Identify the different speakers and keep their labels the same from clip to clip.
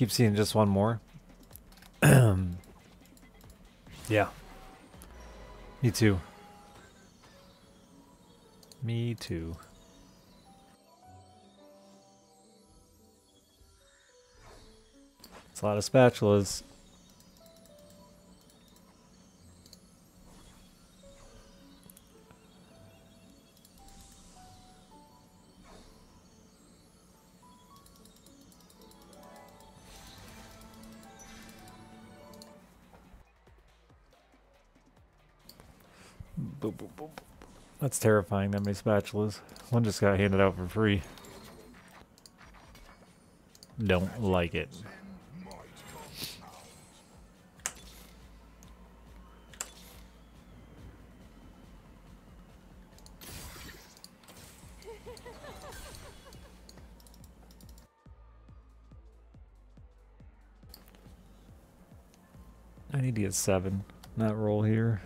Speaker 1: Keep seeing just one more. yeah. Me too. Me too. It's a lot of spatulas. That's terrifying, that many spatulas. One just got handed out for free. Don't like it. I need to get seven. Not roll here.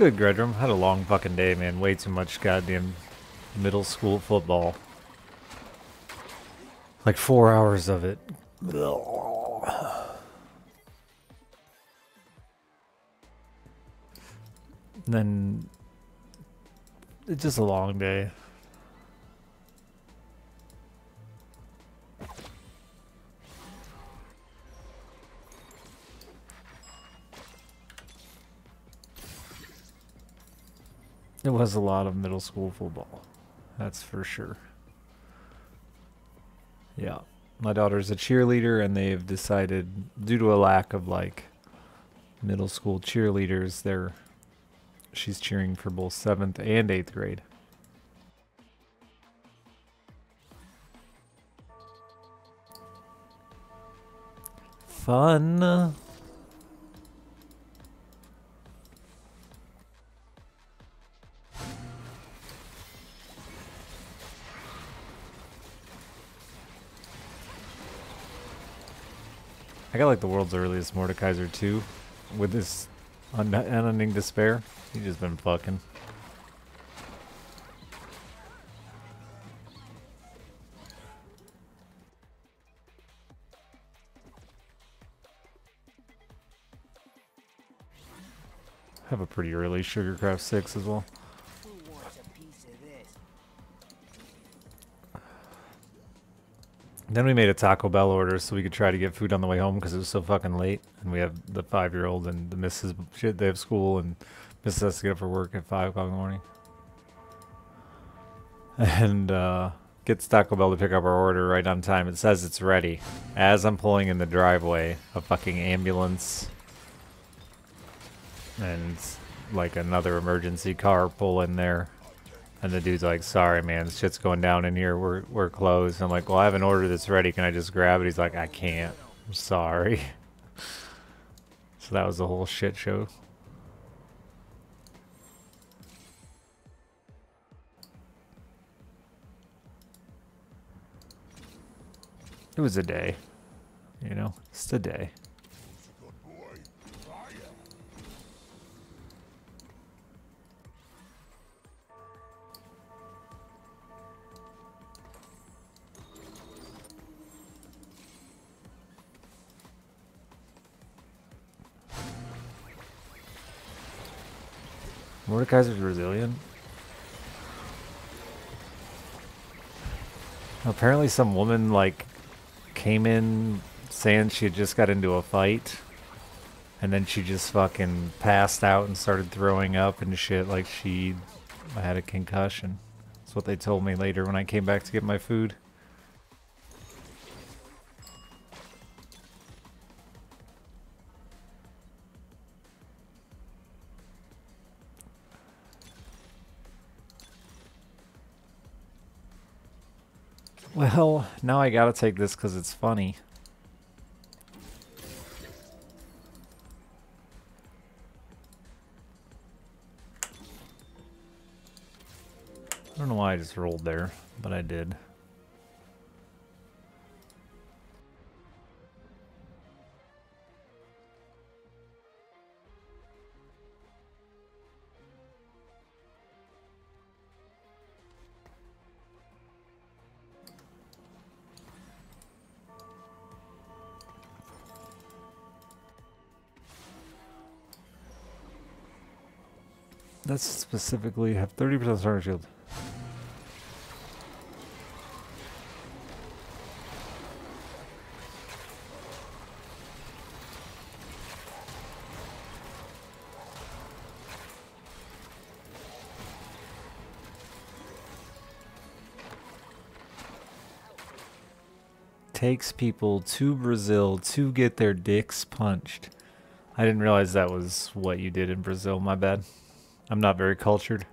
Speaker 1: Good, Gredrum. Had a long fucking day, man. Way too much goddamn middle school football. Like four hours of it. Then it's just a long day. Was a lot of middle school football. That's for sure. Yeah. My daughter's a cheerleader and they've decided due to a lack of like middle school cheerleaders, they're she's cheering for both 7th and 8th grade. Fun. Got like the world's earliest Mordekaiser too, with this unending despair. He's just been fucking. Have a pretty early Sugarcraft 6 as well. Then we made a Taco Bell order so we could try to get food on the way home because it was so fucking late. And we have the five year old and the missus shit, they have school and missus has to get up for work at five o'clock in the morning. And uh, gets Taco Bell to pick up our order right on time. It says it's ready. As I'm pulling in the driveway, a fucking ambulance and like another emergency car pull in there and the dude's like, sorry, man, shit's going down in here. We're, we're closed. I'm like, well, I have an order that's ready. Can I just grab it? He's like, I can't. I'm sorry. so that was the whole shit show. It was a day. You know, it's a day. Mordekaiser's resilient. Apparently some woman like came in saying she had just got into a fight and then she just fucking passed out and started throwing up and shit like she had a concussion. That's what they told me later when I came back to get my food. Now I gotta take this because it's funny. I don't know why I just rolled there, but I did. That's specifically have 30% starter shield. Takes people to Brazil to get their dicks punched. I didn't realize that was what you did in Brazil. My bad. I'm not very cultured.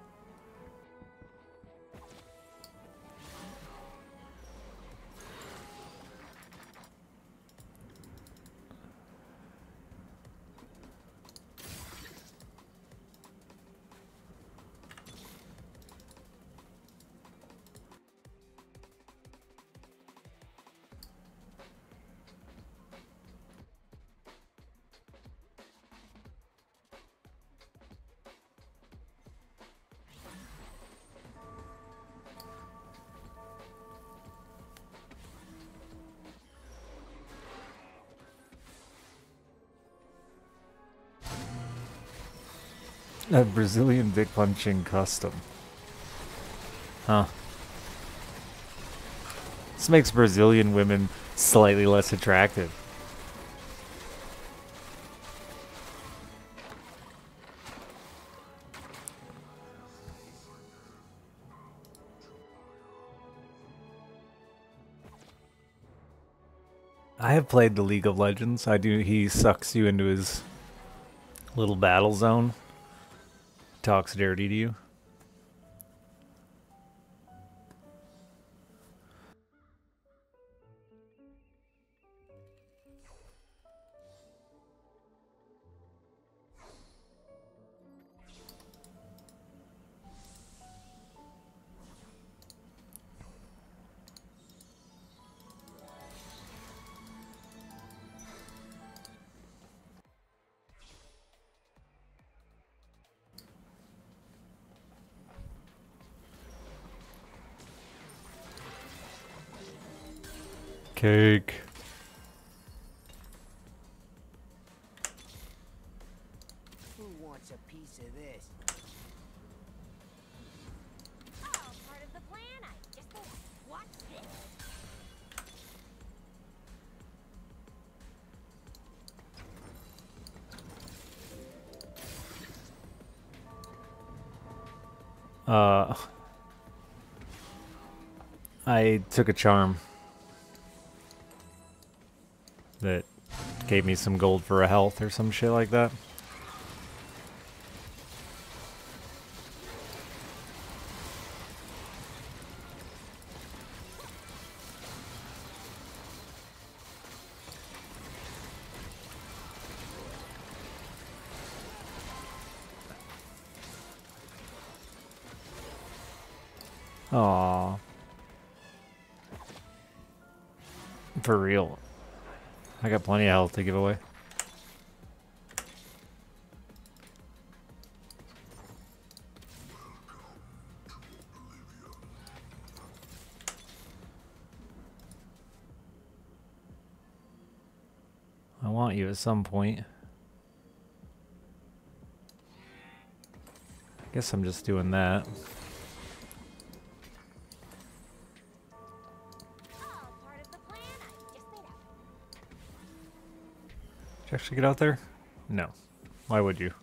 Speaker 1: Brazilian dick punching custom. Huh. This makes Brazilian women slightly less attractive. I have played the League of Legends. I do. He sucks you into his little battle zone talks dirty to you? Uh, I took a charm that gave me some gold for a health or some shit like that. Of health to give away. I want you at some point. I guess I'm just doing that. You actually get out there? No. Why would you?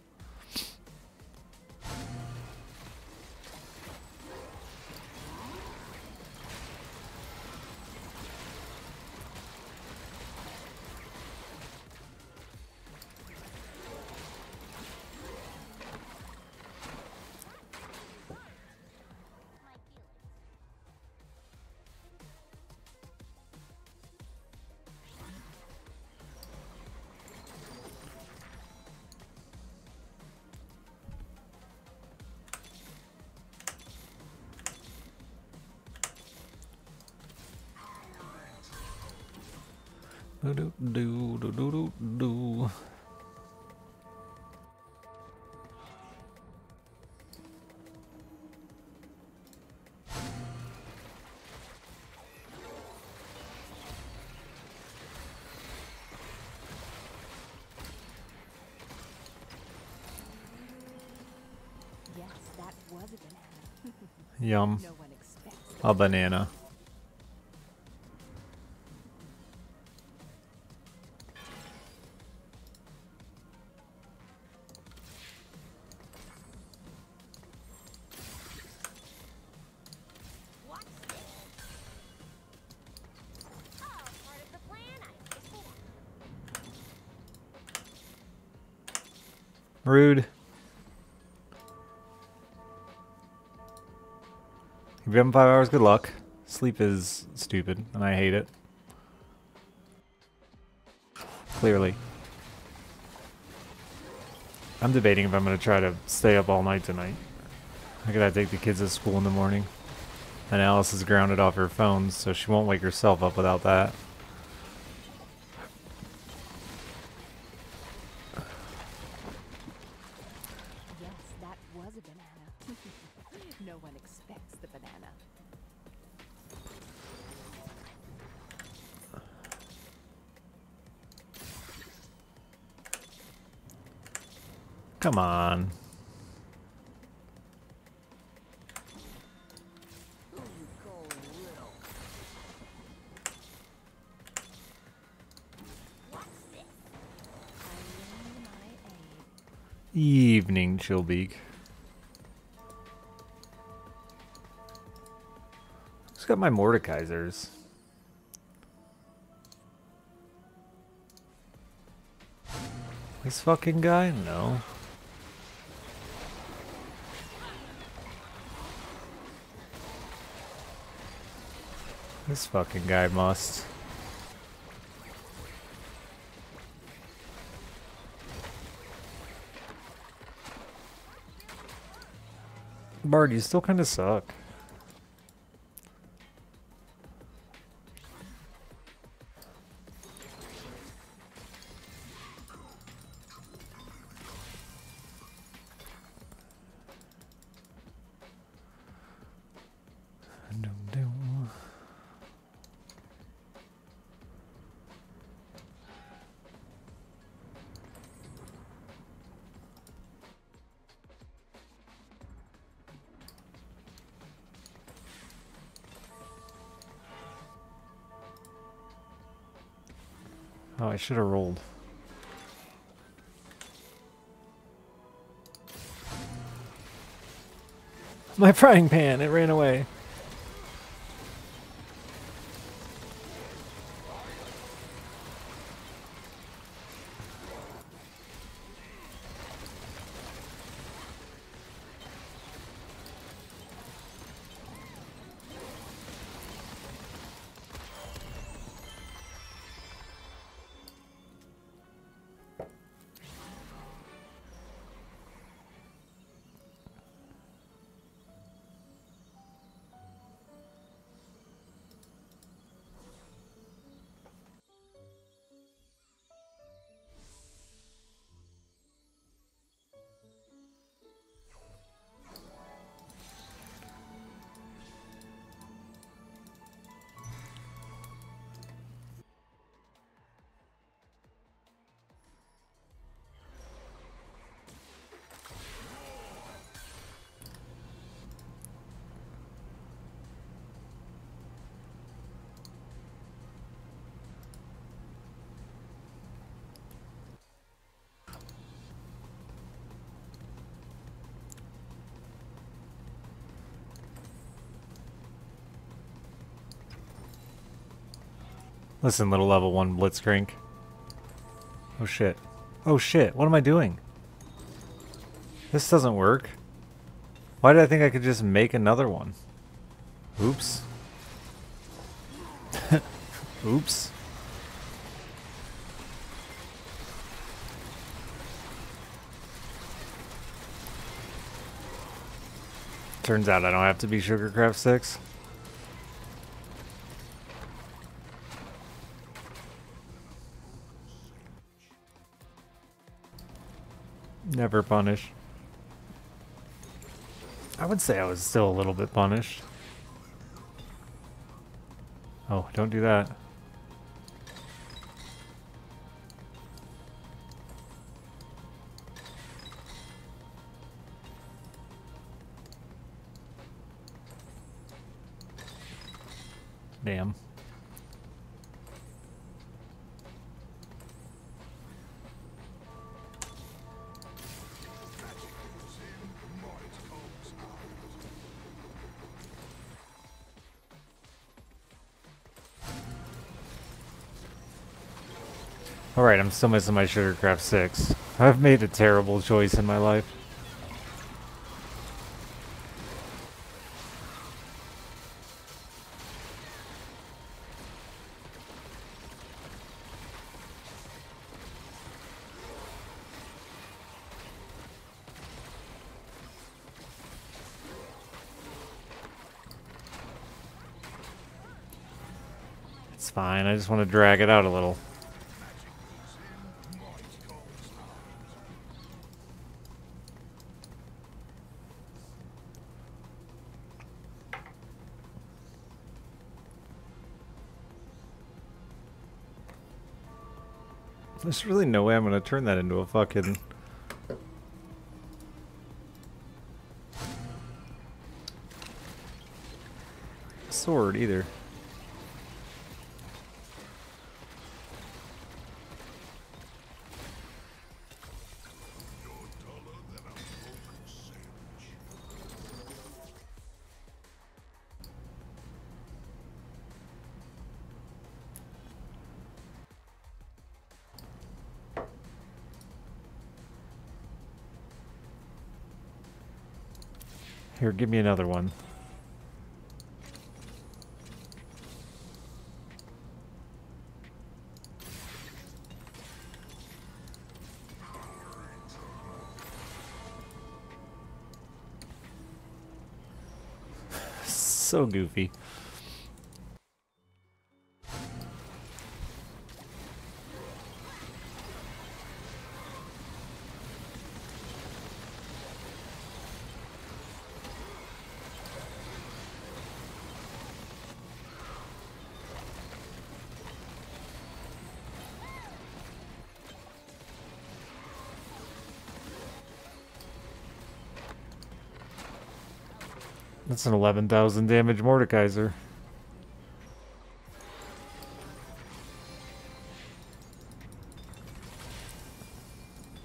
Speaker 2: The
Speaker 1: A banana. Five hours, good luck. Sleep is stupid, and I hate it. Clearly. I'm debating if I'm going to try to stay up all night tonight. I gotta take the kids to school in the morning. And Alice is grounded off her phone, so she won't wake herself up without that. Evening, Chilbeak. Just got my Mordekaisers. This fucking guy? No. This fucking guy must. Bard, you still kind of suck. Should have rolled. My frying pan, it ran away. Listen, little level 1 Blitzcrank. Oh shit. Oh shit, what am I doing? This doesn't work. Why did I think I could just make another one? Oops. Oops. Turns out I don't have to be Sugarcraft 6. Never punish. I would say I was still a little bit punished. Oh, don't do that. I'm still missing my Sugarcraft 6. I've made a terrible choice in my life. It's fine, I just want to drag it out a little. There's really no way I'm gonna turn that into a fucking... Sword, either. Here, give me another one. so goofy. That's an 11,000 damage Mordekaiser.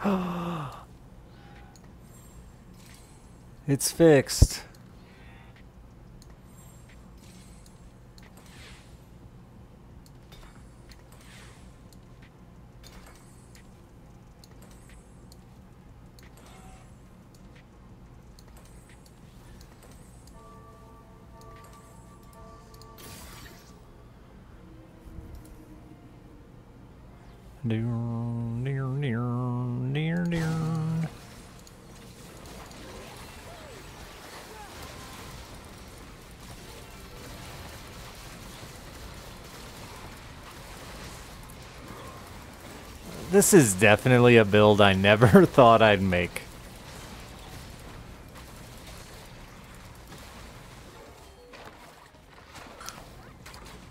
Speaker 1: it's fixed. This is definitely a build I never thought I'd make.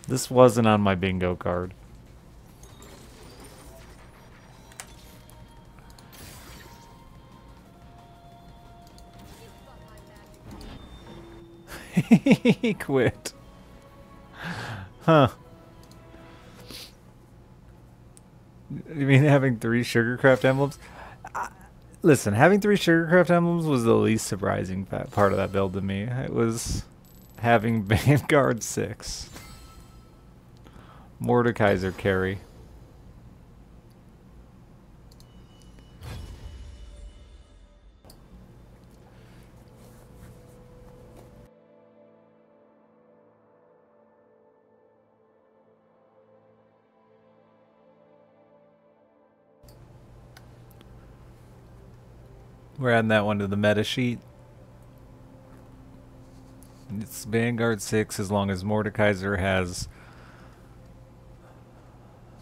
Speaker 1: This wasn't on my bingo card. he quit. Huh. Having three Sugarcraft emblems? Listen, having three Sugarcraft emblems was the least surprising part of that build to me. It was having Vanguard 6. Mordekaiser carry. Adding that one to the meta sheet. It's Vanguard 6 as long as Mordekaiser has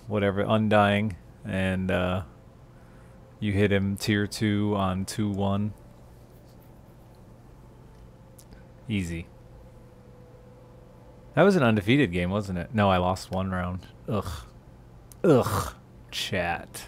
Speaker 1: whatever Undying and uh, you hit him tier 2 on 2 1. Easy. That was an undefeated game, wasn't it? No, I lost one round. Ugh. Ugh. Chat.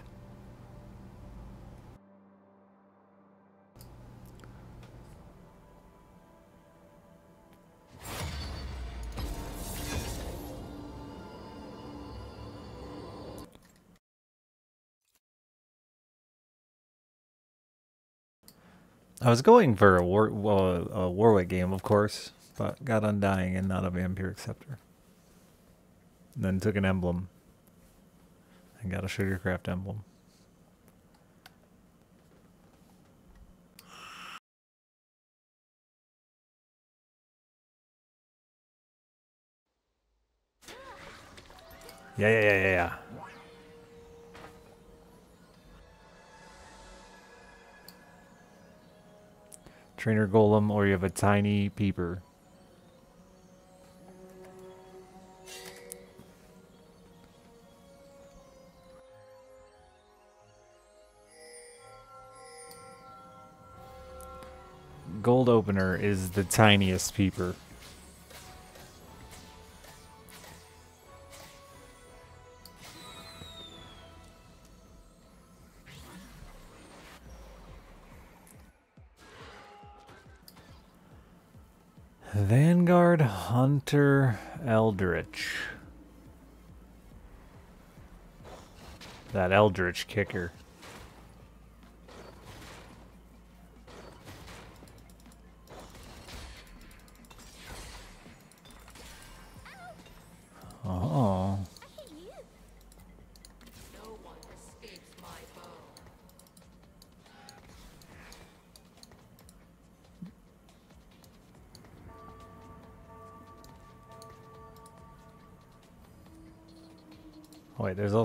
Speaker 1: I was going for a, War, well, a Warwick game, of course, but got Undying and not a Vampiric Scepter. And then took an emblem and got a Sugarcraft emblem. Yeah, yeah, yeah, yeah, yeah. Trainer Golem, or you have a tiny peeper. Gold opener is the tiniest peeper. Hunter Eldritch. That Eldritch kicker.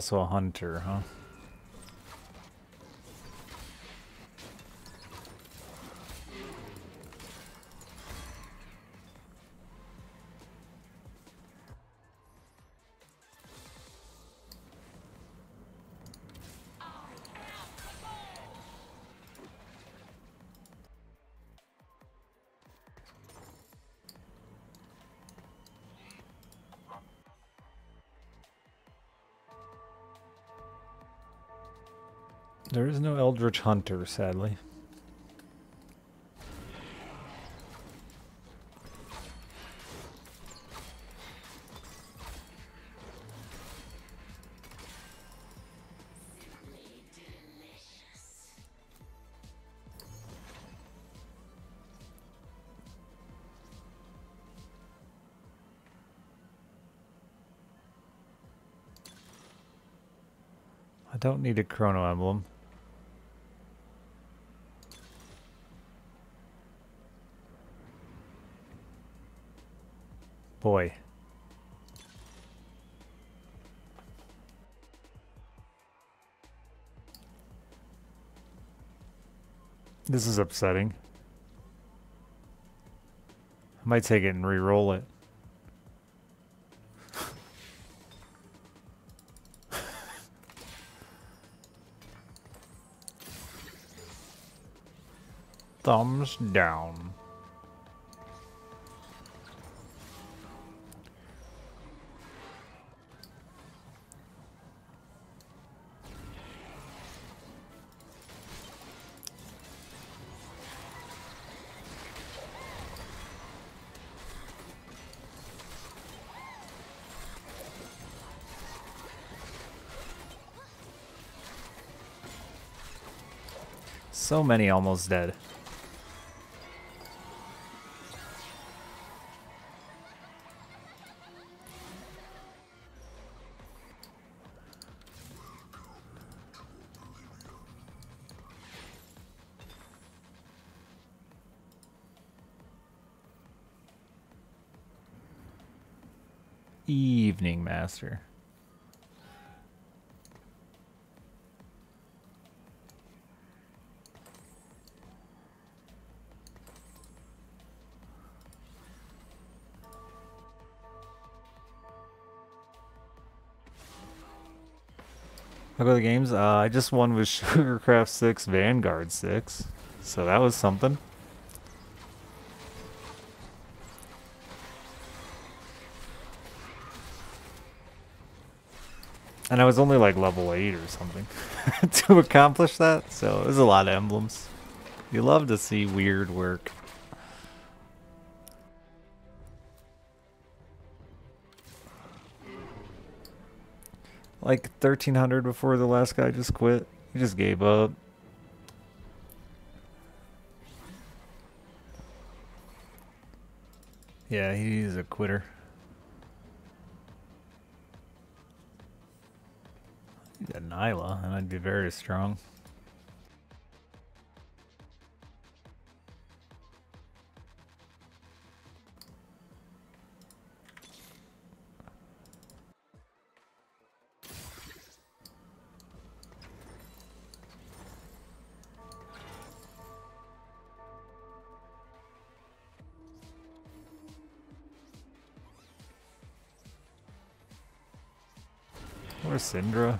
Speaker 1: Also a hunter, huh? Eldritch Hunter, sadly. I don't need a chrono emblem. This is upsetting. I might take it and re-roll it. Thumbs down. So many almost dead. Evening Master. At the games. Uh, I just won with Sugarcraft 6, Vanguard 6. So that was something. And I was only like level 8 or something to accomplish that. So it was a lot of emblems. You love to see weird work. 1300 before the last guy just quit. He just gave up. Yeah, he's a quitter. He's got Nilah, and I'd be very strong. Or Syndra.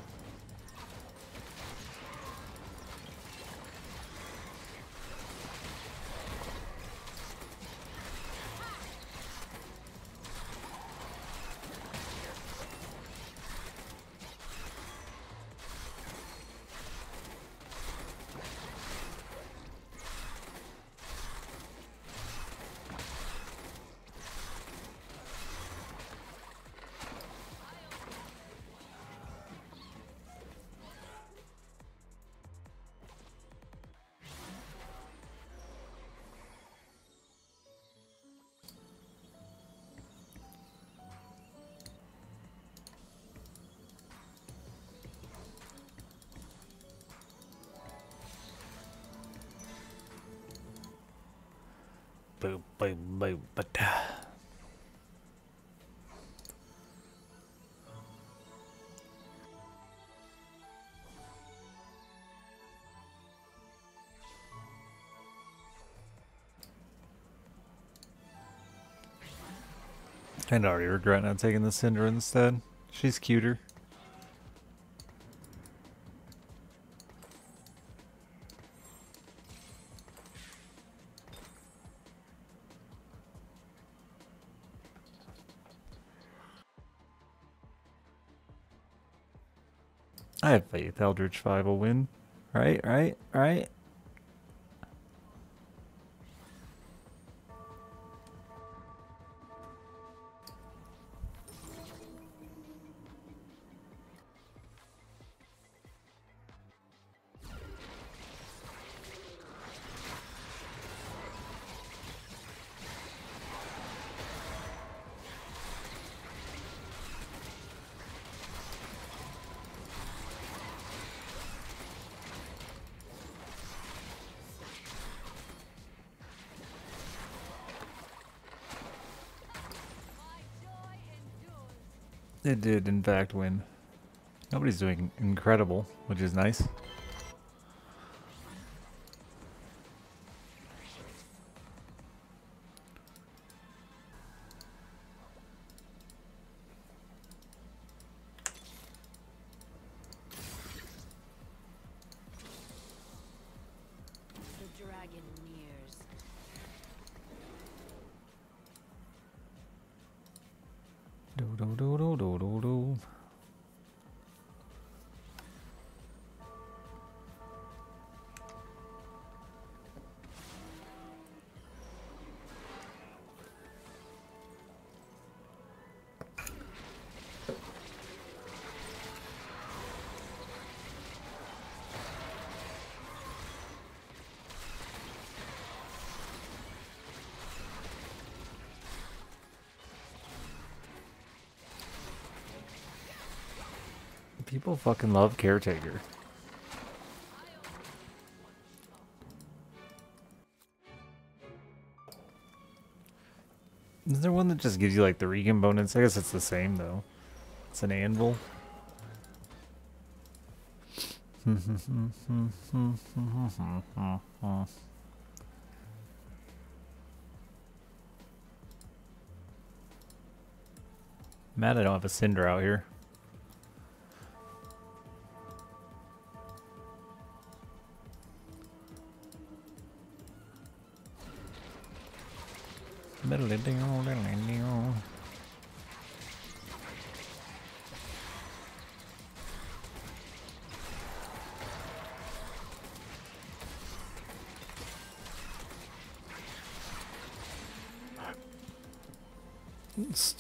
Speaker 1: I'd already regret not taking the Cinder instead. She's cuter. I have faith Eldritch 5 will win. Right, right, right? It did, in fact, win. Nobody's doing incredible, which is nice. People fucking love Caretaker. Is there one that just gives you like the recomponents? I guess it's the same though. It's an anvil. Mad I don't have a cinder out here.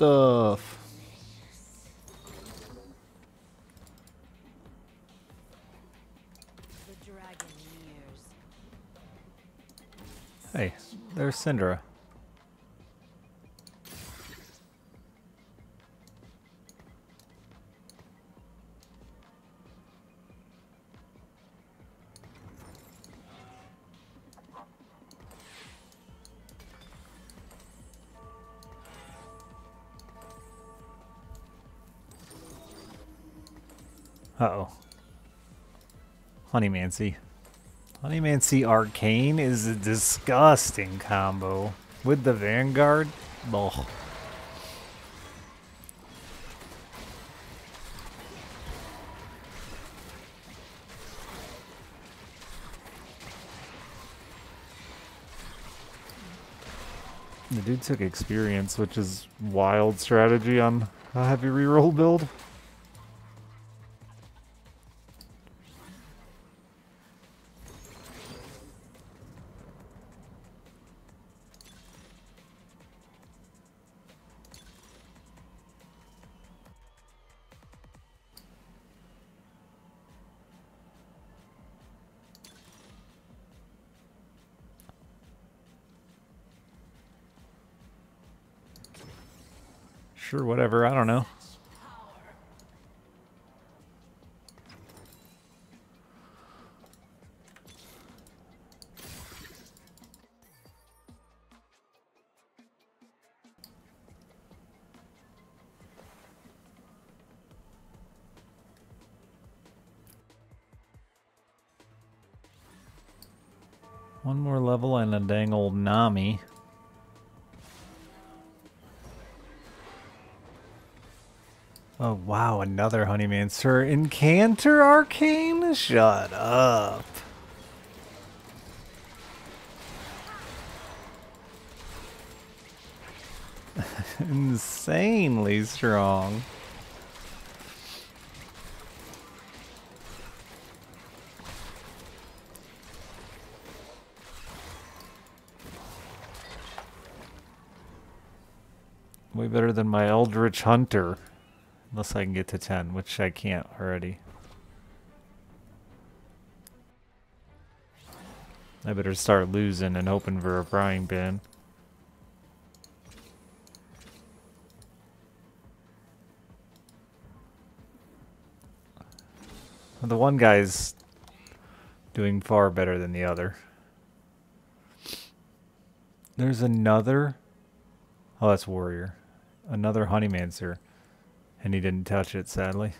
Speaker 1: Stuff.
Speaker 2: The.
Speaker 1: Hey, there's Syndra. Honeymancy. Honeymancy Arcane is a disgusting combo. With the Vanguard? Ugh. The dude took experience, which is wild strategy on a heavy reroll build. Another Honeymancer. Incantor Arcane? Shut up. Insanely strong. Way better than my Eldritch Hunter. Unless I can get to 10, which I can't already. I better start losing and hoping for a frying pan. The one guy's doing far better than the other. There's another... Oh, that's Warrior. Another Honeymancer. And he didn't touch it, sadly.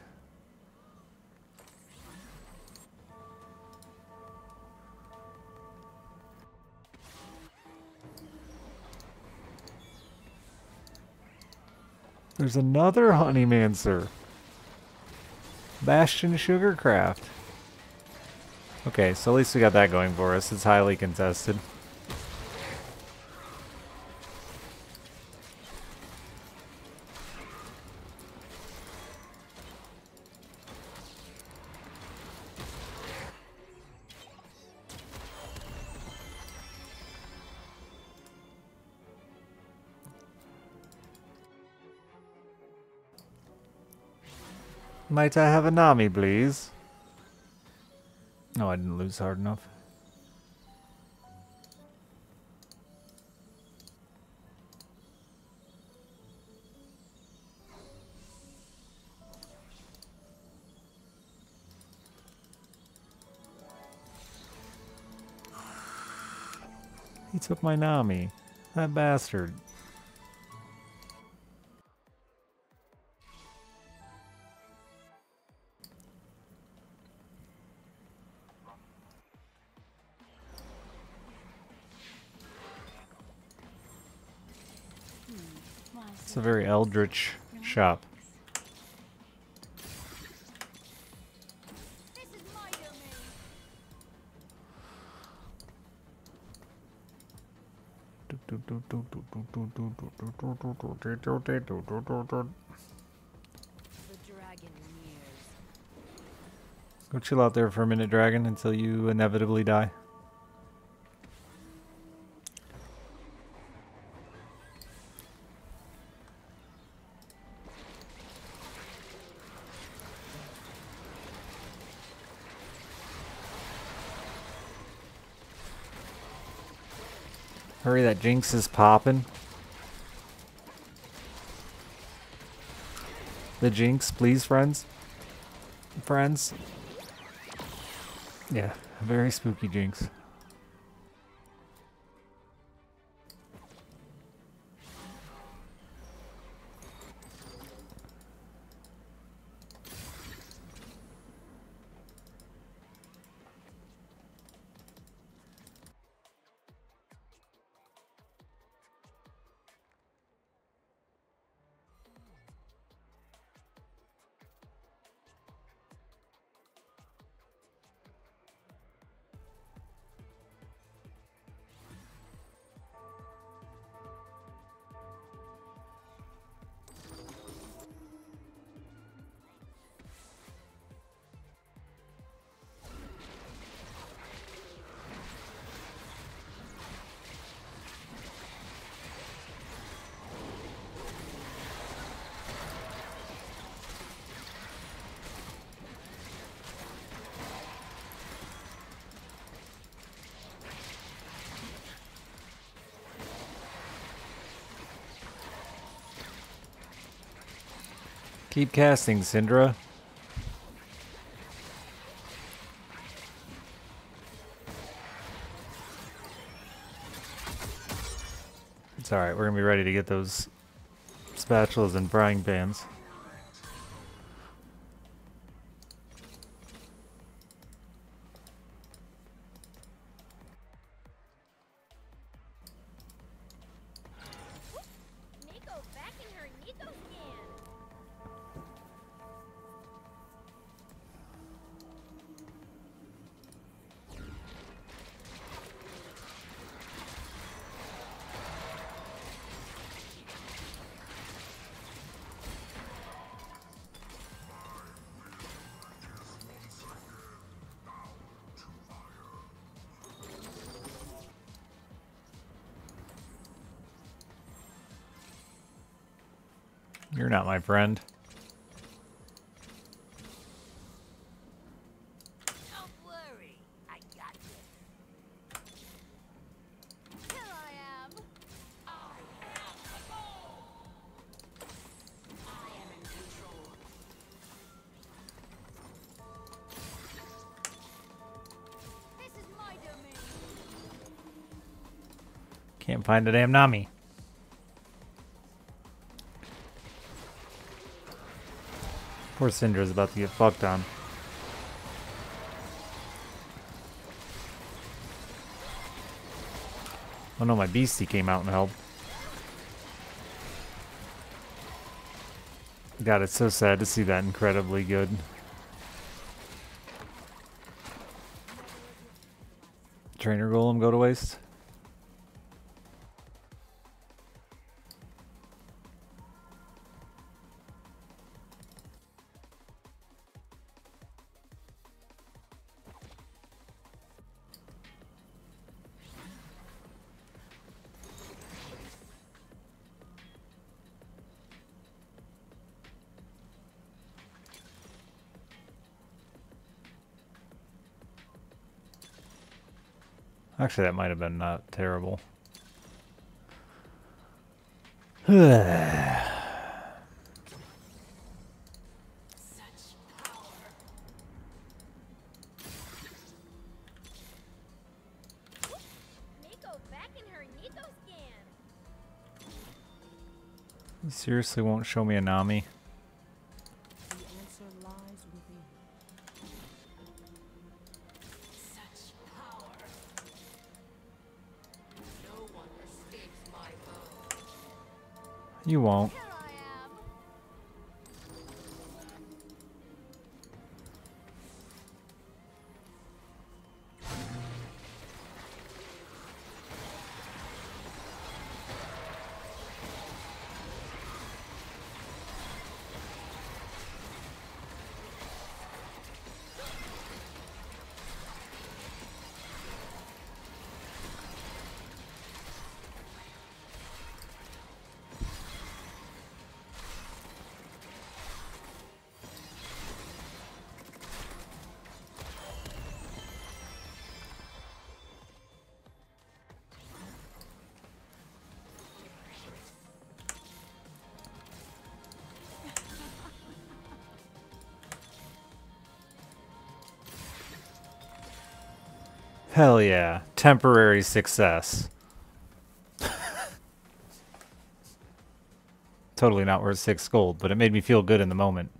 Speaker 1: There's another Honeymancer. Bastion Sugarcraft. Okay, so at least we got that going for us. It's highly contested. Might I have a Nami, please? No, I didn't lose hard enough. He took my Nami. That bastard. Eldritch shop. Go chill out there for a minute, dragon, until you inevitably die. Hurry, that Jinx is popping. The Jinx, please, friends. Friends. Yeah, very spooky Jinx. Keep casting, Syndra. It's alright, we're gonna be ready to get those spatulas and frying pans. My friend. Can't find a damn Nami. Poor Syndra's about to get fucked on. Oh no, my beastie came out and helped. God, it's so sad to see that incredibly good. Trainer Golem go to waste? Actually, that might have been not terrible. Seriously won't show me a Nami? Won't. Hell yeah. Temporary success. totally not worth six gold, but it made me feel good in the moment.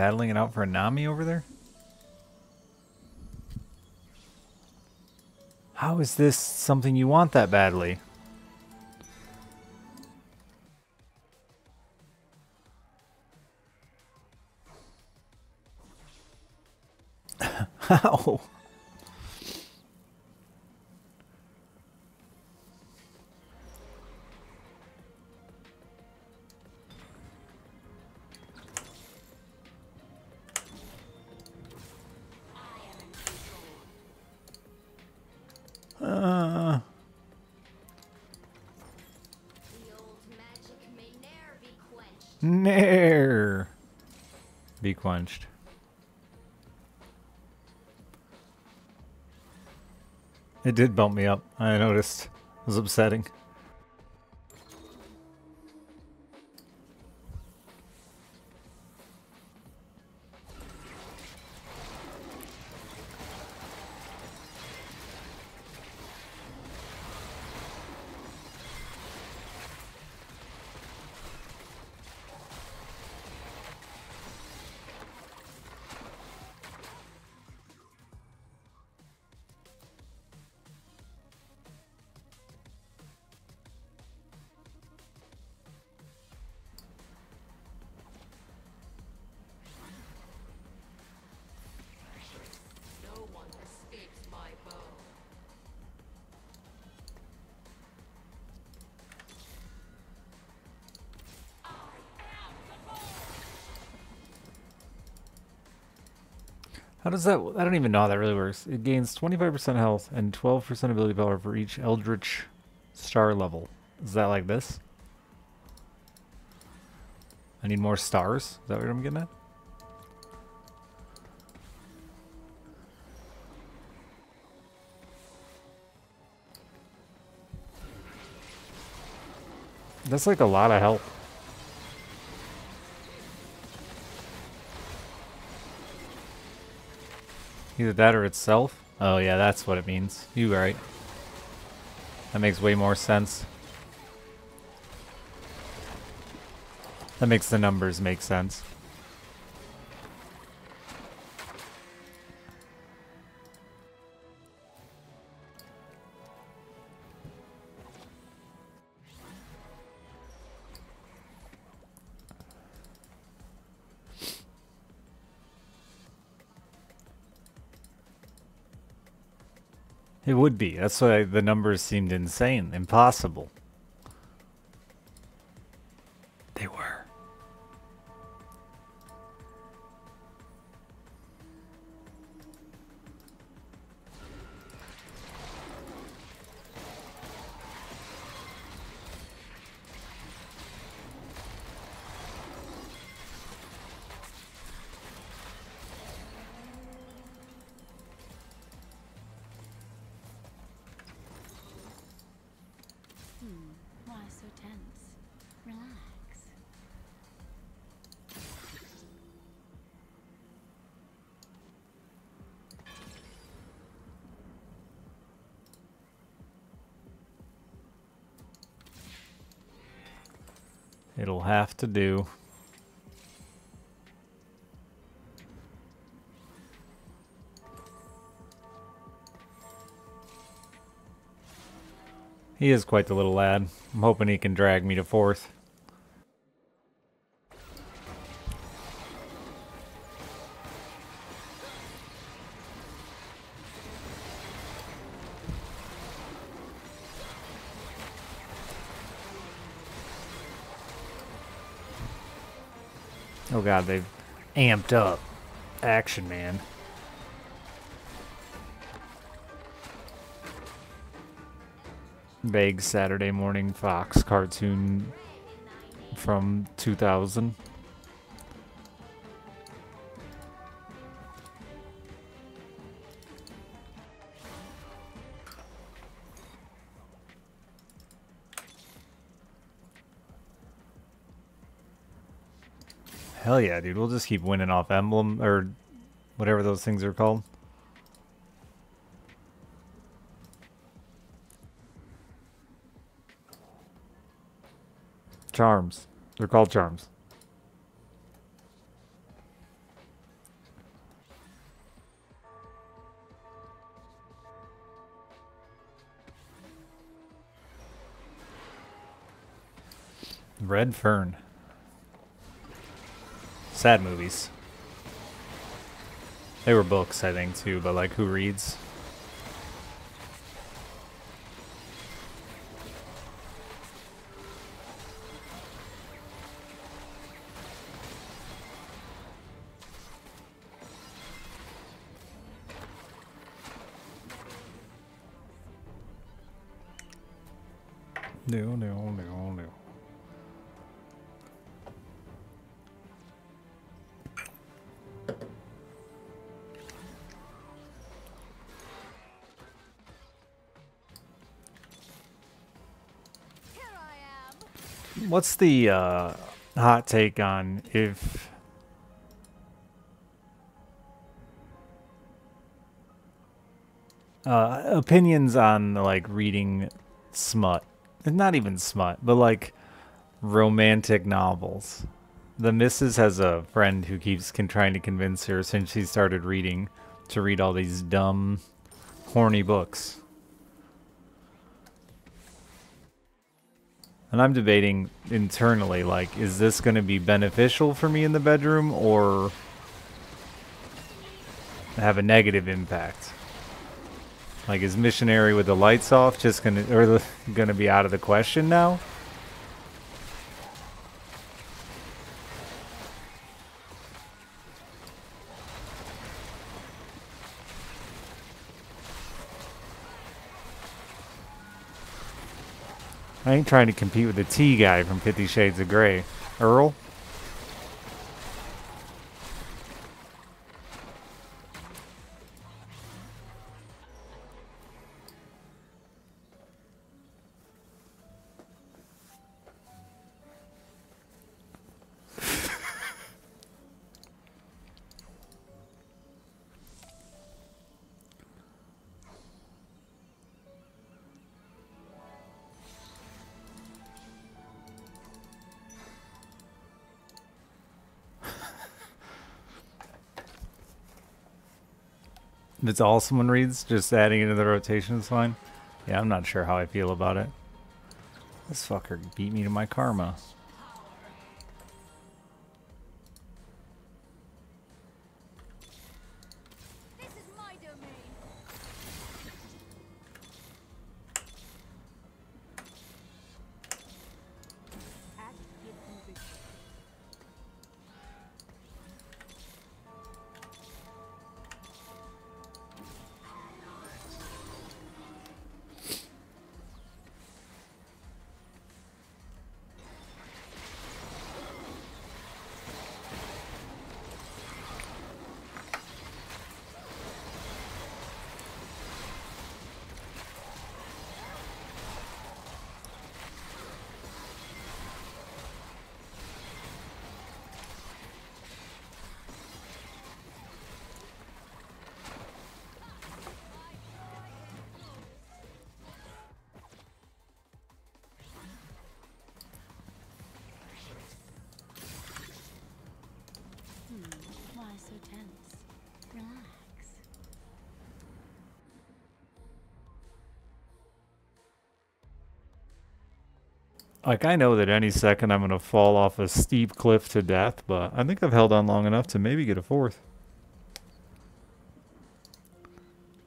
Speaker 1: battling it out for a Nami over there? How is this something you want that badly? It did bump me up. I noticed. It was upsetting. Does that... I don't even know how that really works. It gains 25% health and 12% ability power for each Eldritch star level. Is that like this? I need more stars? Is that what I'm getting at? That's like a lot of health. Either that or itself. Oh yeah, that's what it means. You right. That makes way more sense. That makes the numbers make sense. Would be. That's why the numbers seemed insane, impossible. To do. He is quite the little lad. I'm hoping he can drag me to fourth. God, they've amped up. Action, man. Vague Saturday morning Fox cartoon from 2000. Yeah, dude. We'll just keep winning off emblem or whatever those things are called. Charms. They're called charms. Red fern. Sad movies. They were books, I think, too, but like, who reads? The uh, hot take on if uh, opinions on like reading smut? Not even smut, but like romantic novels. The missus has a friend who keeps trying to convince her since she started reading to read all these dumb, horny books. And I'm debating internally, like, is this going to be beneficial for me in the bedroom or have a negative impact? Like, is missionary with the lights off just going to, or going to be out of the question now? I ain't trying to compete with the T guy from Fifty Shades of Grey. Earl? It's all someone reads, just adding it to the rotation is fine. Yeah, I'm not sure how I feel about it. This fucker beat me to my Karma. Like, I know that any second I'm going to fall off a steep cliff to death, but I think I've held on long enough to maybe get a fourth.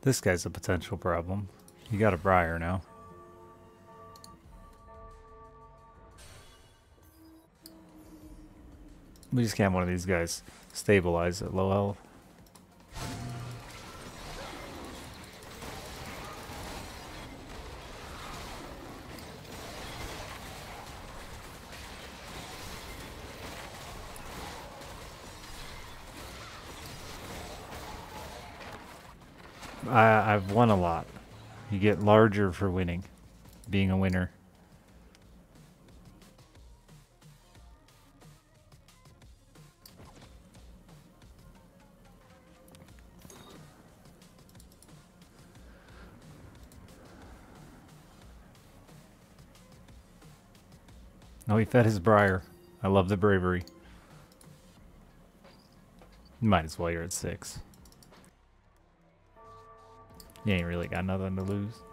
Speaker 1: This guy's a potential problem. You got a Briar now. We just can't one of these guys stabilize at low health. Won a lot. You get larger for winning, being a winner. Oh, he fed his Briar. I love the bravery. Might as well, you're at six. You ain't really got nothing to lose.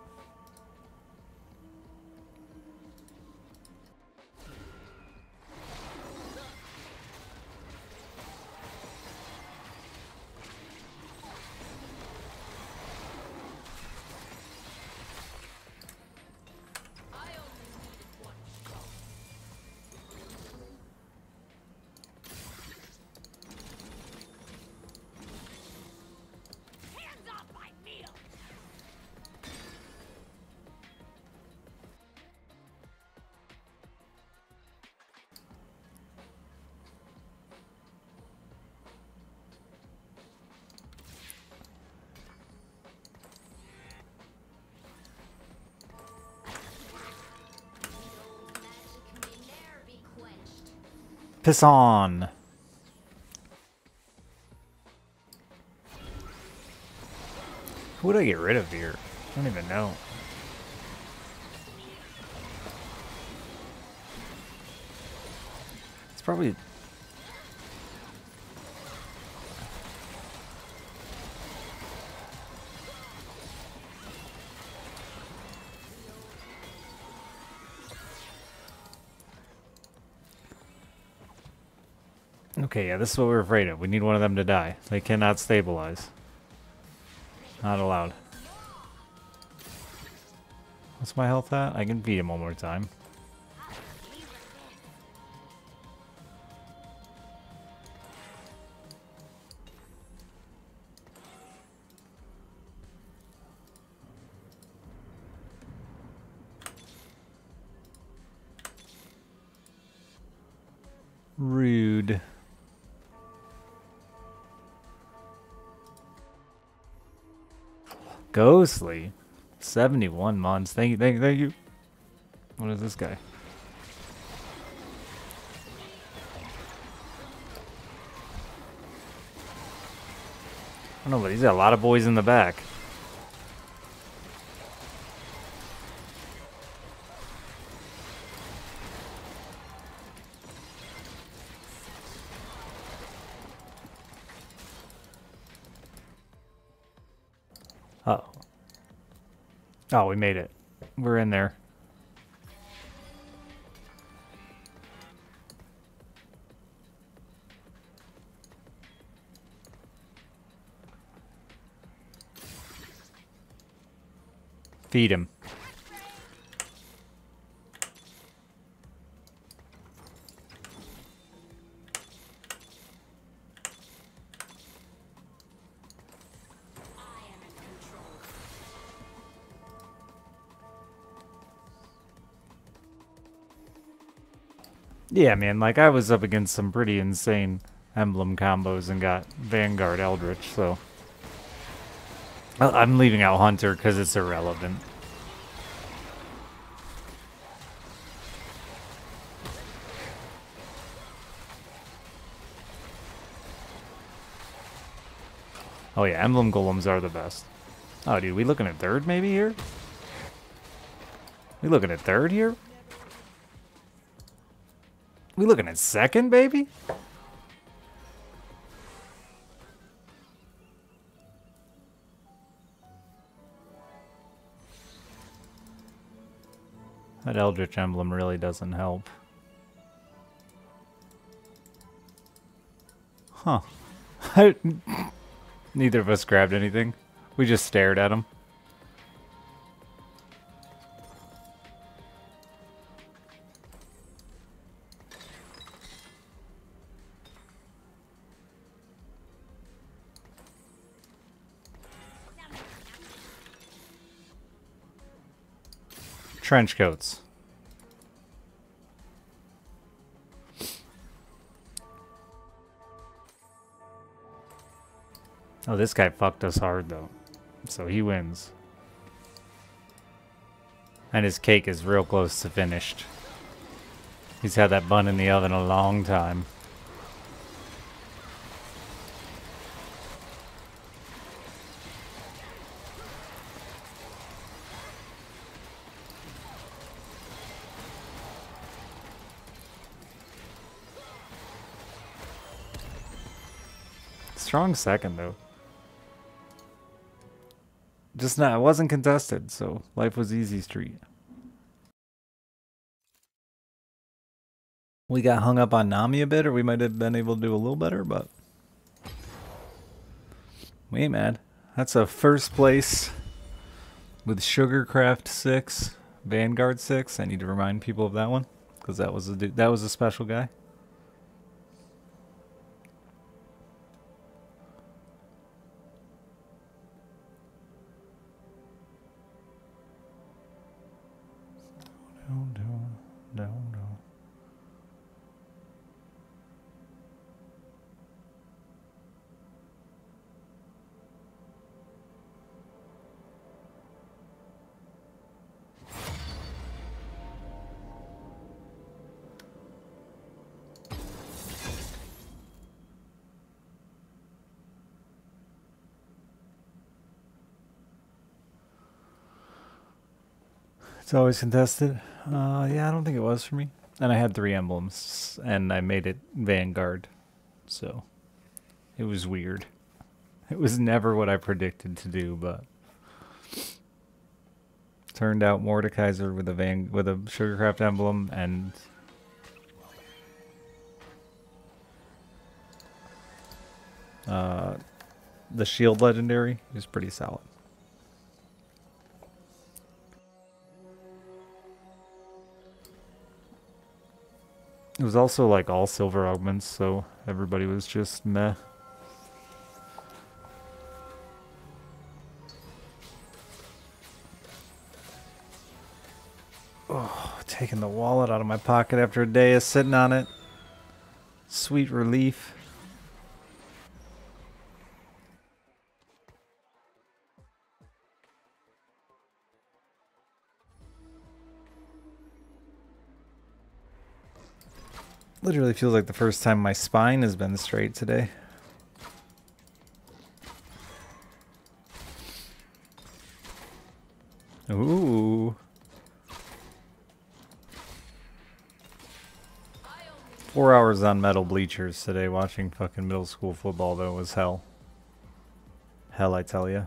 Speaker 1: Piss on. Who would I get rid of here? I don't even know. It's probably Okay, yeah, this is what we're afraid of. We need one of them to die. They cannot stabilize. Not allowed. What's my health at? I can beat him one more time. Ghostly. 71 months. Thank you, thank you, thank you. What is this guy? I don't know, but he's got a lot of boys in the back. Oh, we made it. We're in there. Feed him. Yeah, man, like I was up against some pretty insane emblem combos and got Vanguard Eldritch, so I'm leaving out Hunter because it's irrelevant. Oh yeah, emblem golems are the best. Oh, dude, we looking at third maybe here? We looking at third here? We looking at second, baby? That Eldritch emblem really doesn't help. Huh. Neither of us grabbed anything. We just stared at him. Trench coats. Oh, this guy fucked us hard though. So he wins. And his cake is real close to finished. He's had that bun in the oven a long time. Strong second though. Just not, it wasn't contested, so life was easy street. We got hung up on Nami a bit, or we might have been able to do a little better, but we ain't mad. That's a first place with Sugarcraft six, Vanguard six. I need to remind people of that one because that was a that was a special guy. It's always contested. Uh, yeah, I don't think it was for me. And I had three emblems, and I made it Vanguard, so it was weird. It was never what I predicted to do, but turned out Mordekaiser with a van with a Sugarcraft emblem and uh, the Shield Legendary is pretty solid. It was also like all silver augments, so everybody was just meh. Oh, taking the wallet out of my pocket after a day of sitting on it. Sweet relief. Literally feels like the first time my spine has been straight today. Ooh. Four hours on metal bleachers today watching fucking middle school football though was hell. Hell, I tell ya.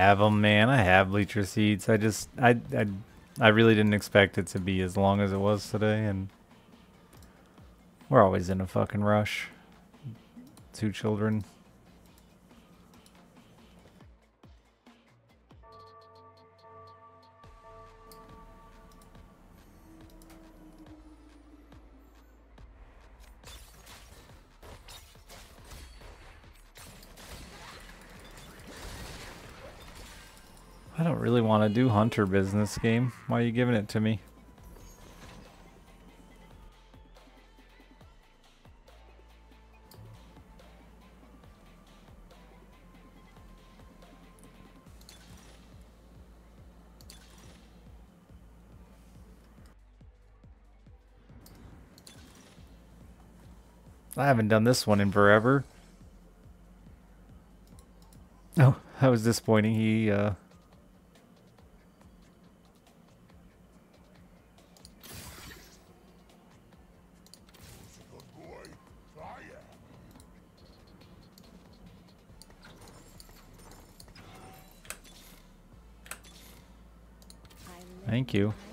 Speaker 1: Have them, man. I have bleacher seats. I just, I, I, I really didn't expect it to be as long as it was today, and we're always in a fucking rush. Two children. To do hunter business game. Why are you giving it to me? I haven't done this one in forever. Oh, that was disappointing. He, uh... Thank you.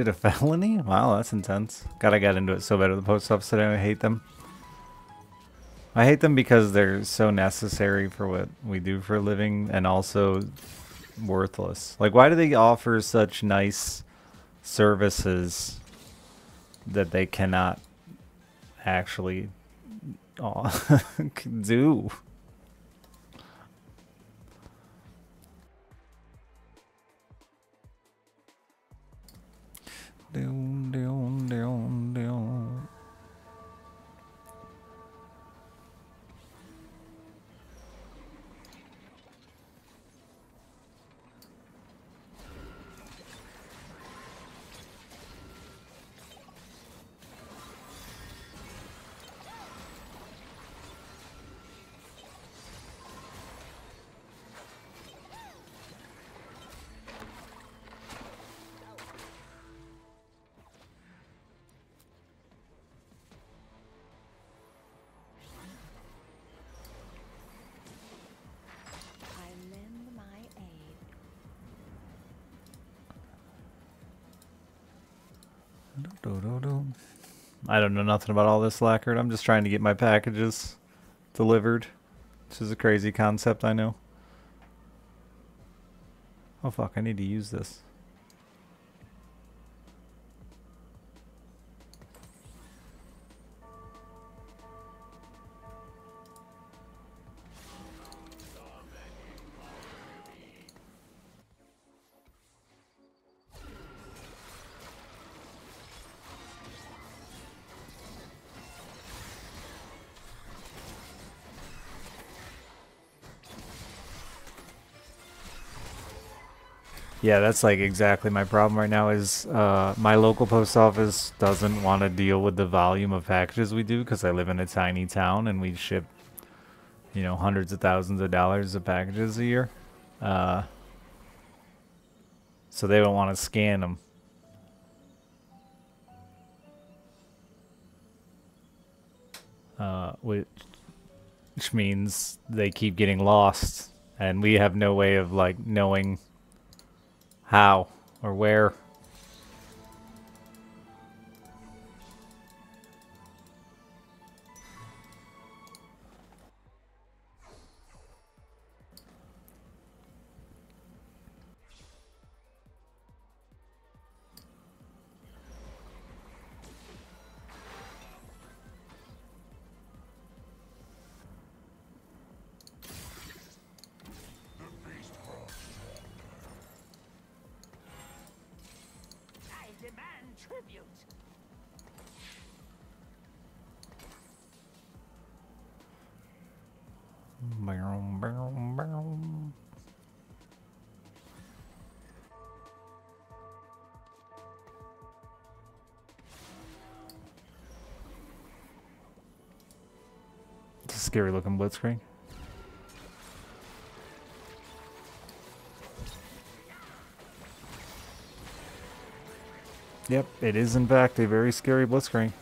Speaker 1: Did a felony? Wow, that's intense. God, I got into it so bad at the post office today. I hate them. I hate them because they're so necessary for what we do for a living and also worthless. Like, why do they offer such nice services that they cannot actually do? I don't know nothing about all this, Lackard. I'm just trying to get my packages delivered. Which is a crazy concept, I know. Oh fuck, I need to use this. Yeah, that's like exactly my problem right now is uh, my local post office doesn't want to deal with the volume of packages we do because I live in a tiny town and we ship, you know, hundreds of thousands of dollars of packages a year. Uh, so they don't want to scan them. Uh, which, which means they keep getting lost and we have no way of like knowing how or where. Blitzkrieg. Yep, it is in fact a very scary blitzkrieg.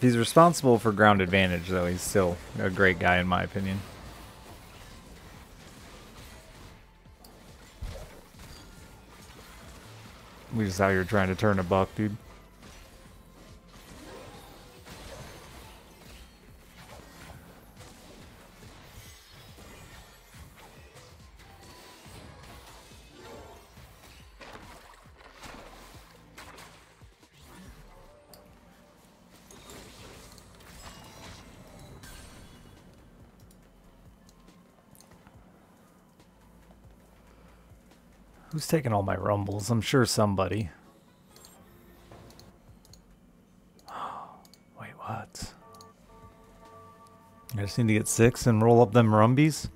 Speaker 1: If he's responsible for ground advantage, though, he's still a great guy in my opinion. We just out here trying to turn a buck, dude. Taking all my rumbles? I'm sure somebody. Wait, what? I just need to get six and roll up them rumbies?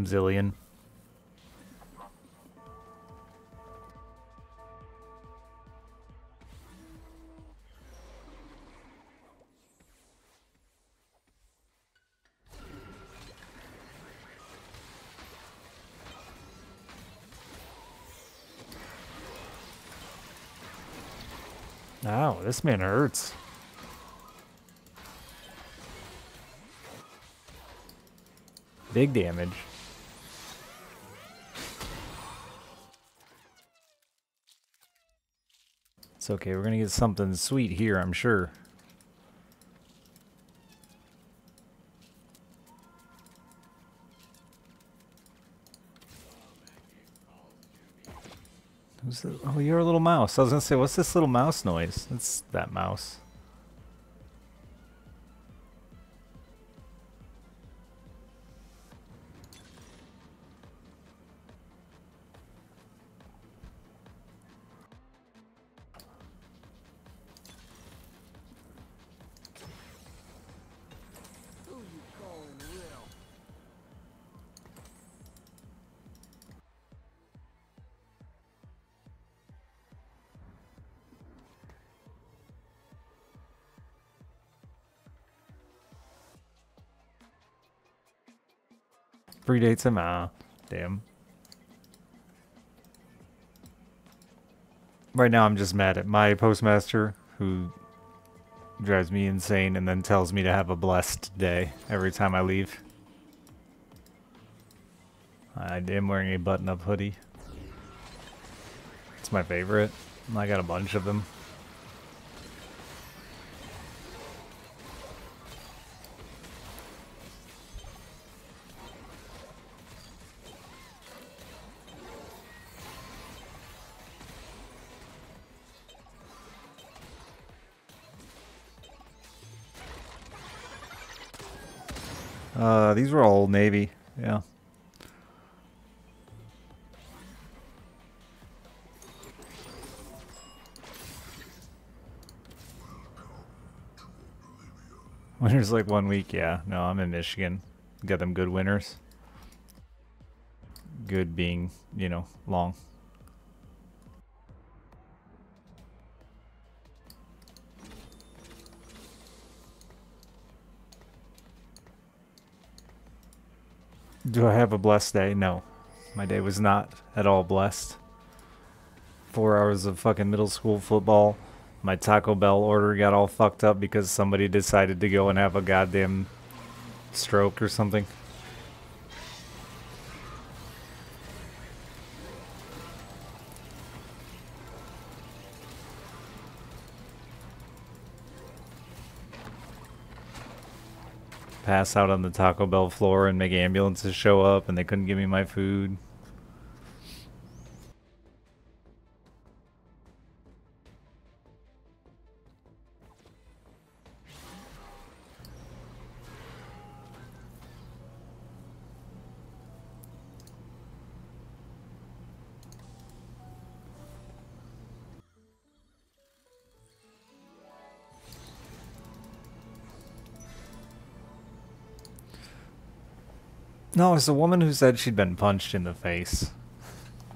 Speaker 1: him, Zilean. Ow, this man hurts. Big damage. It's okay, we're gonna get something sweet here, I'm sure. Who's the, oh, you're a little mouse. I was gonna say, what's this little mouse noise? It's that mouse. Damn. Right now, I'm just mad at my postmaster who drives me insane and then tells me to have a blessed day every time I leave. I am wearing a button-up hoodie. It's my favorite. I got a bunch of them. Uh, these were all Navy. Yeah. Winter's like one week, yeah. No, I'm in Michigan. Got them good winters. Good being, you know, long. Do I have a blessed day? No. My day was not at all blessed. Four hours of fucking middle school football. My Taco Bell order got all fucked up because somebody decided to go and have a goddamn stroke or something. Pass out on the Taco Bell floor and make ambulances show up and they couldn't give me my food. No, it's a woman who said she'd been punched in the face.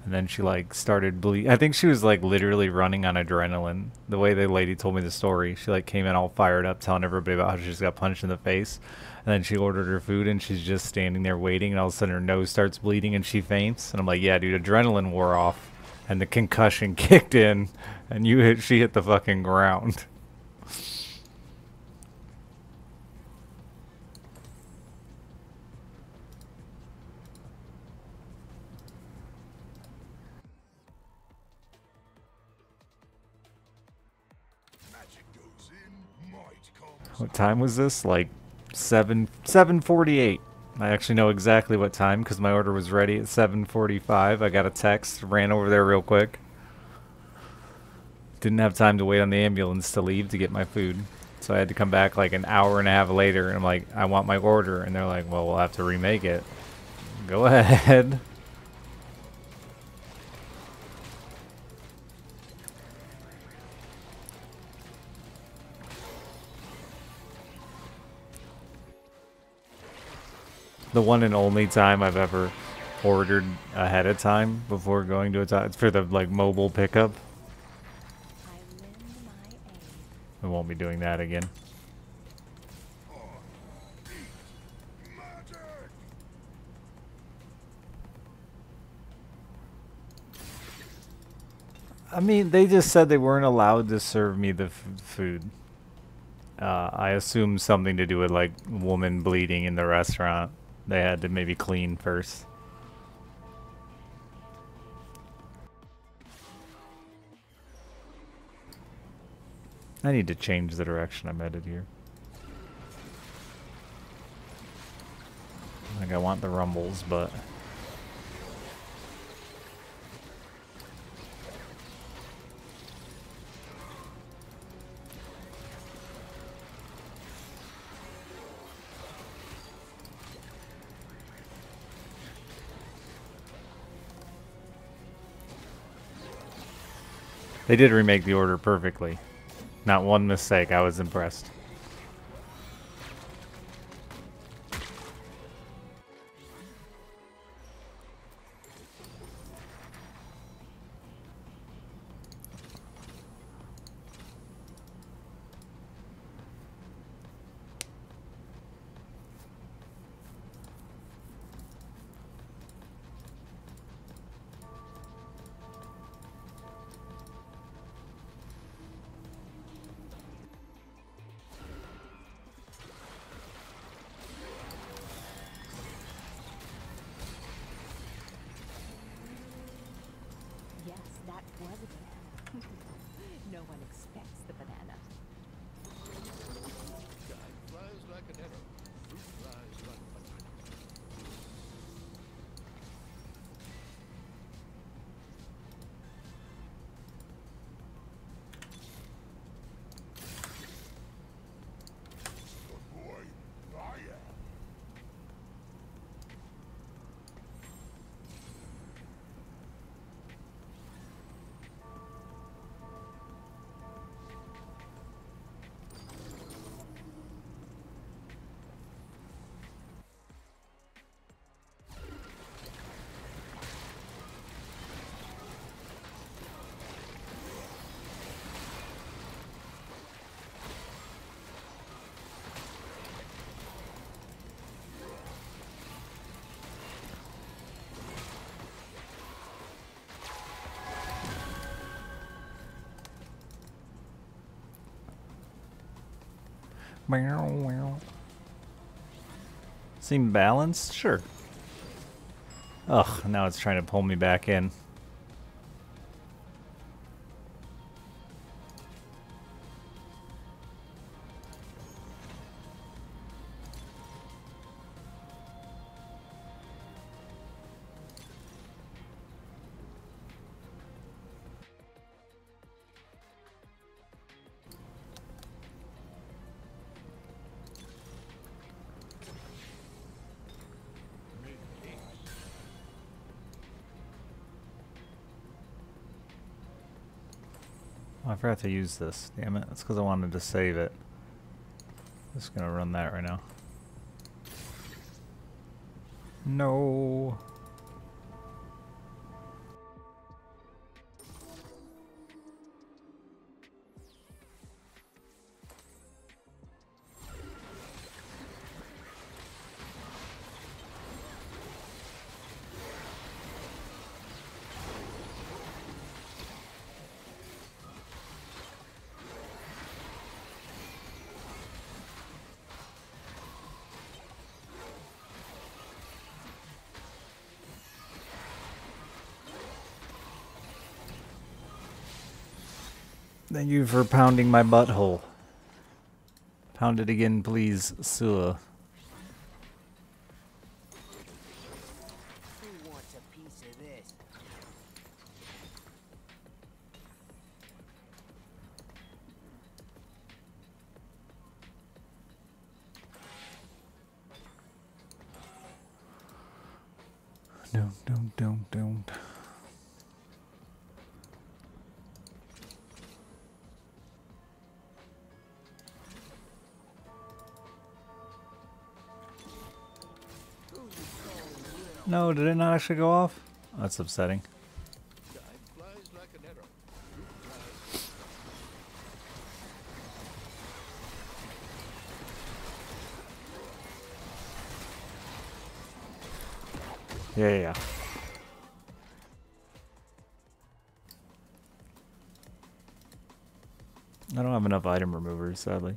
Speaker 1: And then she like started bleeding. I think she was like literally running on adrenaline. The way the lady told me the story, she like came in all fired up, telling everybody about how she just got punched in the face. And then she ordered her food, and she's just standing there waiting. And all of a sudden, her nose starts bleeding, and she faints. And I'm like, yeah, dude, adrenaline wore off, and the concussion kicked in, and you hit. She hit the fucking ground. What time was this? Like seven seven forty eight. I actually know exactly what time because my order was ready at seven forty five. I got a text, ran over there real quick. Didn't have time to wait on the ambulance to leave to get my food. So I had to come back like an hour and a half later and I'm like, I want my order and they're like, Well we'll have to remake it. Go ahead. The one and only time I've ever ordered ahead of time before going to a time for the like mobile pickup.
Speaker 2: I
Speaker 1: won't be doing that again. I mean, they just said they weren't allowed to serve me the food. Uh, I assume something to do with like woman bleeding in the restaurant. They had to maybe clean first. I need to change the direction I'm headed here. Like I want the rumbles, but they did remake the order perfectly. Not one mistake. I was impressed. Seem balanced? Sure. Ugh, now it's trying to pull me back in. Forgot to use this. Damn it. That's because I wanted to save it. Just gonna run that right now. No. Thank you for pounding my butthole. Pound it again, please, Sua. Actually go off? That's upsetting.
Speaker 3: Time flies like an arrow. Fruit flies
Speaker 1: Yeah, yeah, yeah. I don't have enough item removers, sadly.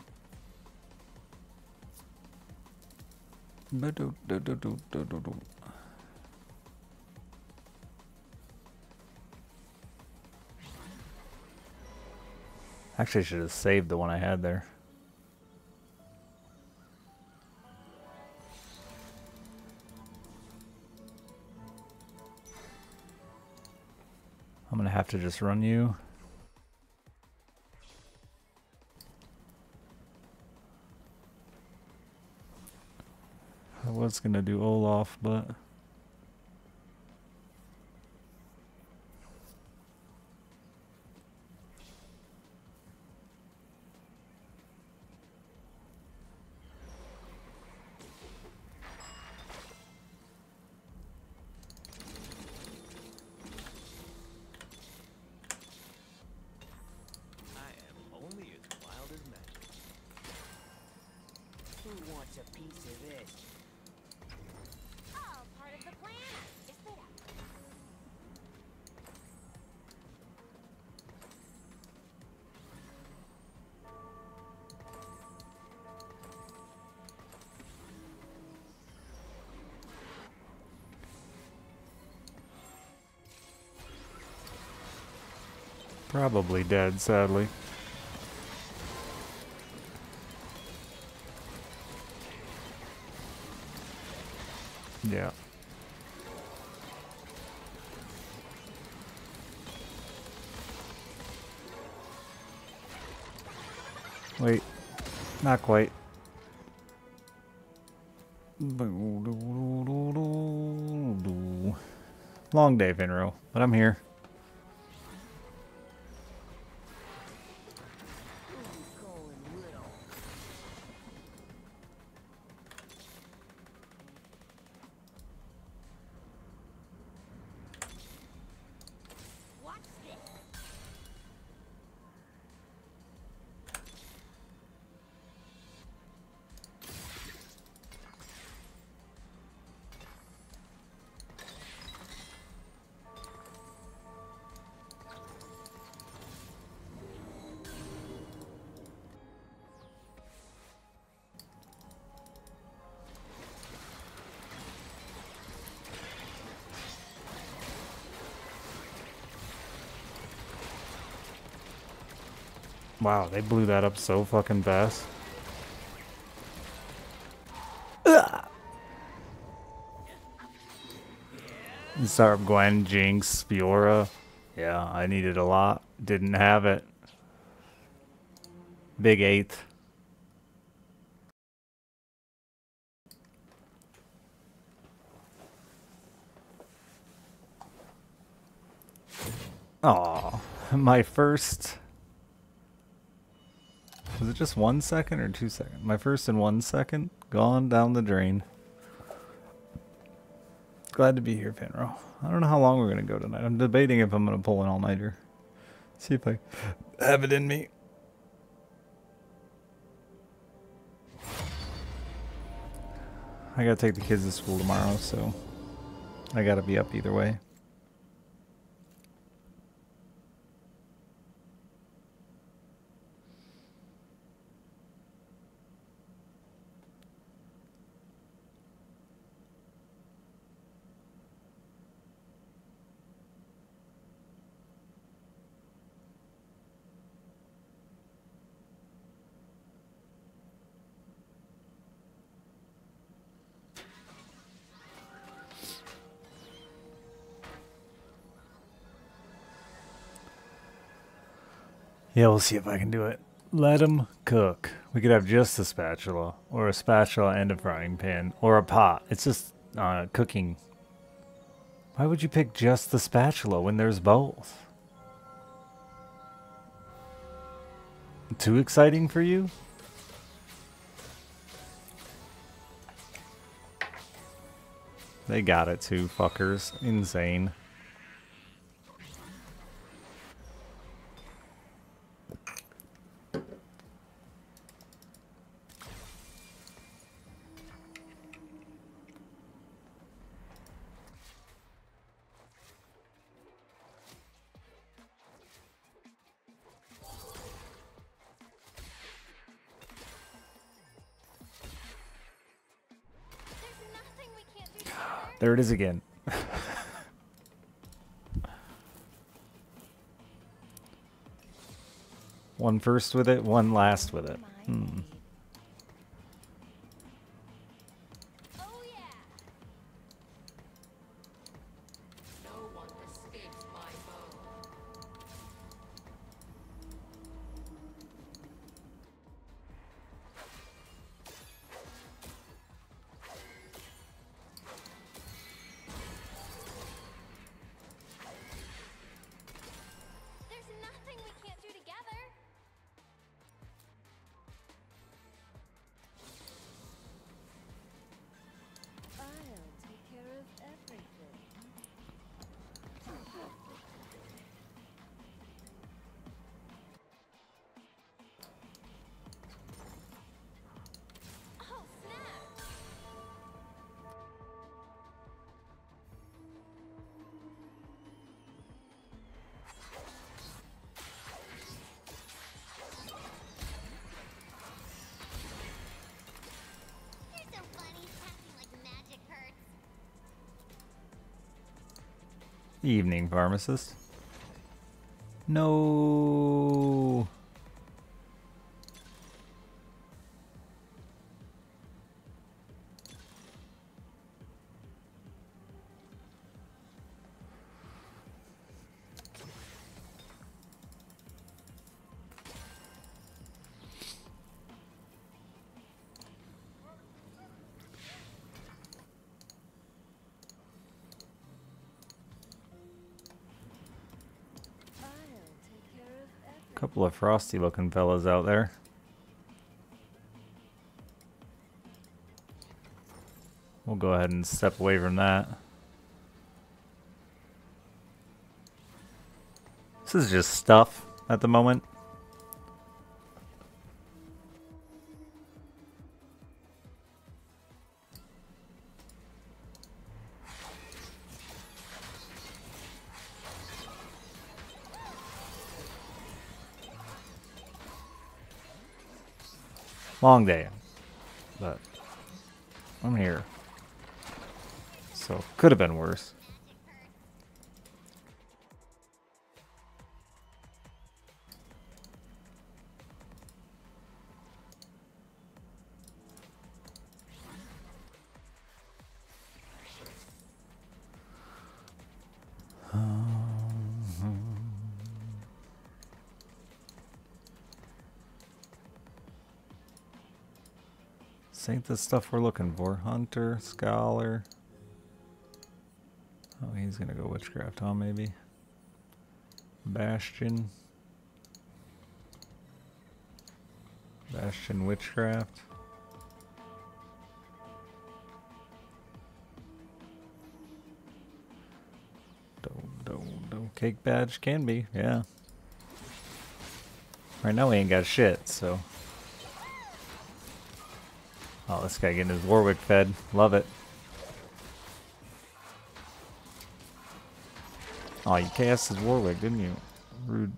Speaker 1: Ba-do-do-do-do-do-do-do. Actually, I should have saved the one I had there. I'm gonna have to just run you. I was gonna do Olaf, but probably dead, sadly. Yeah. Wait, not quite. Long day, Finro, but I'm here. Wow, they blew that up so fucking fast. Start Gwen, Jinx, Fiora. Yeah, I needed a lot. Didn't have it. Big eighth. Aw, my first. Just one second or two seconds? My first in one second, gone down the drain. Glad to be here, Finro. I don't know how long we're gonna go tonight. I'm debating if I'm gonna pull an all-nighter. See if I have it in me. I gotta take the kids to school tomorrow, so I gotta be up either way. Yeah, we'll see if I can do it. Let them cook. We could have just a spatula, or a spatula and a frying pan, or a pot. It's just uh, cooking. Why would you pick just the spatula when there's both? Too exciting for you? They got it too, fuckers. Insane. There it is again. one first with it, one last with it. Hmm. Evening, pharmacist. No.
Speaker 2: Of
Speaker 1: frosty looking fellas out there. We'll go ahead and step away from that. This is just stuff at the moment. Long day. But I'm here. So could have been worse. Stuff we're looking for. Hunter, Scholar. Oh, he's gonna go Witchcraft, huh, maybe? Bastion. Bastion Witchcraft. Don't, don't, don't. Cake badge can be, yeah. Right now we ain't got shit, so. Oh, this guy getting his Warwick fed. Love it. Oh, you cast his Warwick, didn't you? Rude.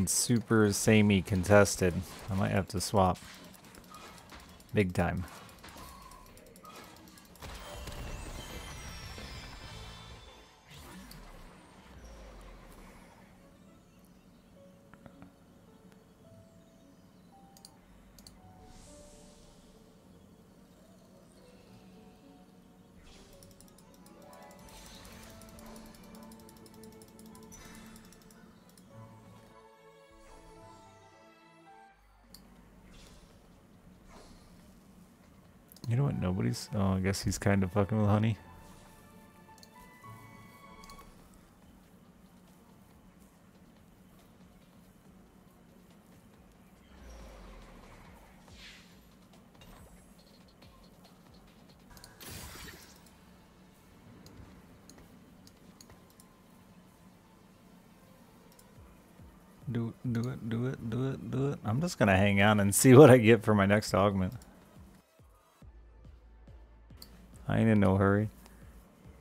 Speaker 1: Looking super samey contested. I might have to swap. Big time. Nobody's. Oh, I guess he's kind of fucking with honey. Do it, do it, do it, do it, do it. I'm just gonna hang on and see what I get for my next augment. In no hurry.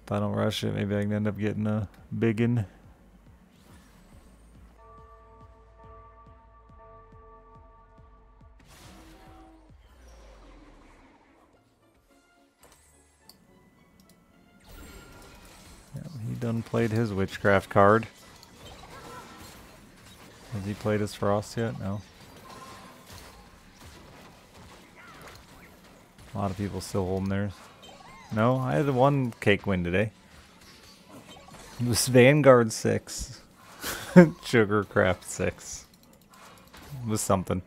Speaker 1: If I don't rush it, maybe I can end up getting a biggin. Yeah, he done played his witchcraft card. Has he played his frost yet? No. A lot of people still holding theirs. No, I had one cake win today. It was Vanguard 6. Sugarcraft 6. It was something.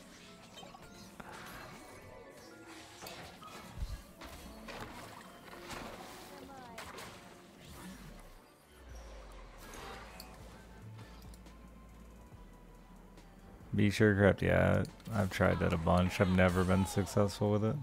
Speaker 1: Be sure, Sugarcraft, yeah, I've tried that a bunch. I've never been successful with it.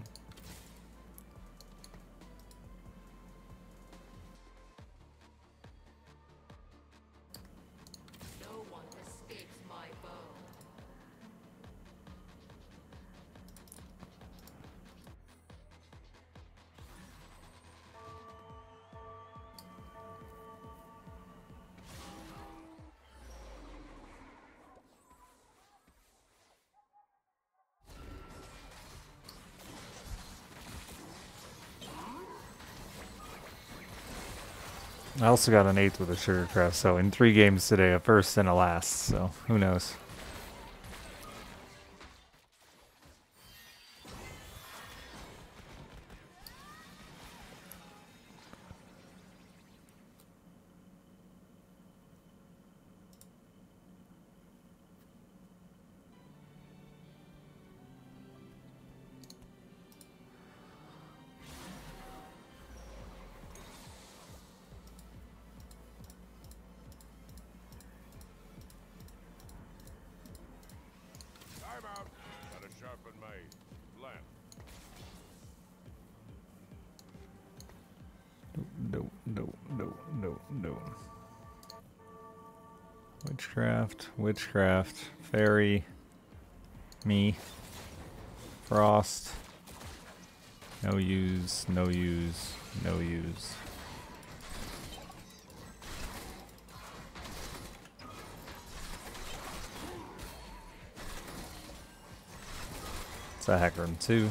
Speaker 1: Also got an eighth with a Sugarcraft, so in three games today, a first and a last, so who knows. A hacker in two.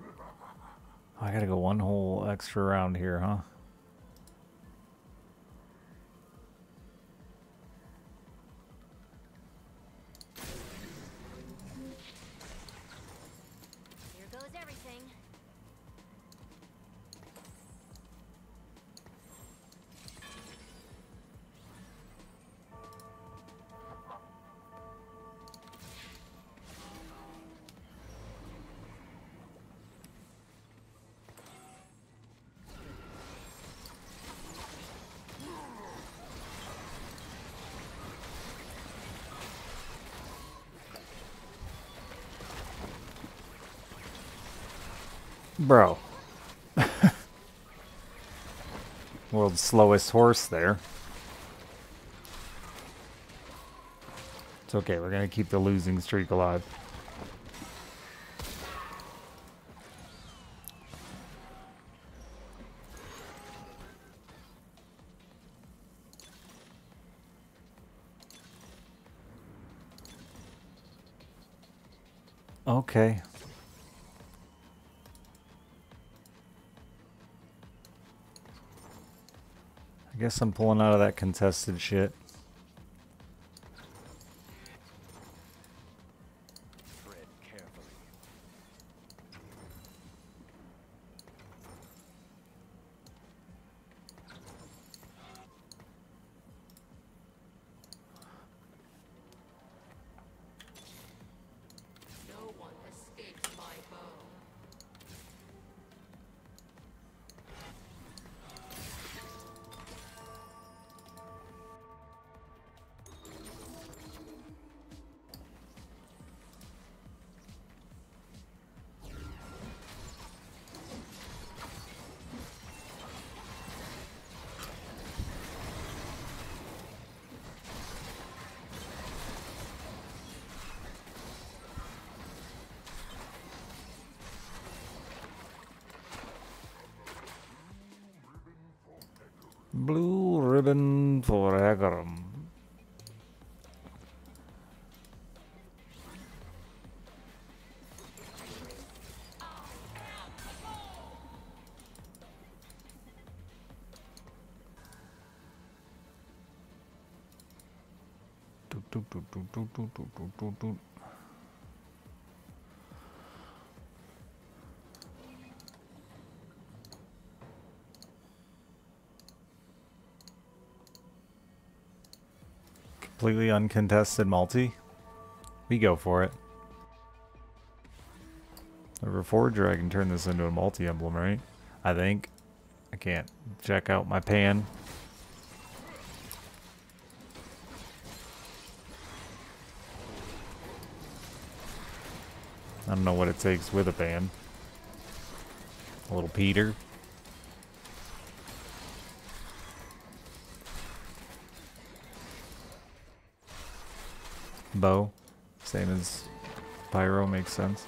Speaker 4: You're so like.
Speaker 1: I gotta go one whole extra round here, huh? Bro. World's slowest horse there. It's okay, we're gonna keep the losing streak alive. I'm pulling out of that contested shit. Do, do, do, do, do, do. Completely uncontested multi. We go for it. A forger, I can turn this into a multi-emblem, right? I think. I can't check out my pan. Don't know what it takes with a band. A little Peter. Bow. Same as Pyro makes sense.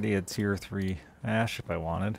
Speaker 1: Already a tier 3 Ashe if I wanted.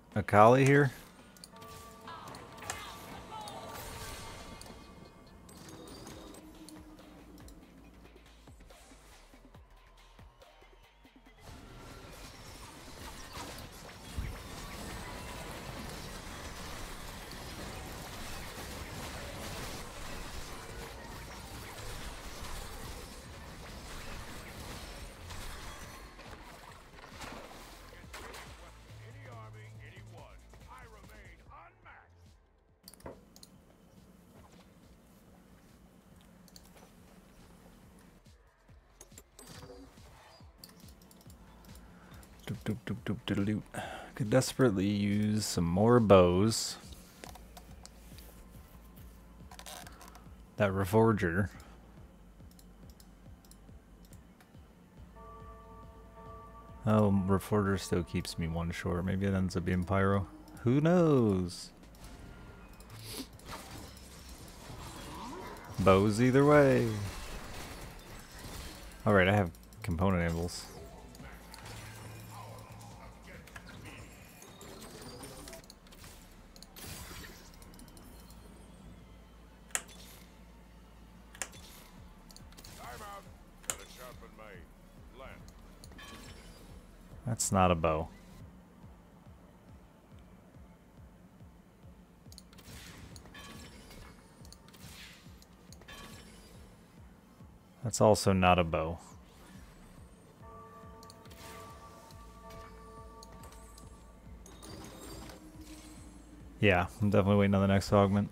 Speaker 1: Akali here? Desperately use some more bows. That Reforger. Oh, Reforger still keeps me one short. Maybe it ends up being Pyro. Who knows? Bows either way. Alright, I have component anvils. That's not a bow. That's also not a bow. Yeah, I'm definitely waiting on the next augment.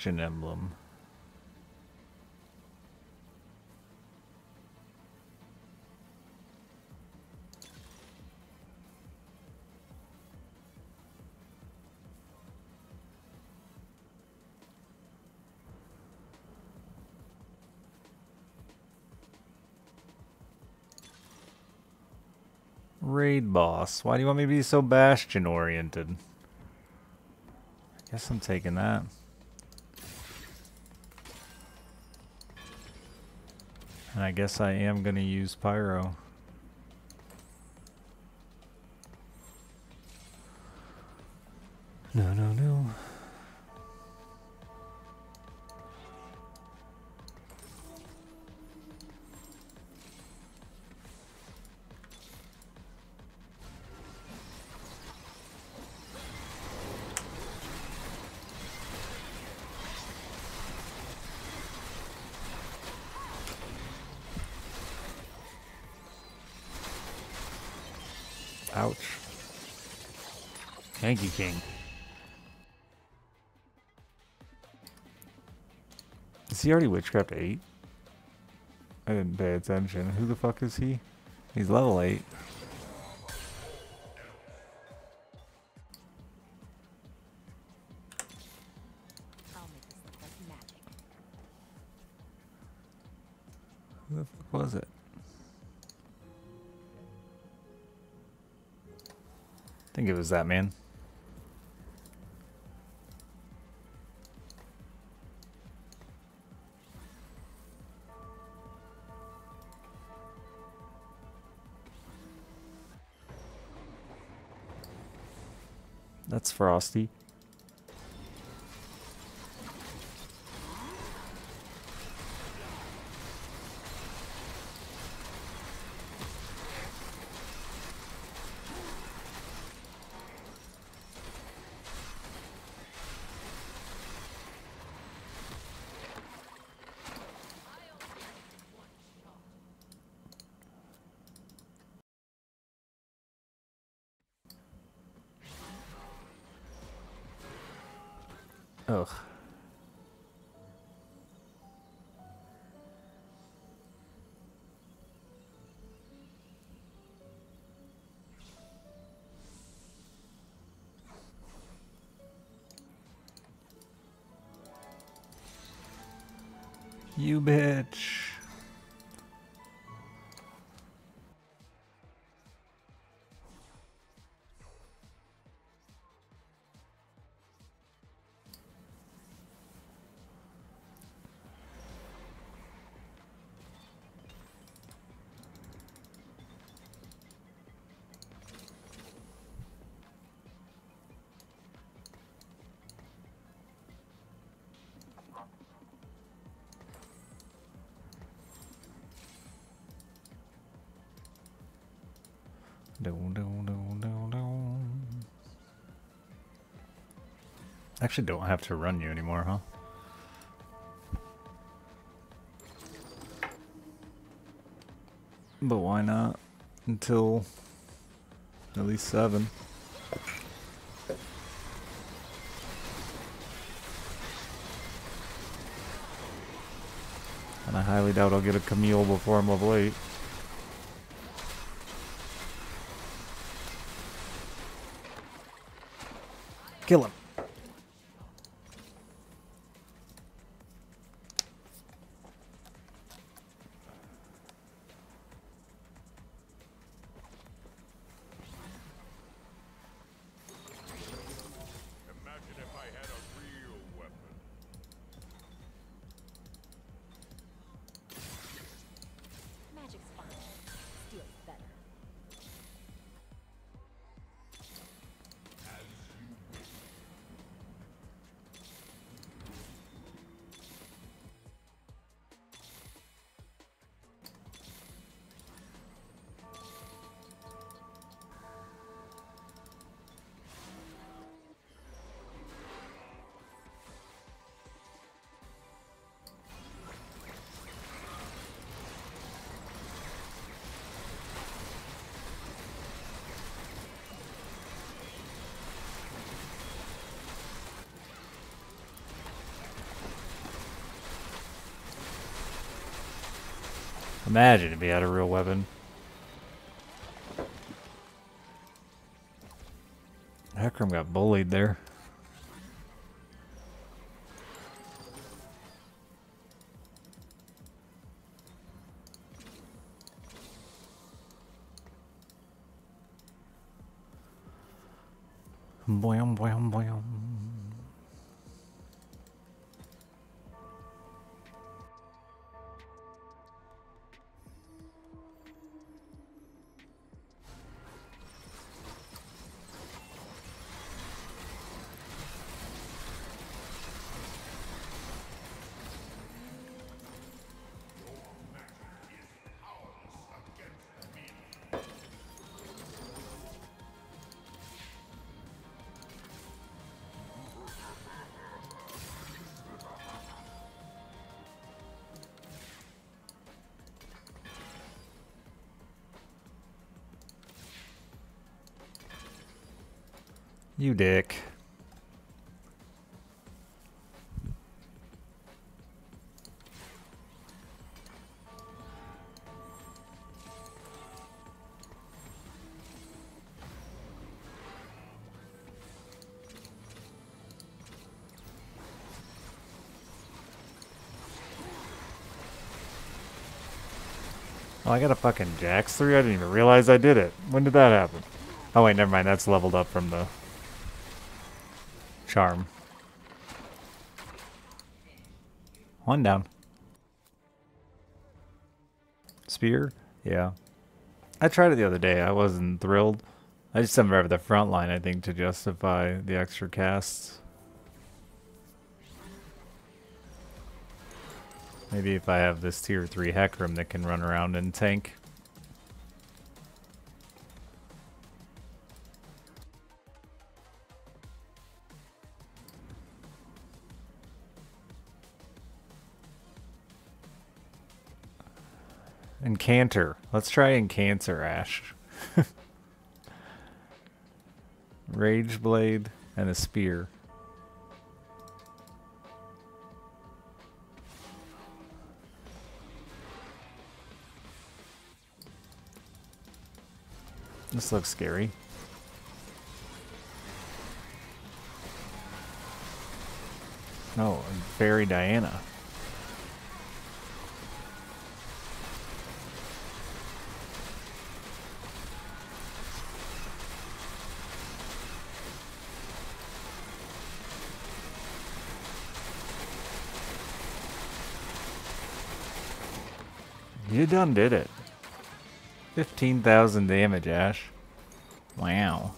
Speaker 1: The Bastion emblem. Raid boss. Why do you want me to be so Bastion oriented? I guess I'm taking that. And I guess I am going to use Pyro. Thank you, King. Is he already Witchcraft 8? I didn't pay attention. Who the fuck is he? He's level 8.
Speaker 2: I'll make this look like magic.
Speaker 1: Who the fuck was it? I think it was that man. Frosty. Dun. Actually, don't have to run you anymore, huh? But why not? Until at least seven. And I highly doubt I'll get a Camille before I'm level 8. Kill him.
Speaker 3: Imagine if
Speaker 1: he had a real weapon. Hecarim got bullied there. You dick. Oh, I got a fucking Jax 3? I didn't even realize I did it. When did that happen? Oh wait, never mind. That's leveled up from the charm. One down. Spear? Yeah. I tried it the other day. I wasn't thrilled. I just haven't the front line, I think, to justify the extra casts. Maybe if I have this tier 3 Hecarim that can run around and tank. Incantor. Let's try Incantor, Ashe. Rage Blade and a Spear. This looks scary. Oh, Faerie Diana. You done did it. 15,000 damage, Ashe. Wow.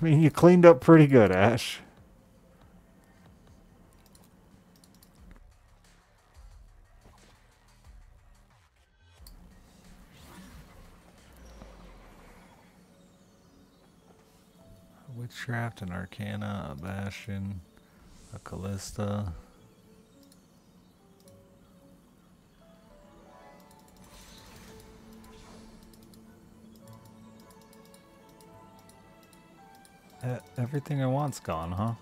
Speaker 1: I mean, you cleaned up pretty good, Ashe. Witchcraft, an Arcana, a Bastion, a Kalista. Everything I want's gone, huh?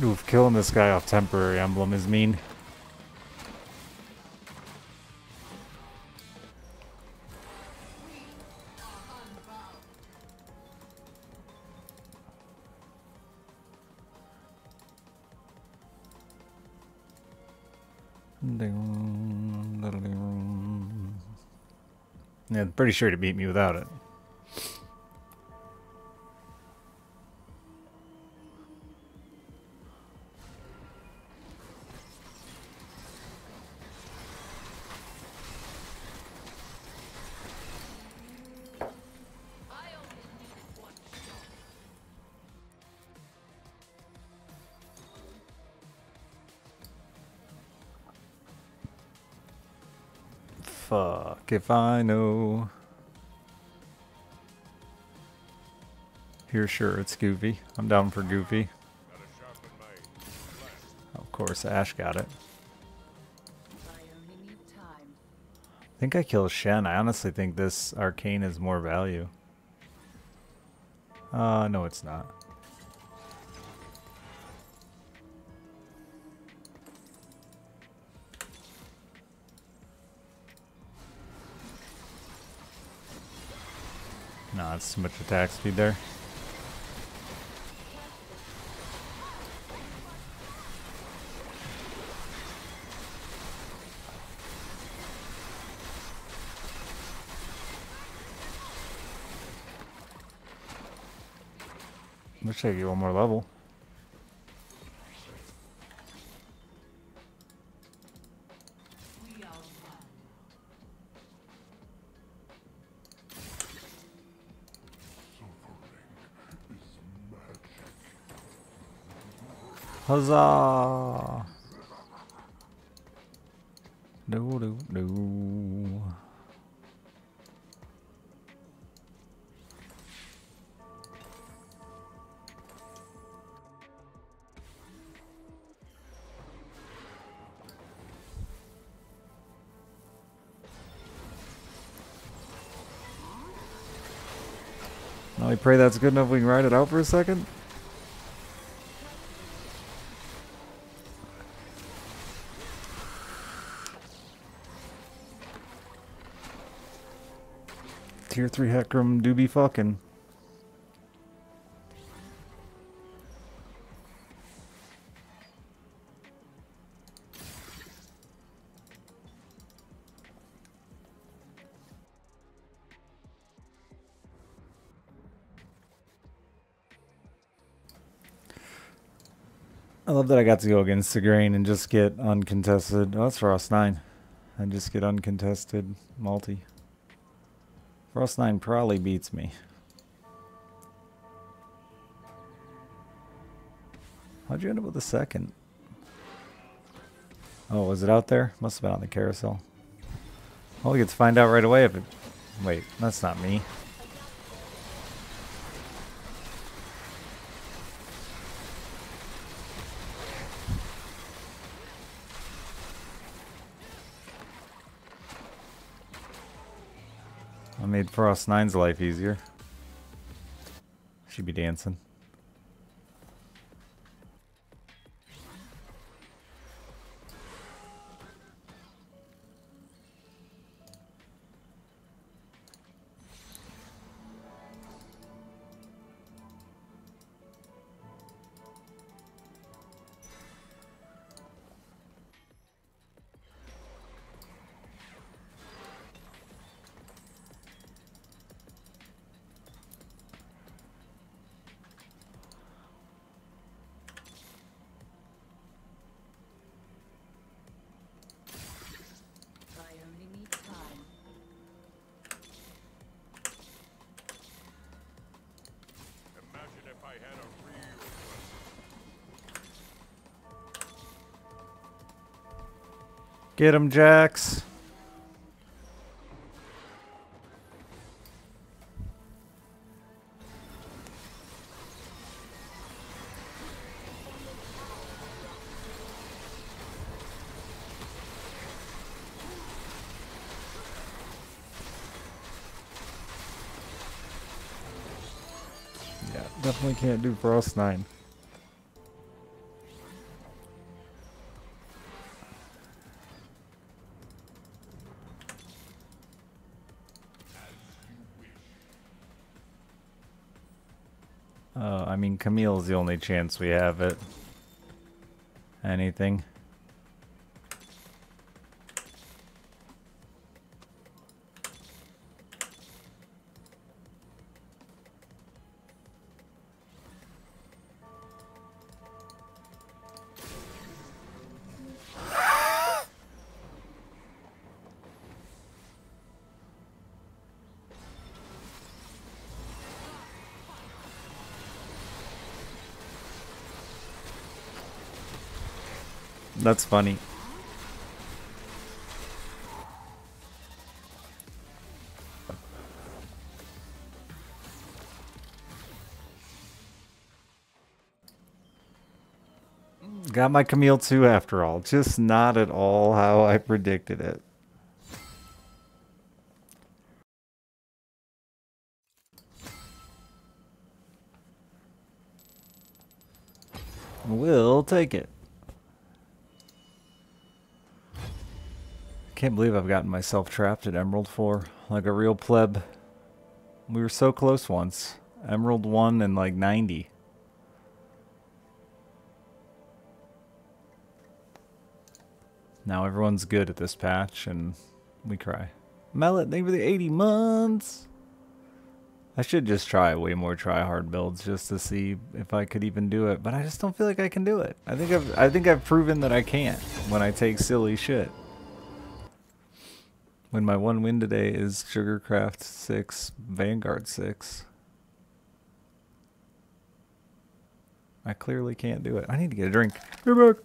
Speaker 1: Oof, killing this guy off temporary emblem is mean. Yeah, pretty sure to beat me without it. If I know. Here, sure, it's Goofy. I'm down for Goofy. Of course, Ashe got it.
Speaker 2: I
Speaker 1: think I kill Shen. I honestly think this arcane is more value. Uh, no, it's not. It's too much attack speed there. Wish I could get one more level. Huzzah! No, no. Well, I pray that's good enough we can ride it out for a second. Tier 3 Hecarim do be fucking. I love that I got to go against the grain and just get uncontested. Oh, that's Frost 9. And just get uncontested multi. Frost 9 probably beats me. How'd you end up with a second? Oh, was it out there? Must have been on the carousel. Well, we get to find out right away if it... Wait, that's not me. Frost 9's life easier. She'd be dancing. Get him, Jax. Yeah, definitely can't do Frost 9. Camille's the only chance we have at anything. That's funny. Got my Camille too after all. Just not at all how I predicted it. We'll take it. Can't believe I've gotten myself trapped at Emerald 4 like a real pleb. We were so close once. Emerald 1 and like 90. Now everyone's good at this patch and we cry. Mallet, thank you for the 80 months! I should just try way more try hard builds just to see if I could even do it, but I just don't feel like I can do it. I think I've I think I've proven that I can't when I take silly shit. When my one win today is Sugarcraft 6, Vanguard 6. I clearly can't do it. I need to get a drink. Be back.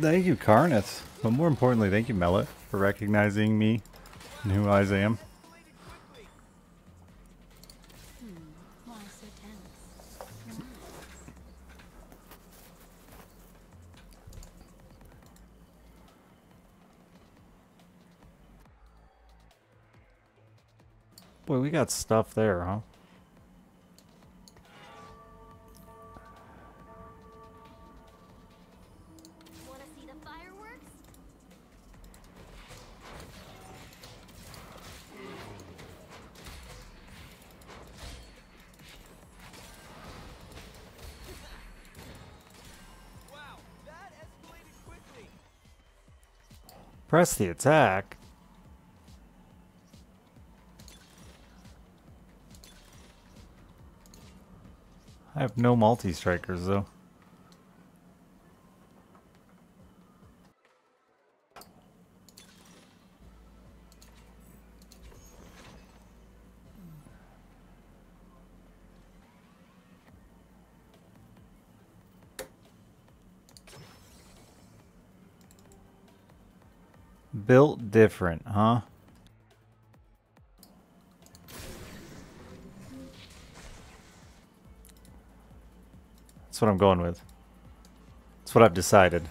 Speaker 1: Thank you, Karnith. But more importantly, thank you, Mellet, for recognizing me and who I am. Boy, we got stuff there, huh?
Speaker 4: The
Speaker 1: attack. I have no multi-strikers, though. Built different, huh? That's what I'm going with. That's what I've decided.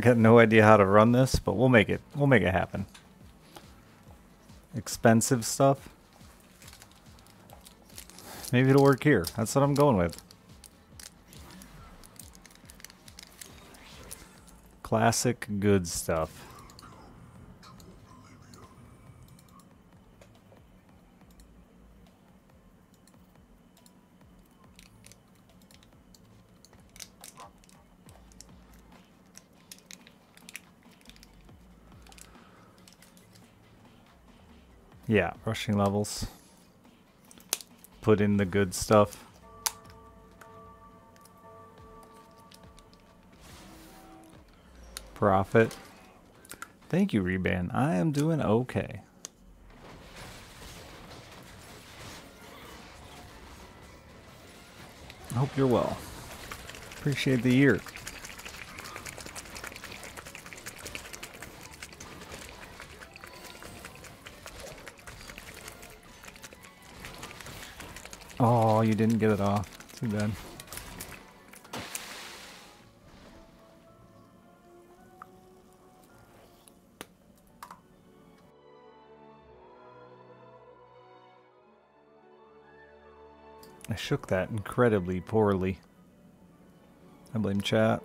Speaker 1: I got no idea how to run this, but we'll make it. We'll make it happen. Expensive stuff. Maybe it'll work here. That's what I'm going with. Classic good stuff. Yeah, rushing levels. Put in the good stuff. Profit. Thank you, Reban. I am doing okay. I hope you're well. Appreciate the year. You didn't get it off. Too bad. I shook that incredibly poorly. I blame chat.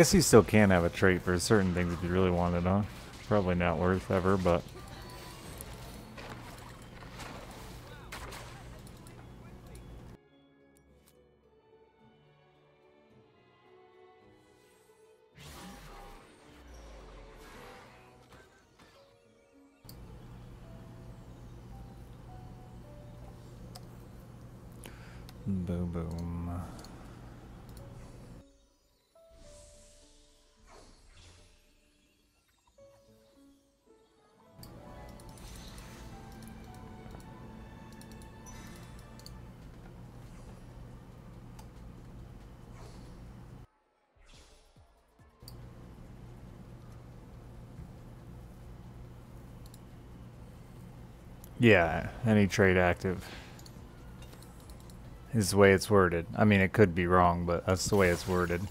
Speaker 1: Guess you still can have a trait for certain things if you really wanted, huh? Probably not worth ever, but Yeah, any trade active is the way it's worded. I mean, it could be wrong, but that's the way it's worded.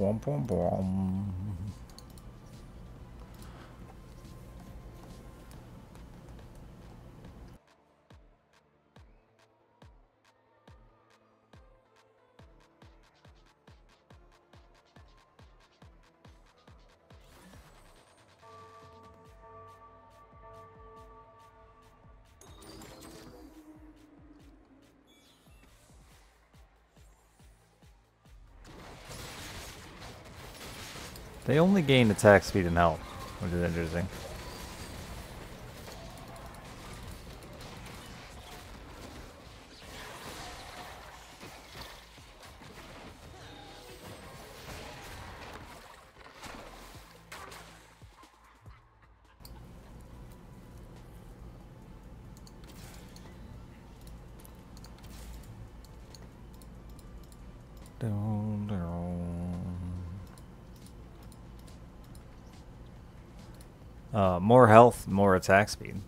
Speaker 1: Boom, boom, boom, They only gain attack speed and health, which is interesting. Attack speed.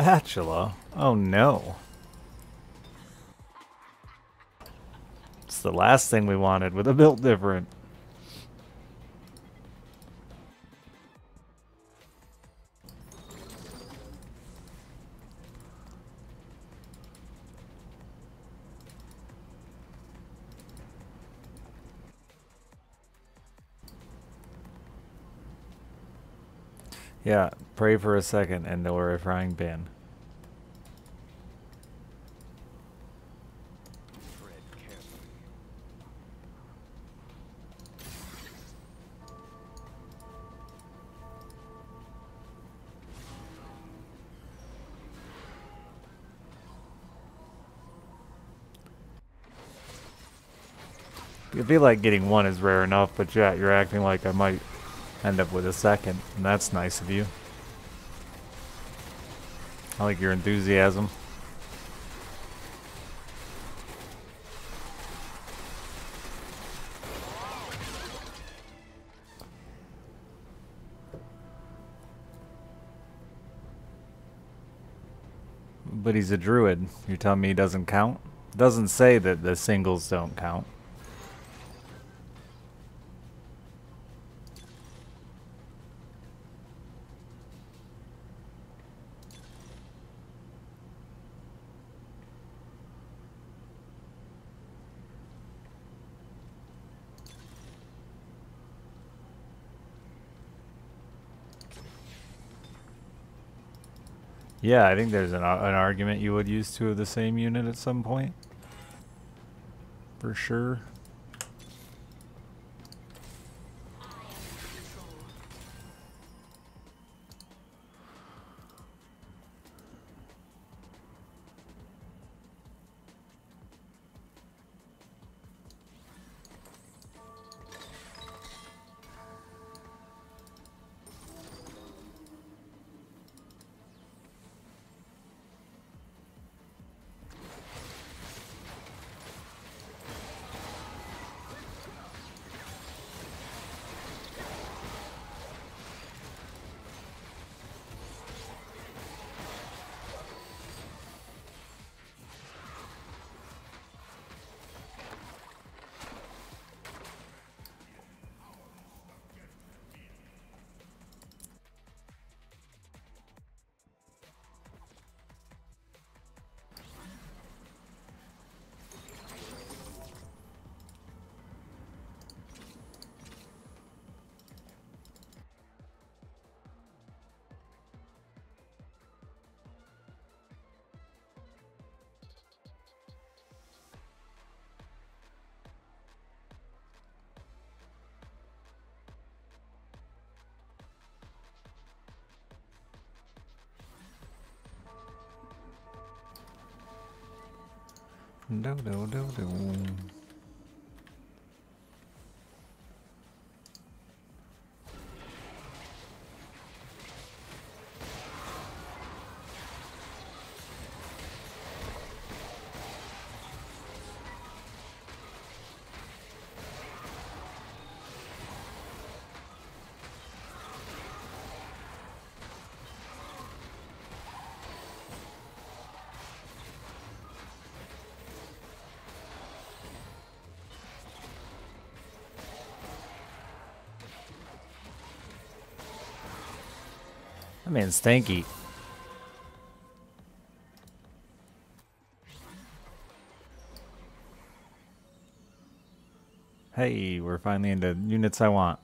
Speaker 1: Spatula? Oh no. It's the last thing we wanted with a built different. Pray for a second and lower a frying pan. I feel like getting one is rare enough, but yeah, you're acting like I might end up with a second, and that's nice of you. I like your enthusiasm. But he's a druid. You're telling me he doesn't count? Doesn't say that the singles don't count. Yeah, I think there's an, ar- an argument you would use two of the same unit at some point. For sure. Do, That man's stanky. Hey, we're finally into units I want.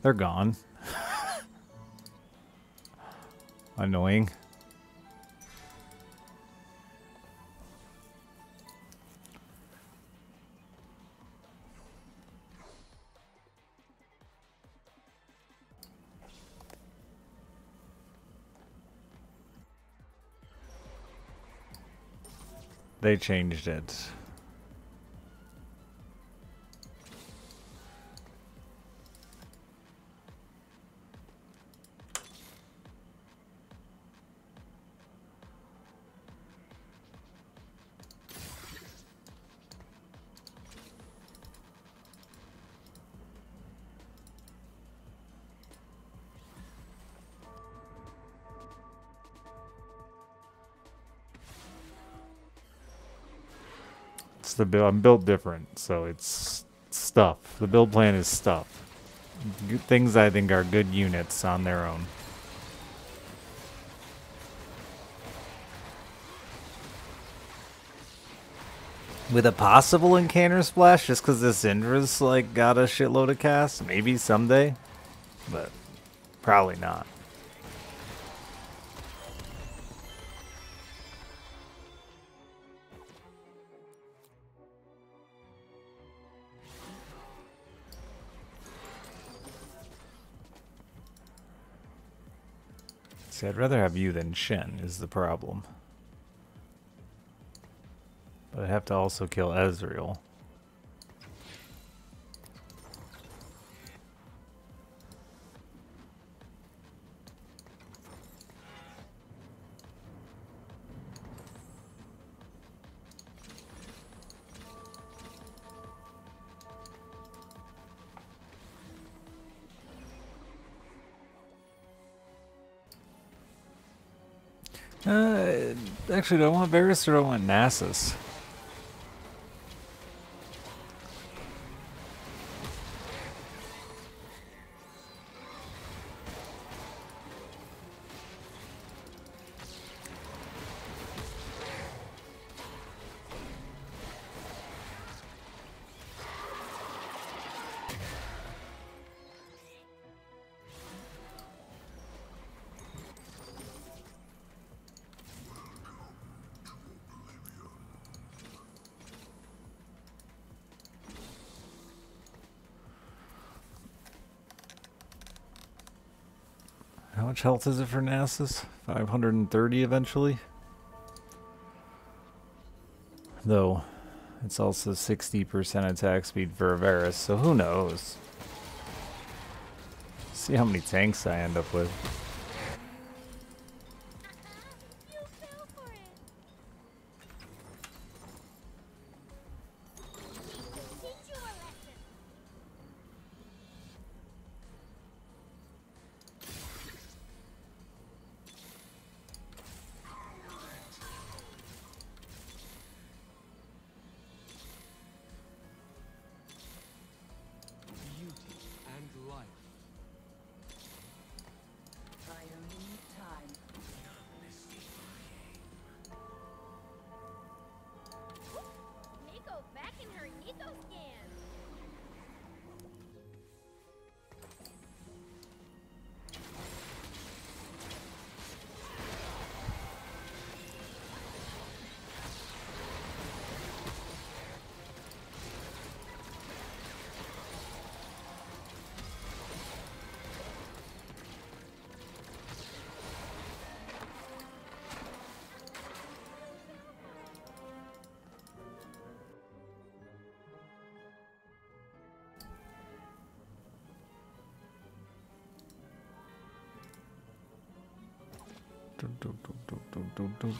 Speaker 1: They're gone. Annoying. They changed it. The build. I'm built different, so it's stuff. The build plan is stuff. Things I think are good units on their own. With a possible Incantor Splash, just because this Syndra's like got a shitload of cast, maybe someday, but probably not. See, I'd rather have you than Shen, is the problem. But I have to also kill Ezreal. Actually, do I want Varus or do I want Nasus? Health is it for Nasus? 530 eventually? Though, it's also 60% attack speed for Varus, so who knows? See how many tanks I end up with.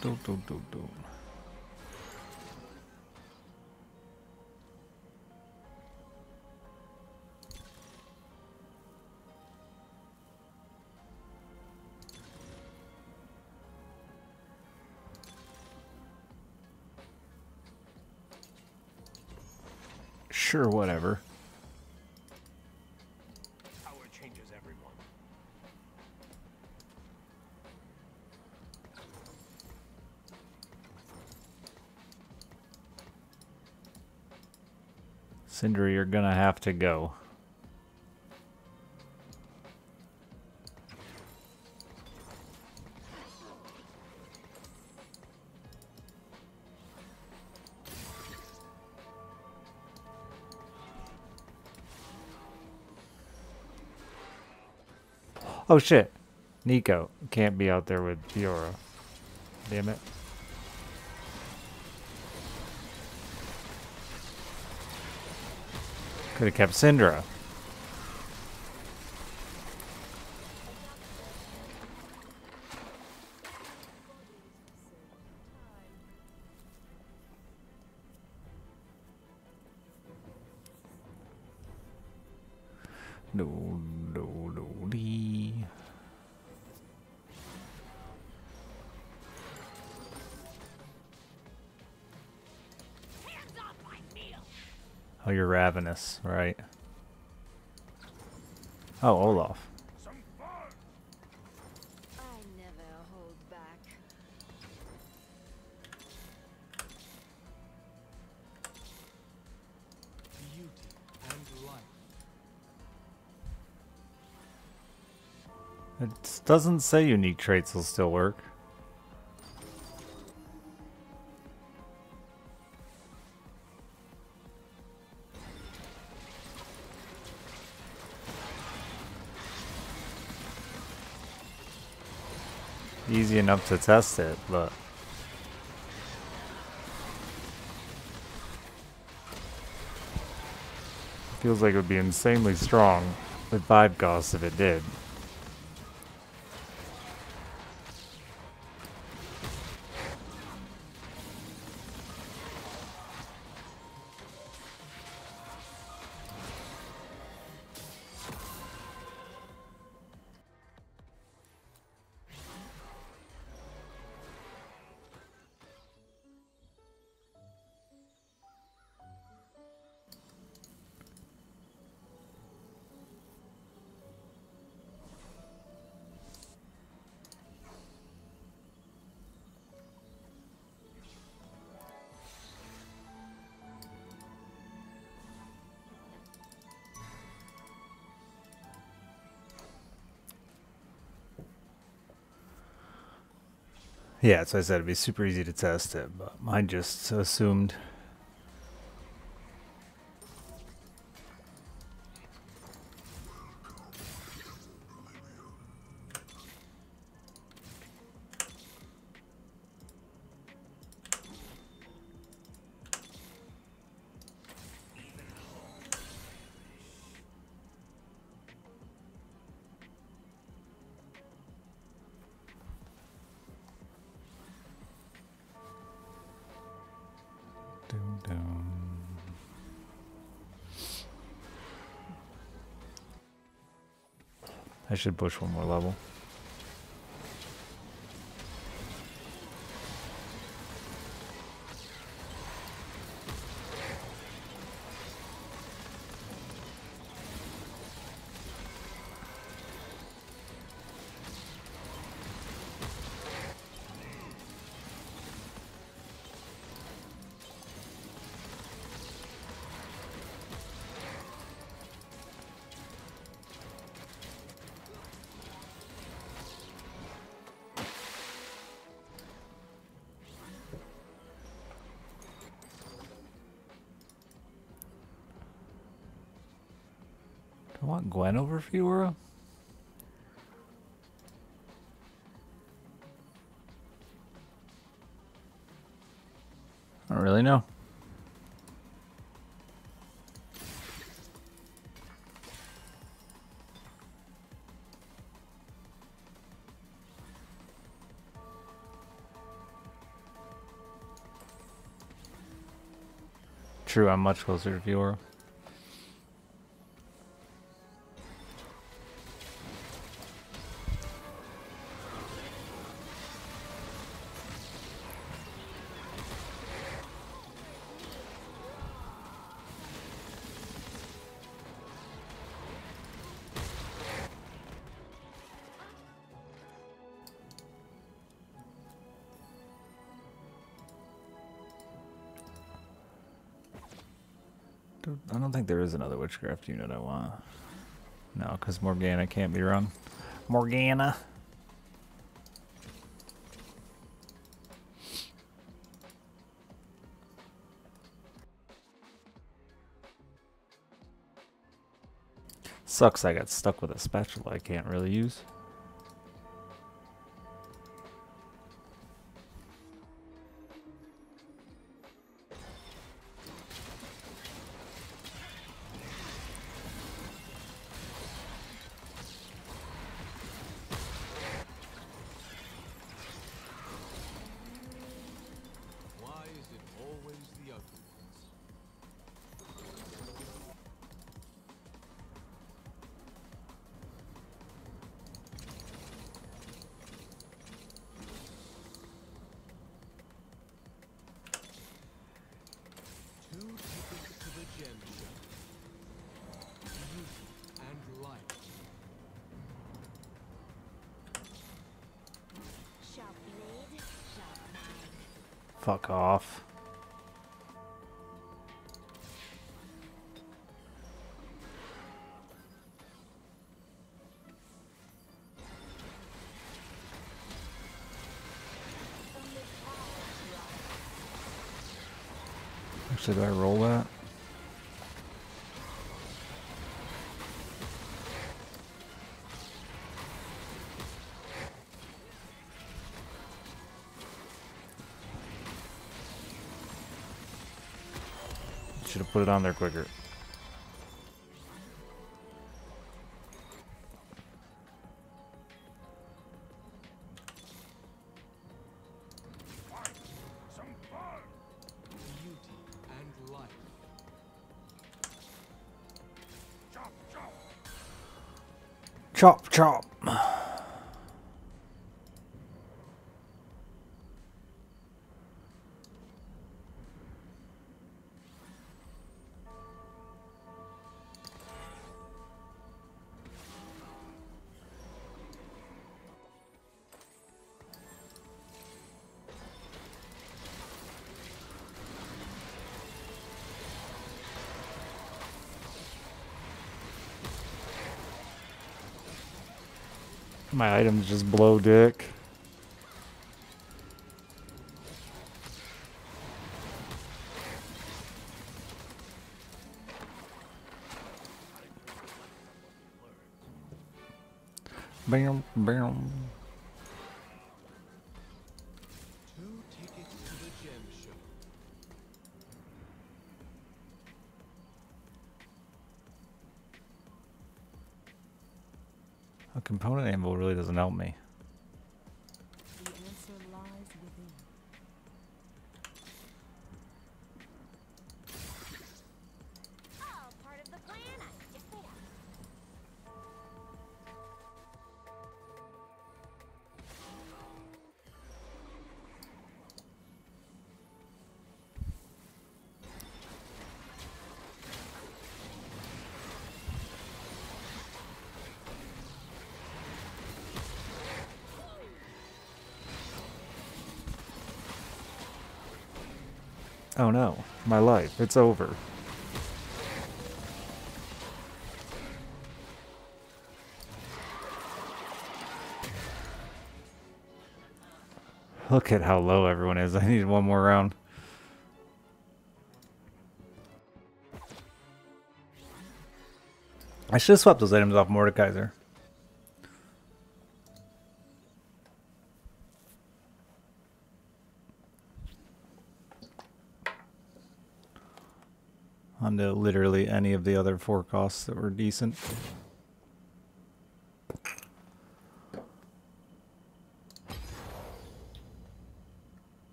Speaker 1: don't, don't, don't, don't. Sure, whatever. Cinder, you're gonna have to go. Oh shit. Neeko can't be out there with Fiora. Damn it. Could have kept Syndra. Yes, right. Oh, Olaf. It doesn't say unique traits will still work. Enough to test it, but feels like it would be insanely strong with five costs if it did. Yeah, so I said it'd be super easy to test it, but mine just assumed. Should push one more level. sign over for? I don't really know. True, I'm much closer to Fiora. Think there is another witchcraft unit I want. No, because Morgana can't be run. Morgana. Sucks I got stuck with a spatula I can't really use. Fuck off. Actually, do I roll that? Put it on there quicker. Chop, chop. My items just blow dick. My life, it's over. Look at how low everyone is. I need one more round. I should have swapped those items off Mordekaiser. The other four costs that were decent.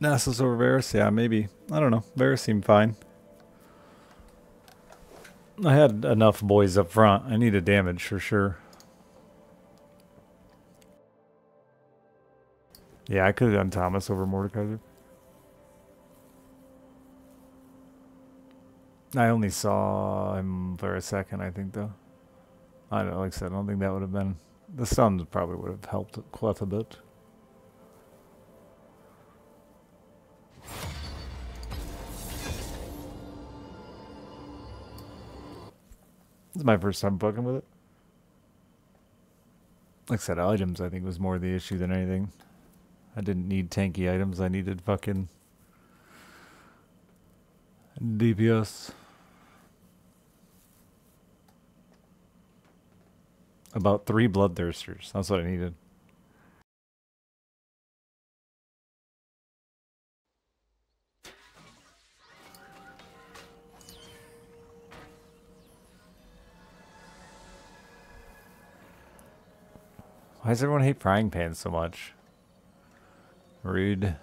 Speaker 1: Nasus over Varus? Yeah, maybe. I don't know. Varus seemed fine. I had enough boys up front. I needed damage for sure. Yeah, I could have done Thomas over Mordekaiser. I only saw him for a second, I think, though. I don't like I said, I don't think that would have been... The sun probably would have helped quite a bit. This is my first time fucking with it. Like I said, items I think was more the issue than anything. I didn't need tanky items, I needed fucking DPS. About three bloodthirsters. That's what I needed. Why does everyone hate frying pans so much? Rude.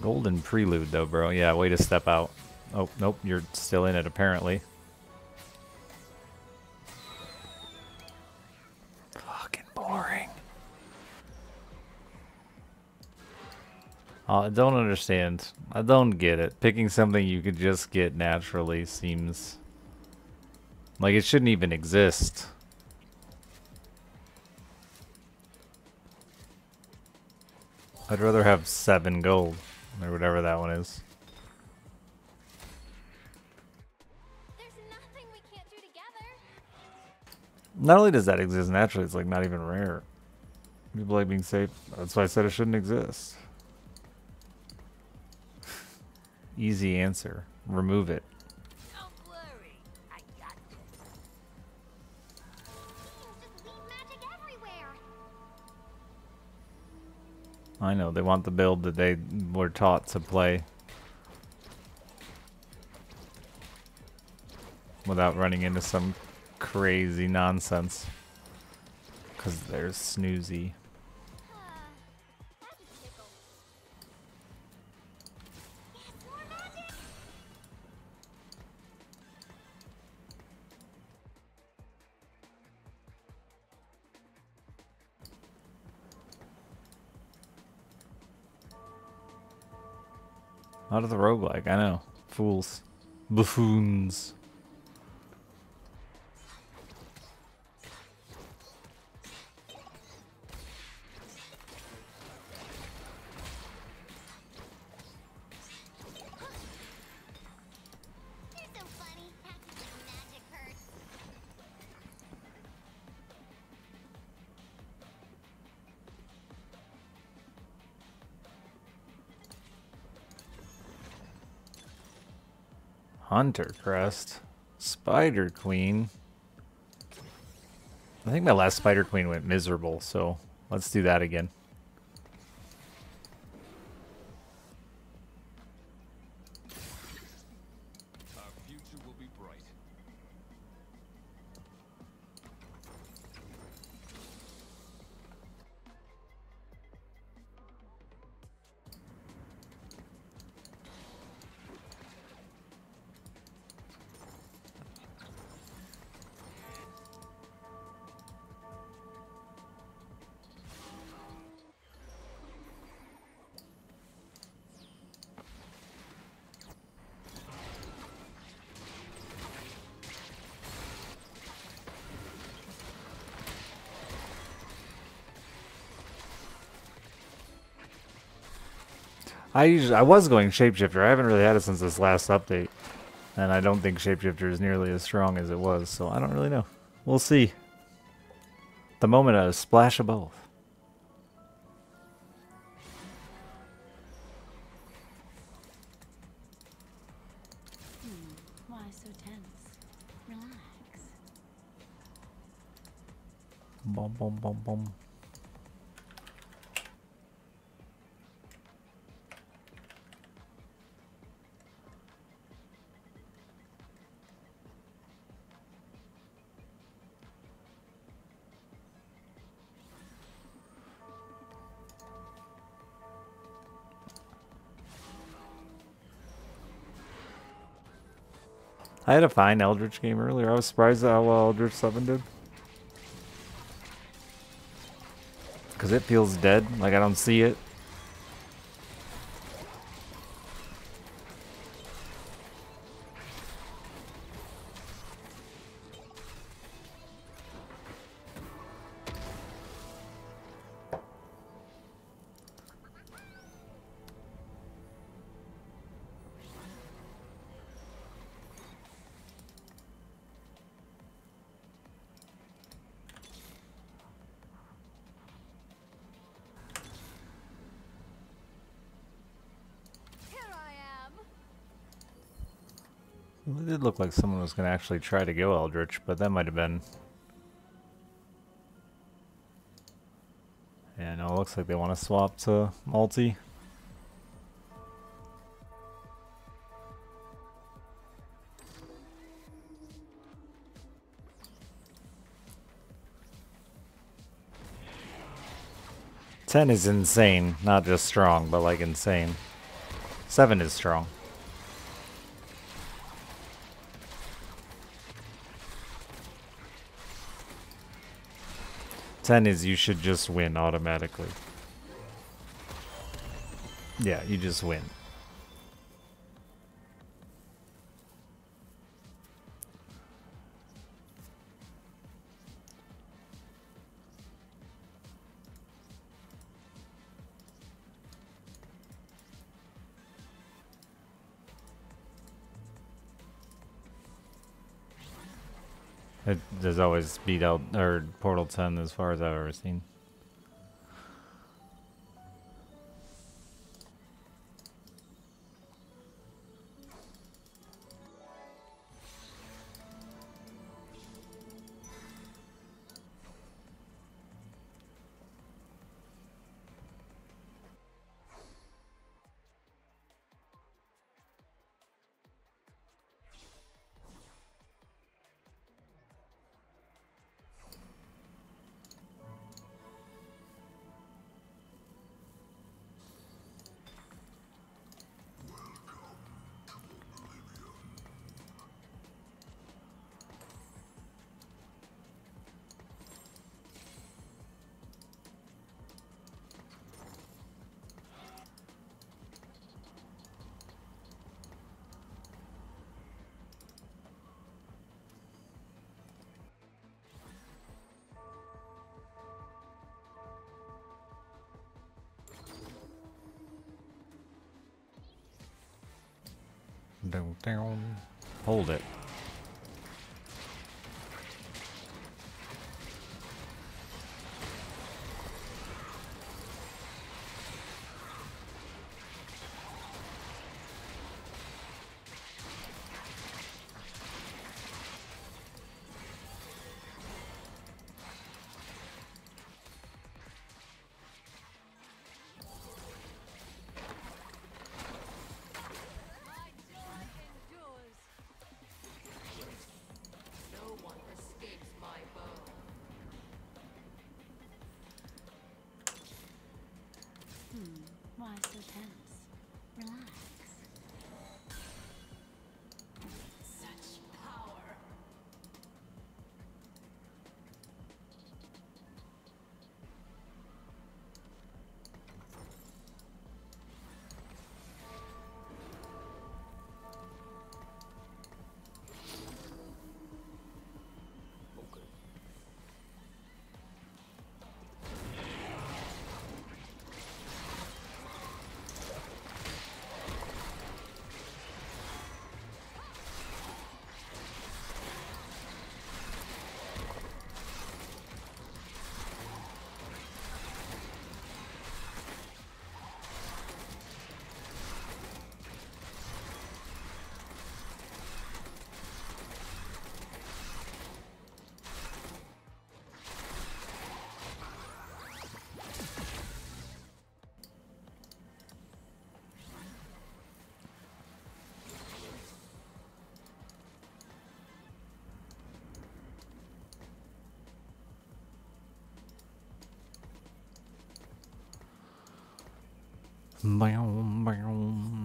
Speaker 1: Golden prelude though, bro. Yeah, way to step out. Oh, nope, you're still in it apparently. Fucking boring. Uh, I don't understand. I don't get it. Picking something you could just get naturally seems like it shouldn't even exist. I'd rather have seven gold or whatever that one is.
Speaker 4: There's nothing we can't do together.
Speaker 1: Not only does that exist naturally, it's like not even rare. People like being safe. That's why I said it shouldn't exist. Easy answer. Remove it.
Speaker 5: I
Speaker 1: know, they want the build that they were taught to play. Without running into some crazy nonsense. Because they're snoozy. Out of the roguelike, I know. Fools. Buffoons. Hunter Crest. Spider Queen. I think my last Spider Queen went miserable, so let's do that again. I usually, I was going Shapeshifter. I haven't really had it since this last update. And I don't think Shapeshifter is nearly as strong as it was, so I don't really know. We'll see. At the moment, a splash of both.
Speaker 2: Hmm, why so tense? Relax.
Speaker 1: I had a fine Eldritch game earlier. I was surprised at how well Eldritch 7 did. Because it feels dead. Like I don't see it. Like someone was going to actually try to go Eldritch, but that might have been... Yeah, no, it looks like they want to swap to multi. Ten is insane, not just strong, but like insane. Seven is strong. 10 is you should just win automatically. Yeah, you just win. Always beat out or Portal 10 as far as I've ever seen. Boom, boom.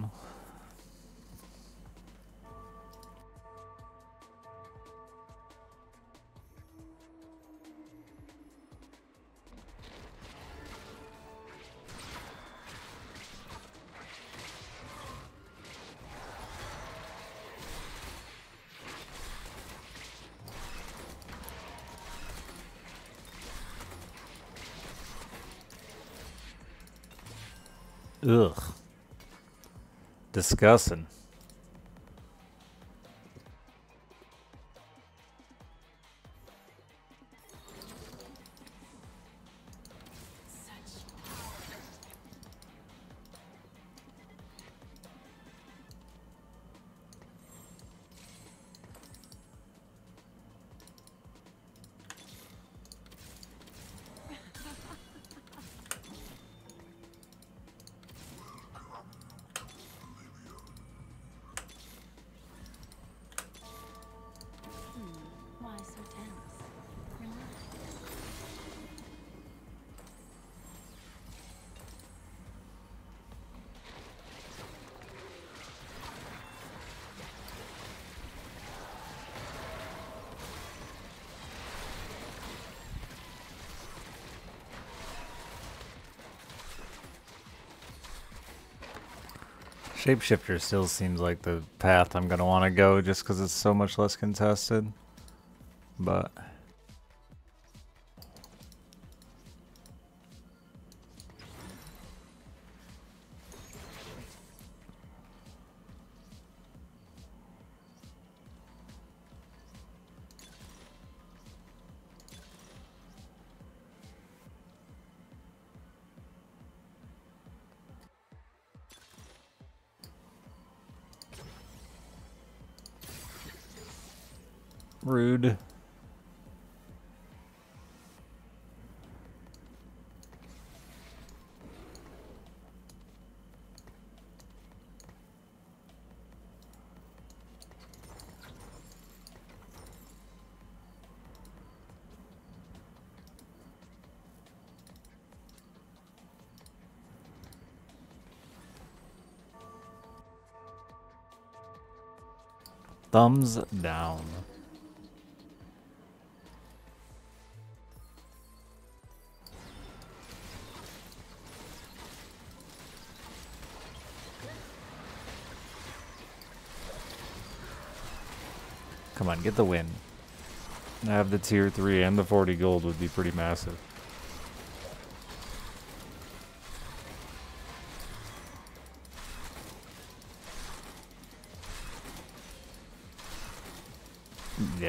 Speaker 1: Ugh. Disgusting. Shapeshifter still seems like the path I'm gonna want to go just because it's so much less contested. Thumbs down. Come on, get the win. I Have the tier 3 and the 40 gold would be pretty massive.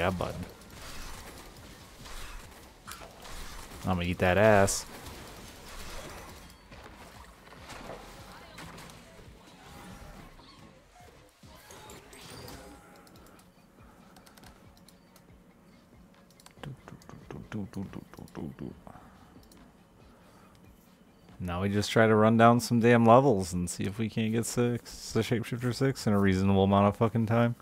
Speaker 1: Yeah, bud. I'm gonna eat that ass. Now we just try to run down some damn levels and see if we can't get six, the shapeshifter six in a reasonable amount of fucking time.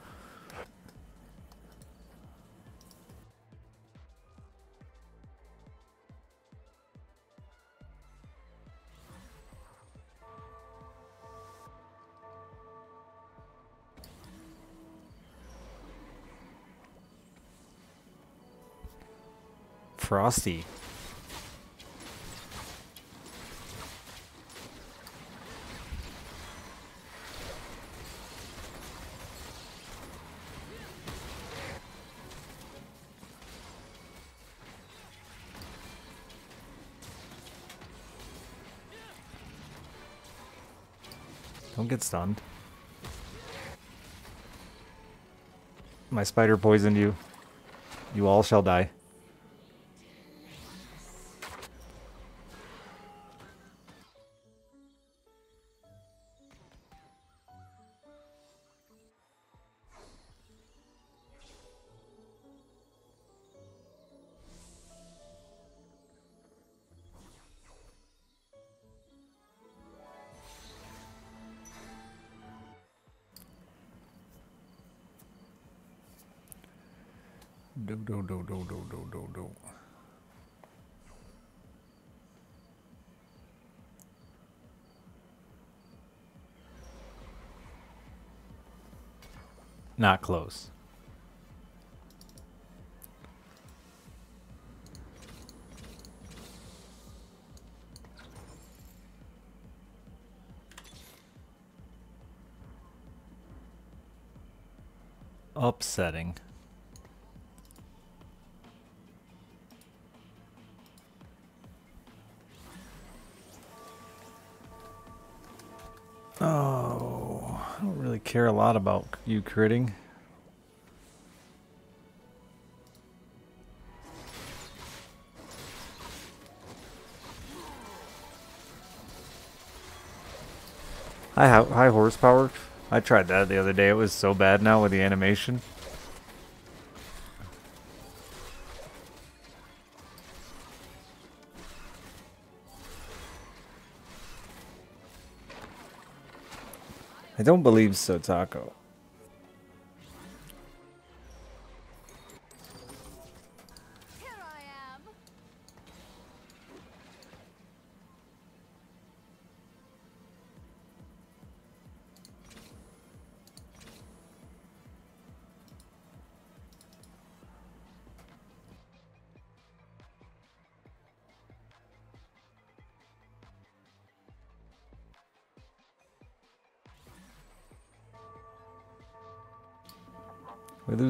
Speaker 1: Frosty. Don't get stunned. My spider poisoned you. You all shall die. Not close. Upsetting. Care a lot about you critting. High, high horsepower. I tried that the other day. It was so bad now with the animation. I don't believe Sotako.
Speaker 4: Here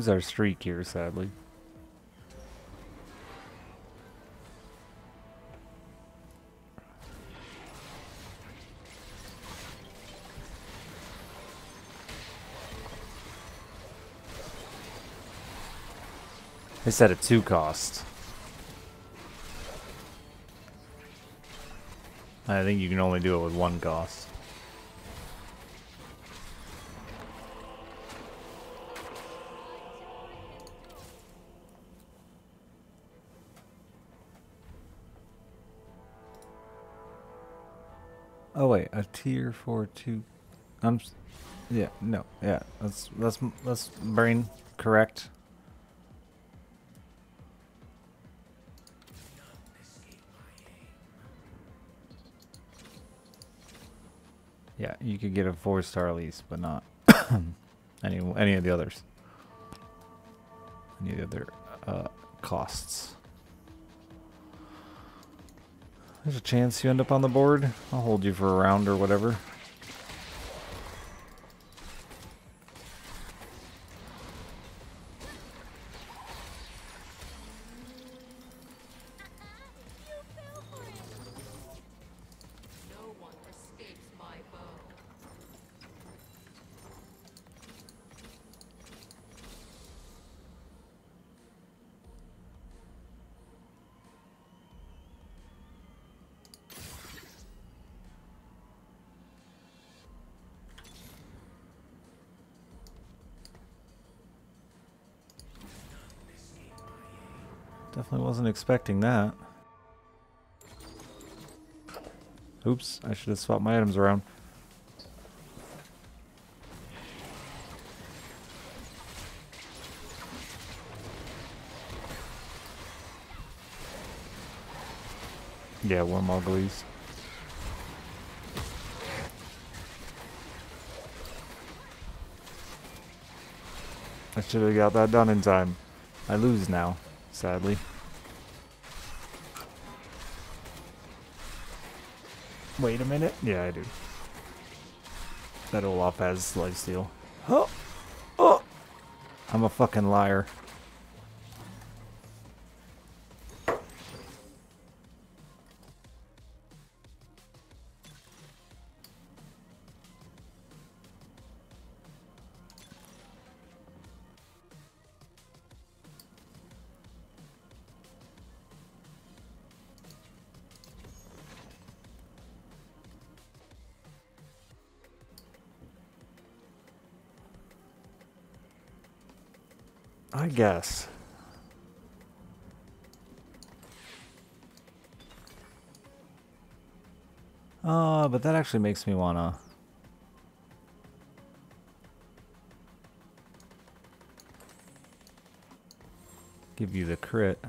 Speaker 1: lose our streak here, sadly. They said a two cost. I think you can only do it with one cost. Tier four two. I'm. Yeah, no, yeah. That's that's that's brain correct. Yeah, you could get a four star lease, but not any any of the others. Any of the other uh, costs. There's a chance you end up on the board. I'll hold you for a round or whatever. Expecting that. Oops, I should have swapped my items around. Yeah, worm uglies. I should have got that done in time. I lose now, sadly. Wait a minute. Yeah, I do. That Olaf has lifesteal. Oh! Oh! I'm a fucking liar. Guess. Uh, but that actually makes me wanna. Give you the crit.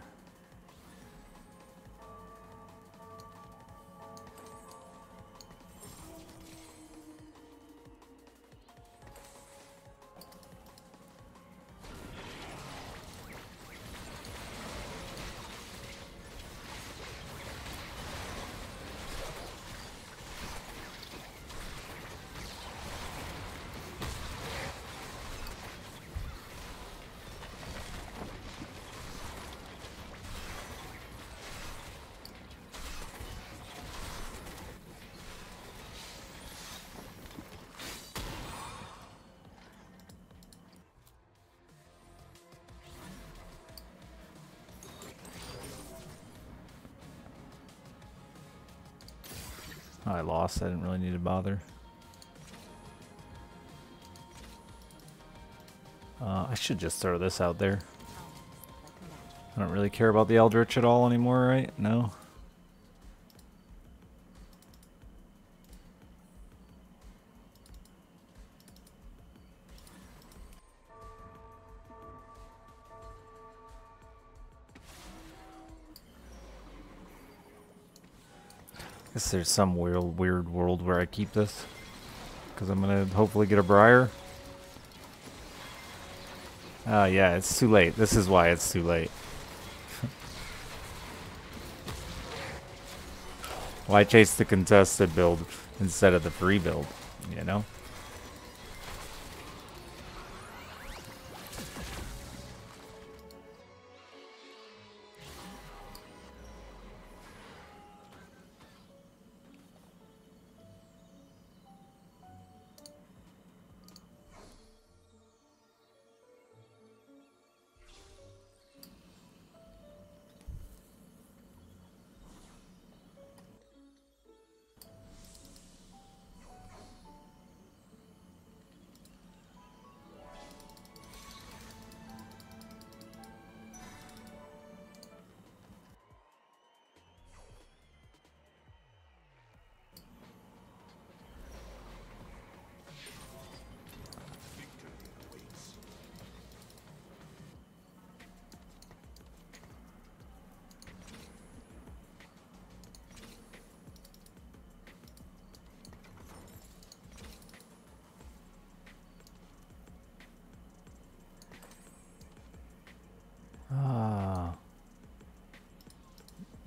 Speaker 1: I. I didn't really need to bother. Uh, I should just throw this out there. I don't really care about the Eldritch at all anymore, right? No? There's some weird, weird world where I keep this. Because I'm going to hopefully get a Briar. Oh, yeah, it's too late. This is why it's too late. why chase the contested build instead of the free build, you know?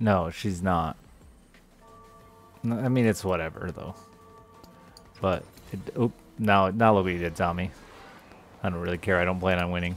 Speaker 1: No, she's not. I mean, it's whatever though. But it, oop, now now look what you Tommy. I don't really care. I don't plan on winning.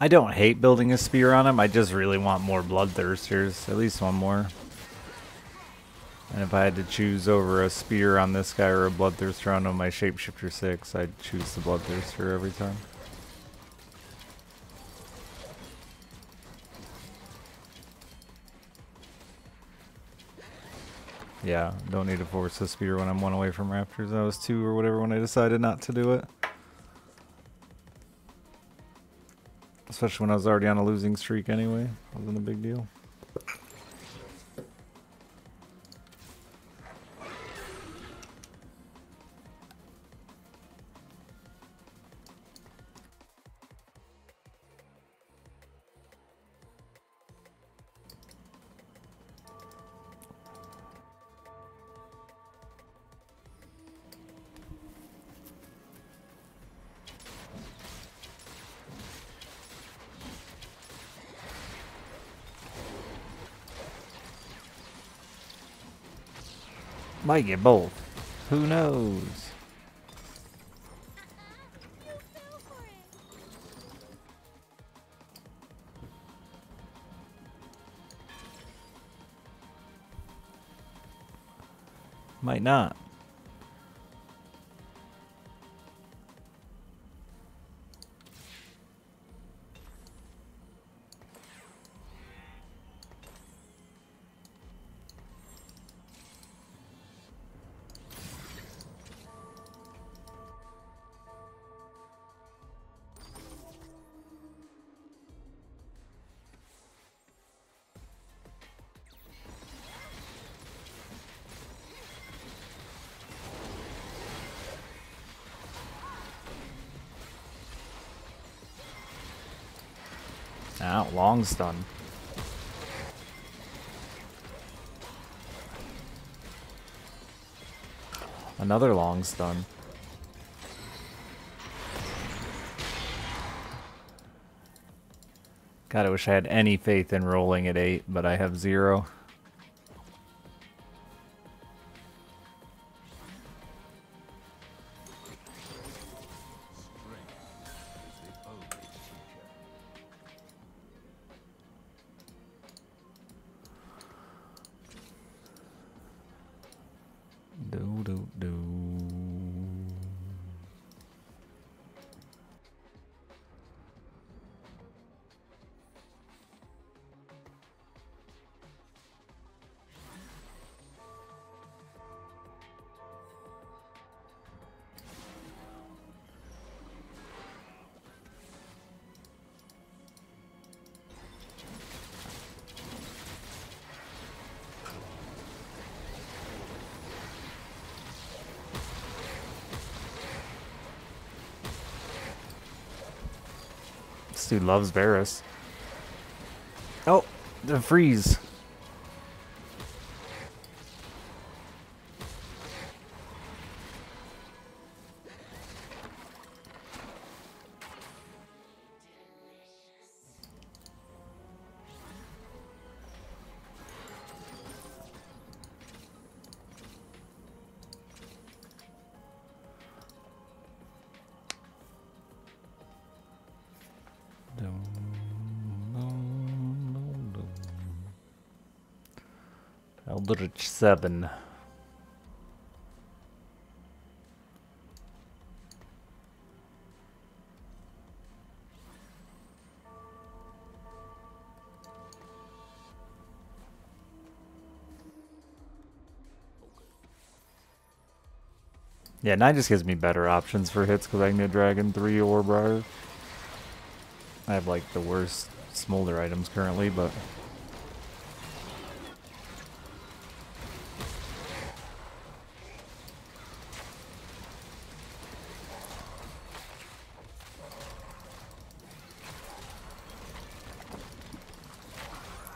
Speaker 1: I don't hate building a spear on him. I just really want more bloodthirsters. At least one more. And if I had to choose over a spear on this guy or a bloodthirster on my shapeshifter six, I'd choose the bloodthirster every time. Yeah, don't need to force a spear when I'm one away from raptors. I was two or whatever when I decided not to do it. Especially when I was already on a losing streak anyway. Wasn't a big deal. Might get both. Who knows? Might not. Long stun. Another long stun. God, I wish I had any faith in rolling at 8, but I have zero. Dude loves Varus. Oh, the freeze. 7. Yeah, 9 just gives me better options for hits because I can get Dragon 3 or Briar. I have like the worst smolder items currently, but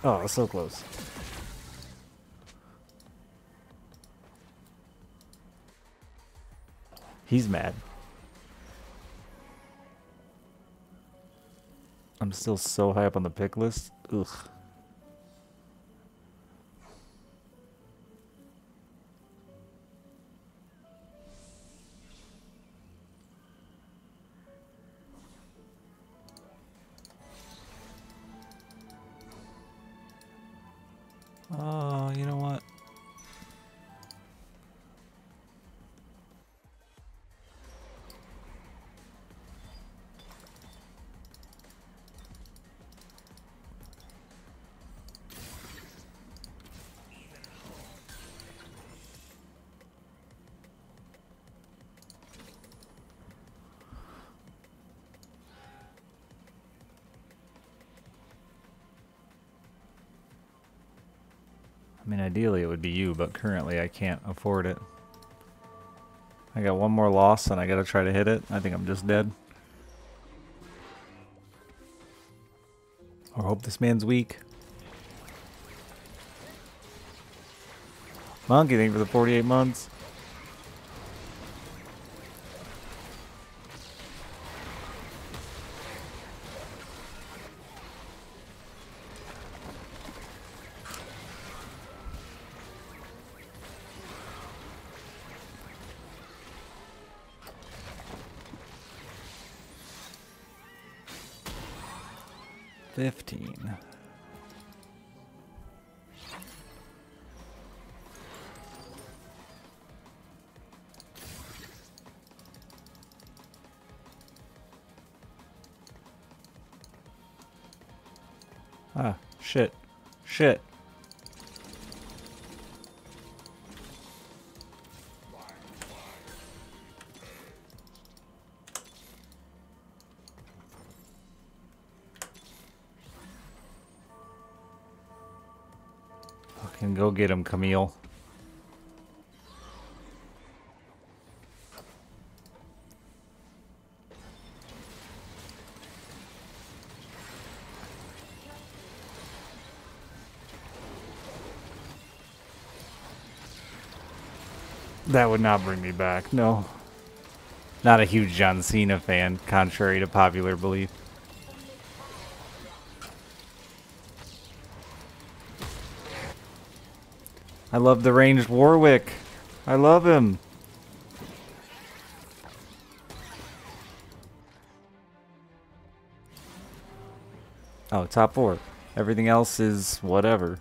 Speaker 1: Oh, so close. He's mad. I'm still so high up on the pick list. Ugh. But currently I can't afford it. I got one more loss and I gotta try to hit it. I think I'm just dead. Or hope this man's weak. Monkey, thank you for the 48 months. Camille. That would not bring me back, no. Not a huge John Cena fan, contrary to popular belief. I love the ranged Warwick. I love him. Oh, top four. Everything else is whatever.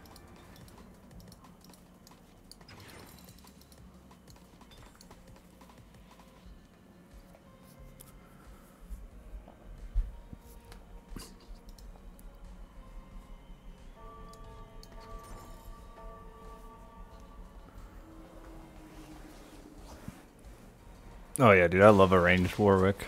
Speaker 1: Dude, I love a ranged Warwick.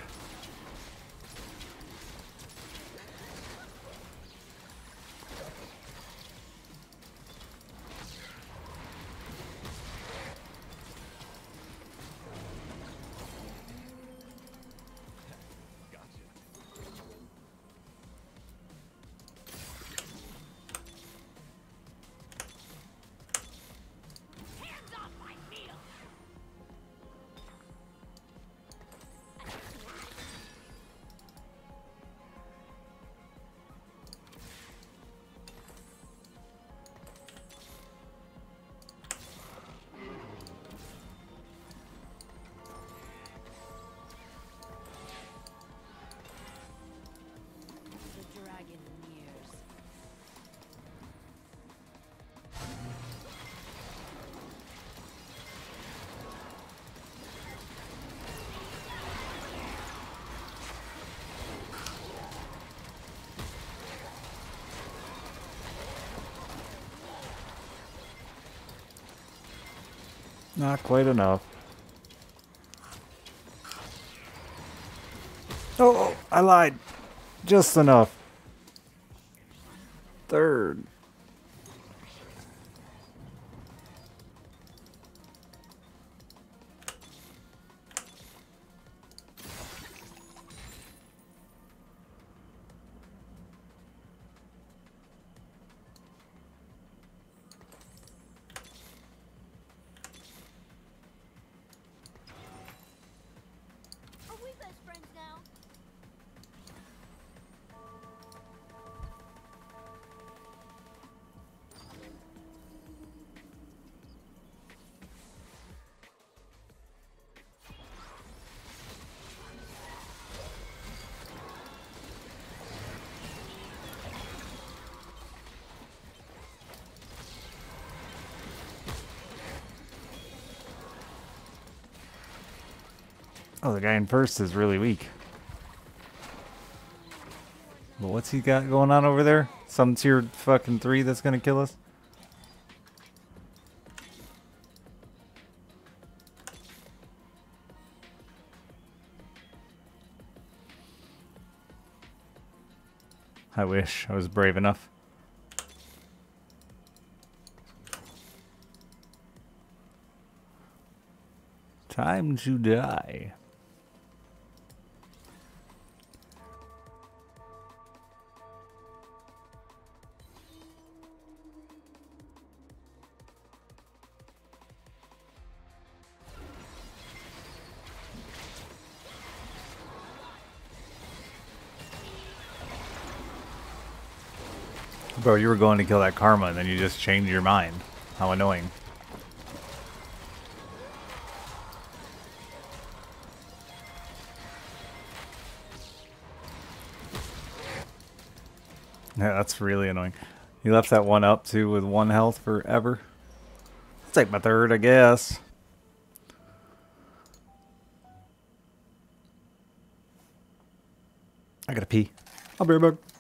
Speaker 1: Not quite enough. Oh, oh, I lied. Just enough. Oh, the guy in first is really weak. But what's he got going on over there? Some tier fucking three that's gonna kill us? I wish I was brave enough. Time to die. Bro, you were going to kill that karma and then you just changed your mind. How annoying. Yeah, that's really annoying. He left that one up too with one health forever. I'll take my third, I guess. I gotta pee. I'll be right back.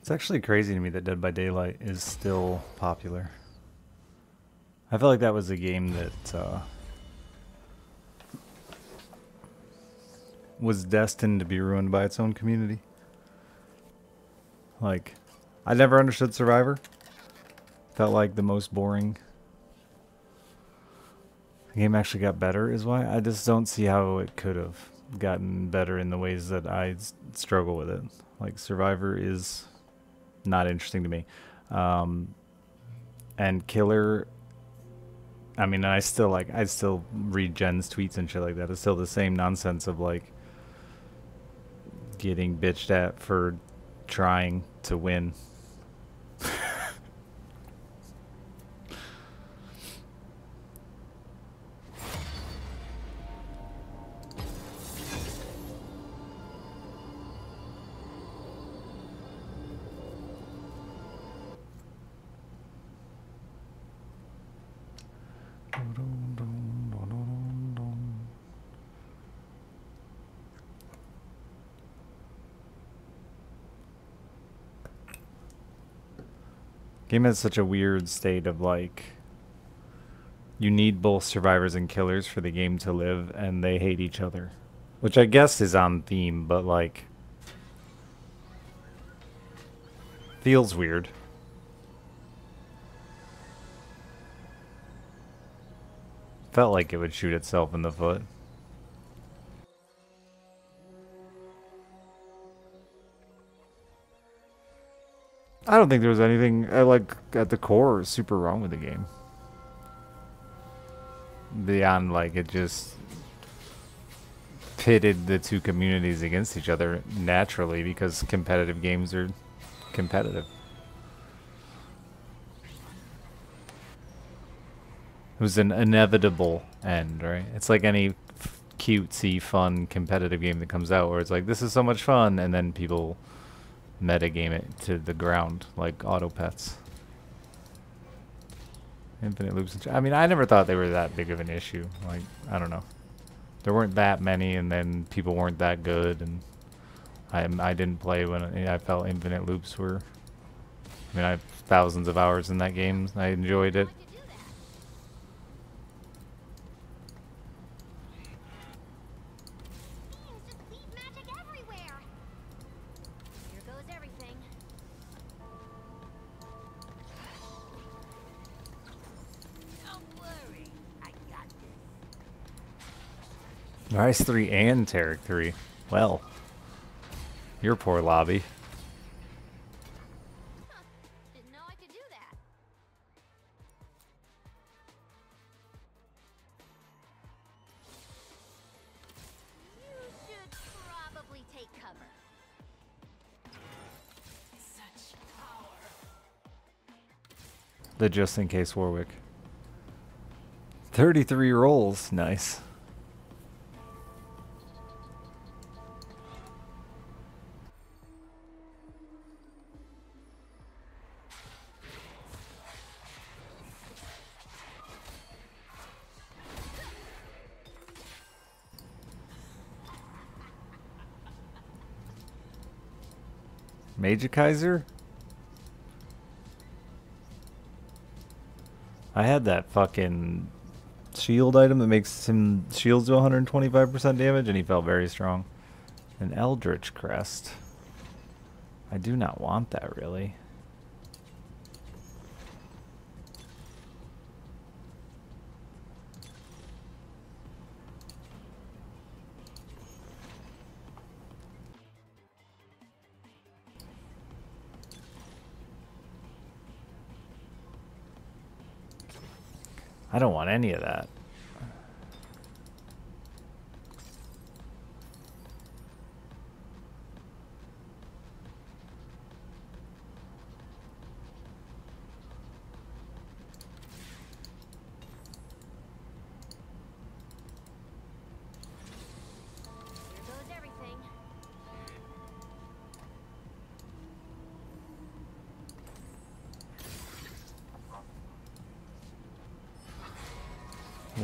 Speaker 1: It's actually crazy to me that Dead by Daylight is still popular. I feel like that was a game that uh, was destined to be ruined by its own community. Like, I never understood Survivor. Felt like the most boring. The game actually got better, is why I just don't see how it could have gotten better in the ways that I struggle with it. Like Survivor is not interesting to me, um, and Killer. I mean, I still like I still read Jen's tweets and shit like that. It's still the same nonsense of like getting bitched at for trying to win. Game has such a weird state of like you need both survivors and killers for the game to live and they hate each other. Which I guess is on theme, but like feels weird. Felt like it would shoot itself in the foot. I don't think there was anything uh, like at the core super wrong with the game. Beyond like it just pitted the two communities against each other naturally because competitive games are competitive. It was an inevitable end, right? It's like any cutesy, fun, competitive game that comes out where it's like, this is so much fun, and then people metagame it to the ground, like Autopets. Infinite loops. I mean, I never thought they were that big of an issue. Like, I don't know. There weren't that many, and then people weren't that good, and I I didn't play when I felt infinite loops were. I mean, I have thousands of hours in that game. I enjoyed it. Ryze 3 and Taric 3. Well, your poor lobby. The just in case Warwick. 33 rolls. Nice. Major Kaiser? I had that fucking shield item that makes him shields do 125% damage, and he felt very strong. An Eldritch Crest. I do not want that, really. I don't want any of that.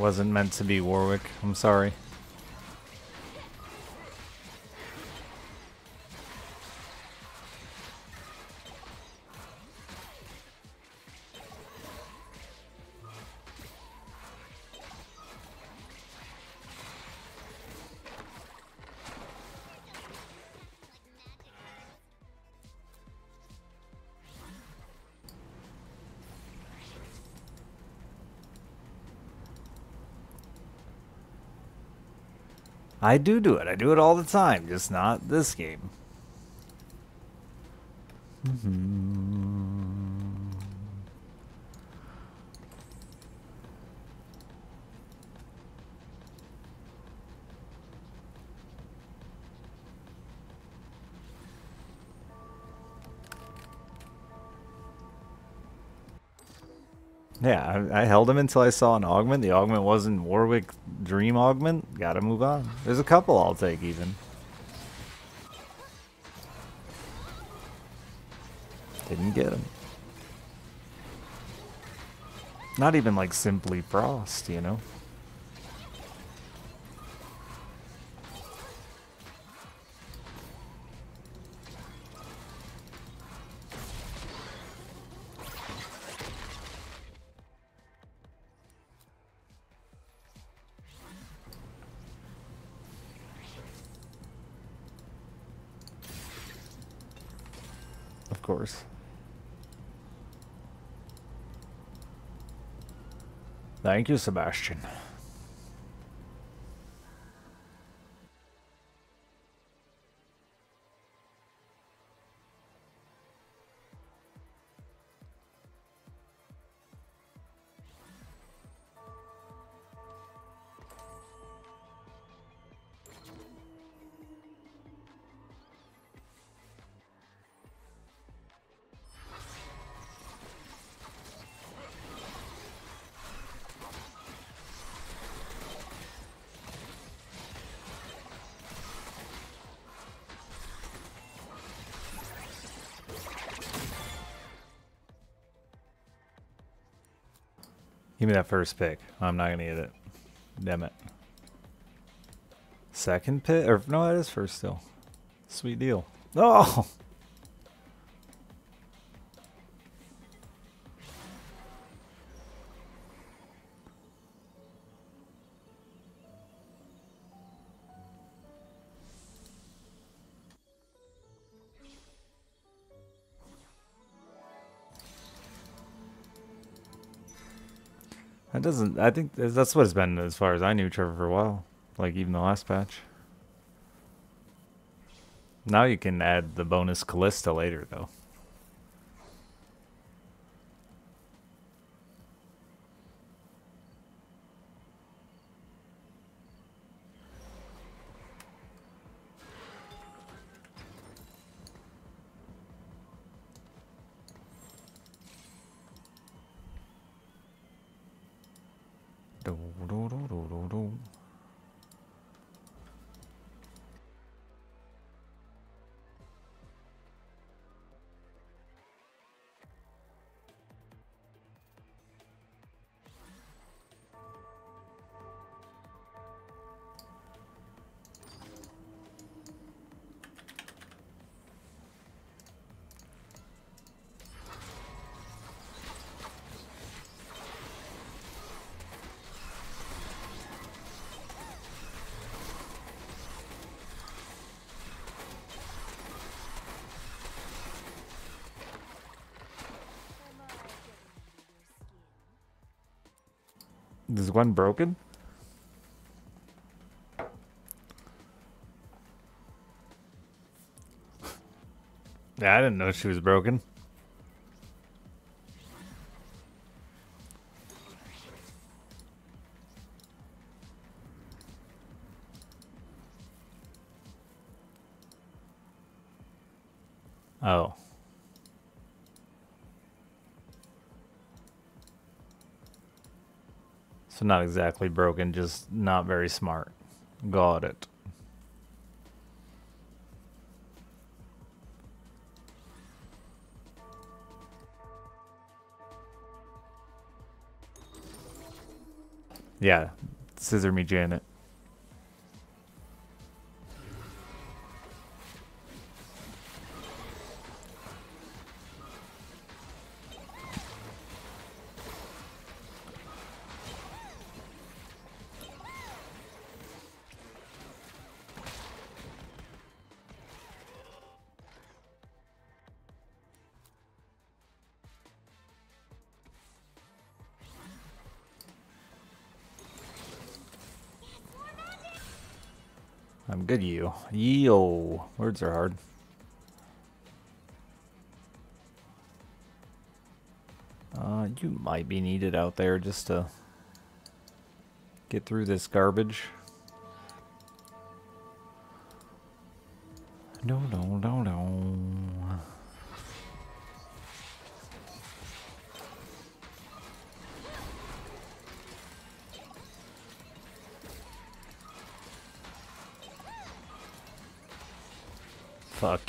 Speaker 1: Wasn't meant to be Warwick. I'm sorry. I do do it. I do it all the time, just not this game. Yeah, I, I held him until I saw an augment. The augment wasn't Warwick Dream augment. Gotta move on. There's a couple I'll take even. Didn't get him. Not even like simply Frost, you know? Thank you, Sebastian. Give me that first pick. I'm not gonna get it. Damn it. Second pick? Or no, that is first still. Sweet deal. Oh! I think that's what it's been as far as I knew Trevor for a while. Like even the last patch. Now you can add the bonus Kalista later though. One broken? yeah, I didn't know she was broken. Not exactly broken, just not very smart. Got it. Yeah, scissor me Janet. Words are hard. Uh, you might be needed out there just to get through this garbage. No, no, no.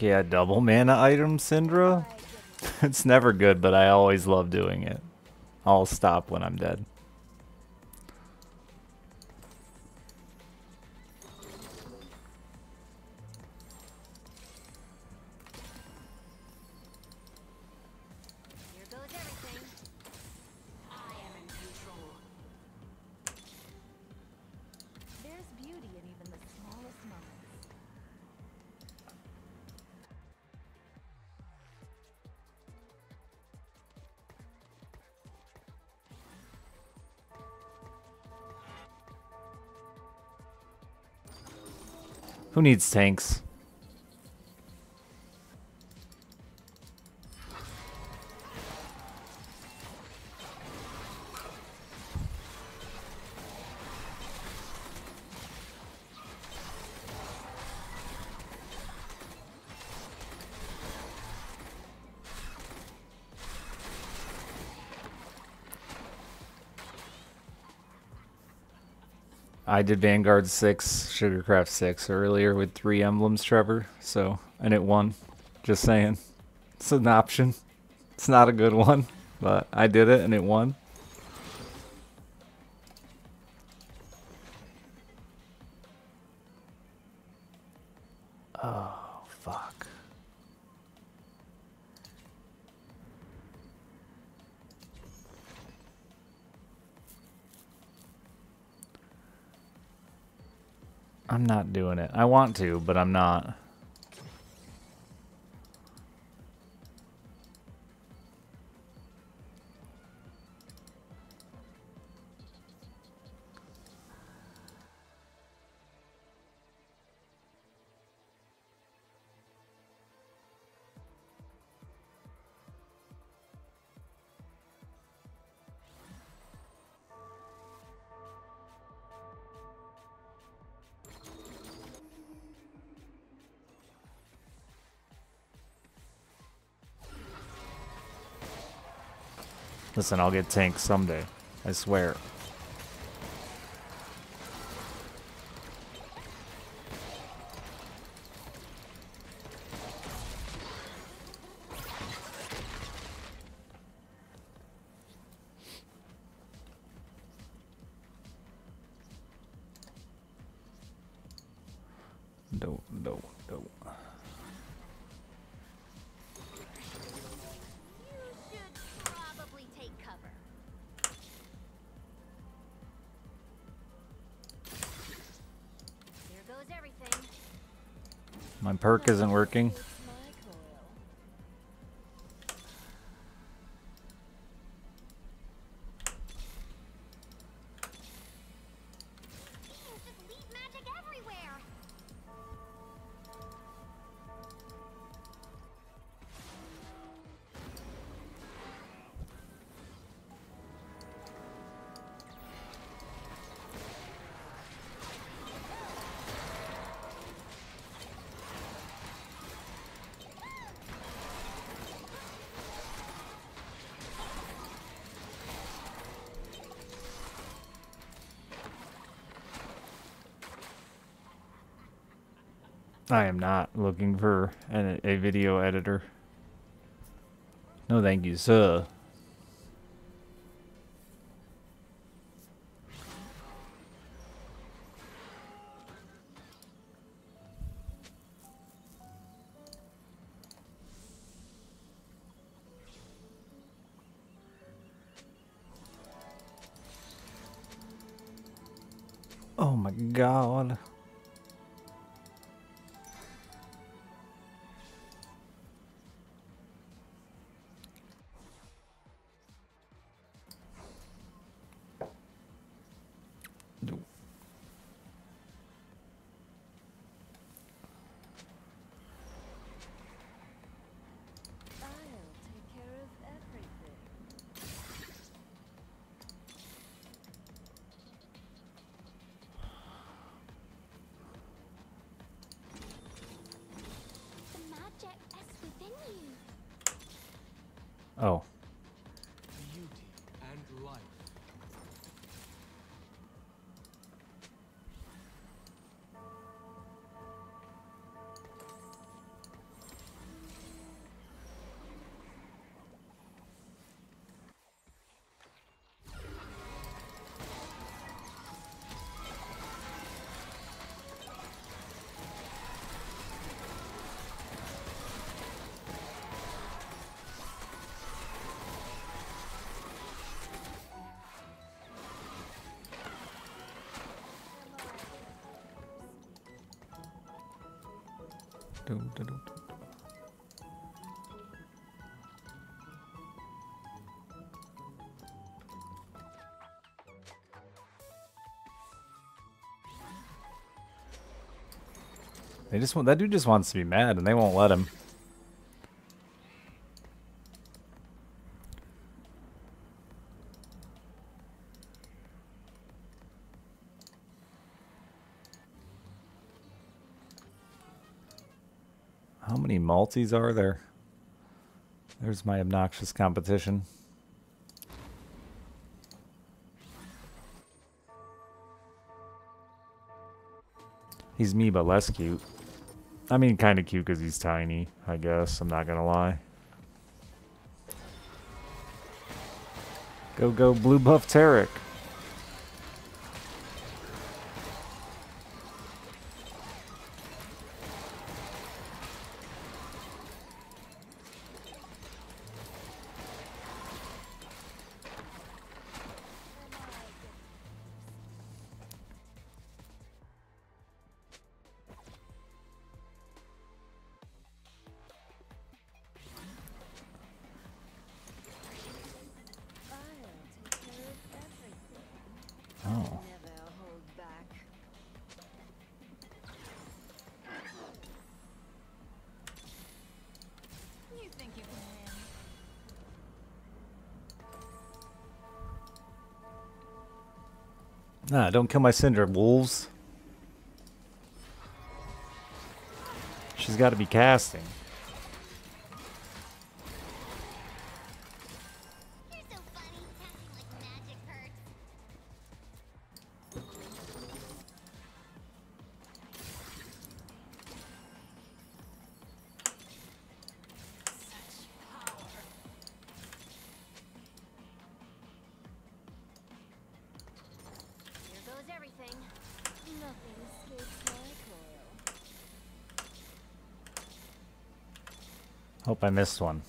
Speaker 1: Yeah, double mana item, Syndra? it's never good, but I always love doing it. I'll stop when I'm dead. Needs tanks? Did Vanguard 6, Sugarcraft 6 earlier with three emblems, Trevor. So, and it won. Just saying. It's an option. It's not a good one, but I did it and it won. Doing it. I want to, but I'm not. Listen, I'll get tanked someday. I swear. Isn't working. I am not looking for an, a video editor. No, thank you, sir. They just want that dude just wants to be mad and they won't let him. How many multis are there? There's my obnoxious competition. He's me, but less cute. I mean, kind of cute because he's tiny, I guess. I'm not going to lie. Go, go, blue buff Taric. Don't kill my Syndra, wolves. She's got to be casting. I missed one.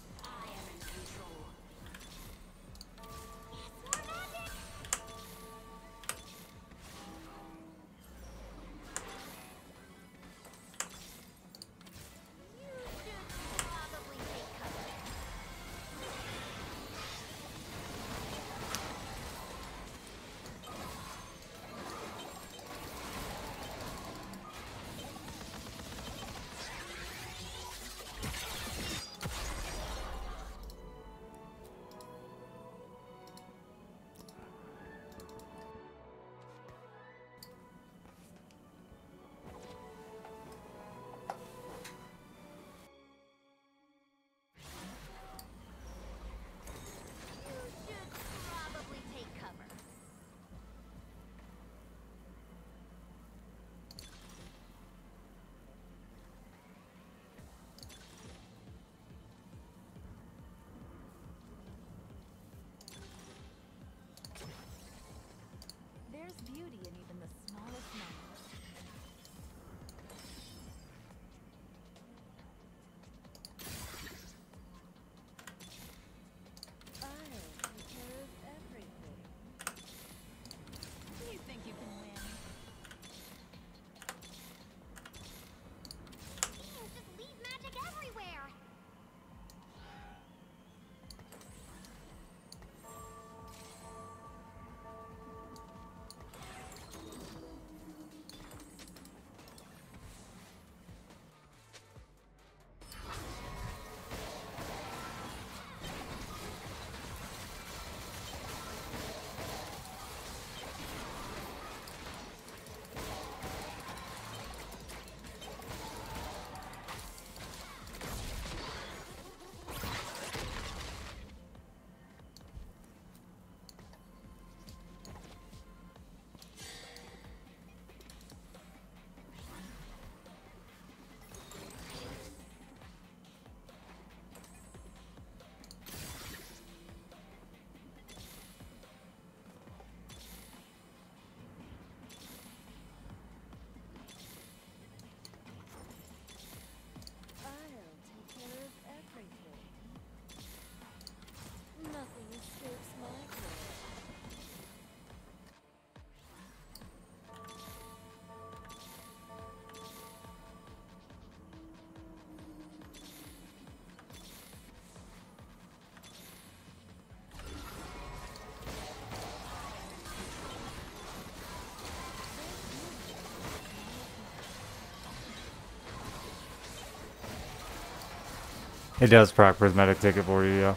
Speaker 1: It does proc prismatic ticket for you, yeah.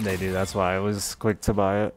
Speaker 1: They do, that's why I was quick to buy it.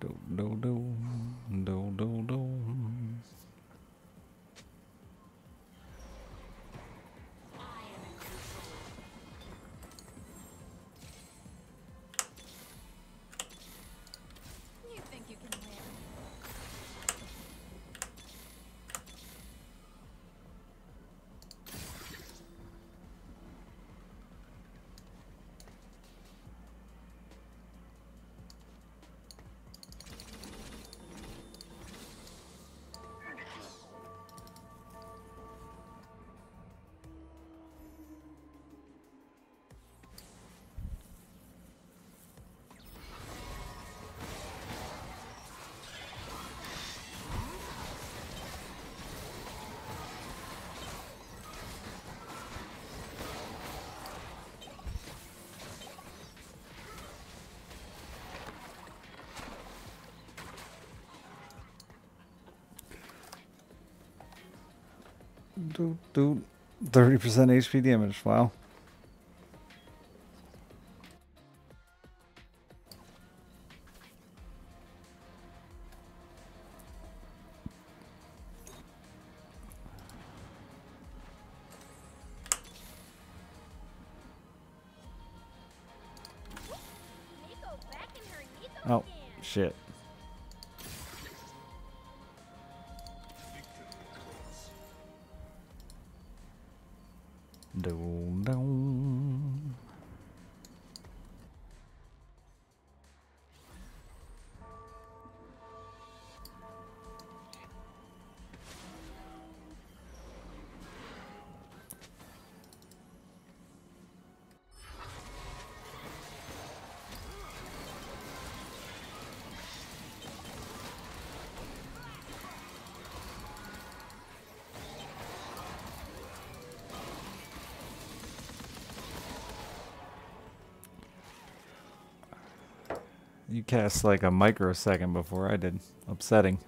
Speaker 1: Do do do do Do do.
Speaker 2: Thirty percent HP damage. Wow.
Speaker 1: Cast like a microsecond before I did. Upsetting.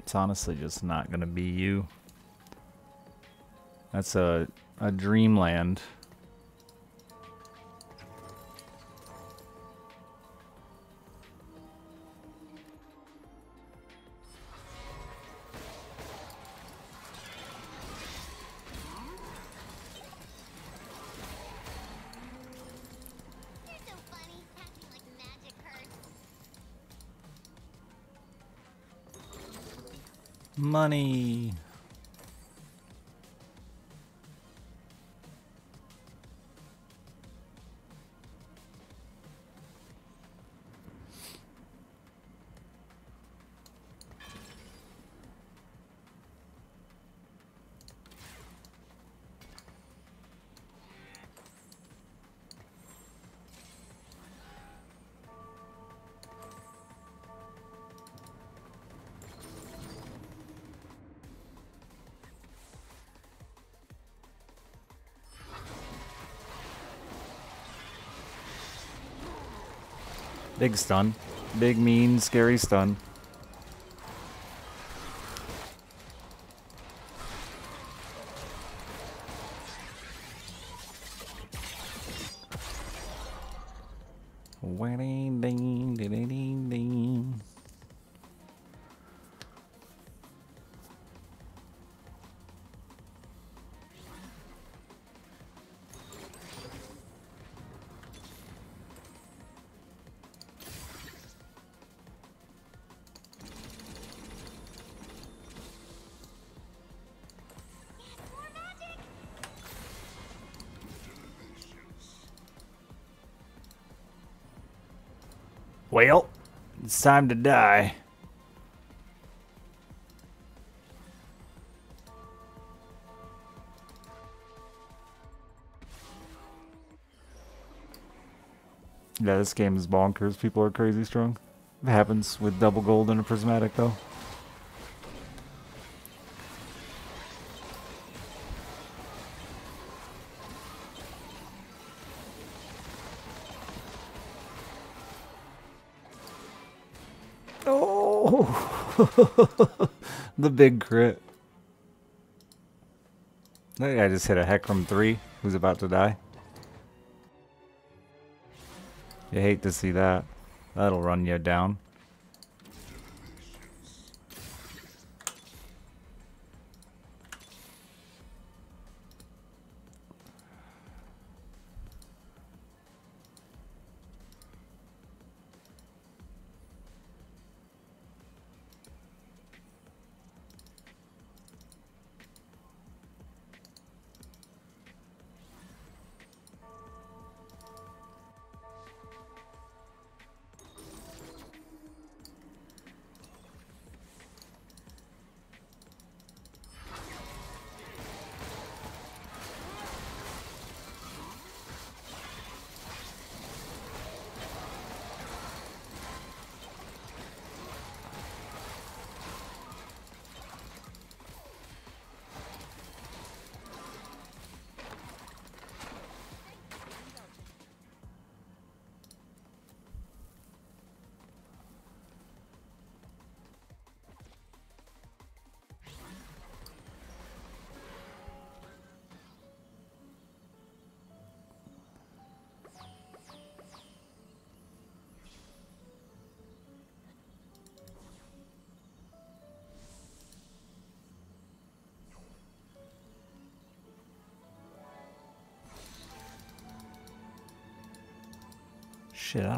Speaker 1: It's honestly just not gonna be you. That's a a dreamland. Big stun. Big, mean, scary stun. Time to die. Yeah, this game is bonkers. People are crazy strong. It happens with double gold and a prismatic though. the big crit. That guy just hit a Hecarim 3 who's about to die. You hate to see that. That'll run you down.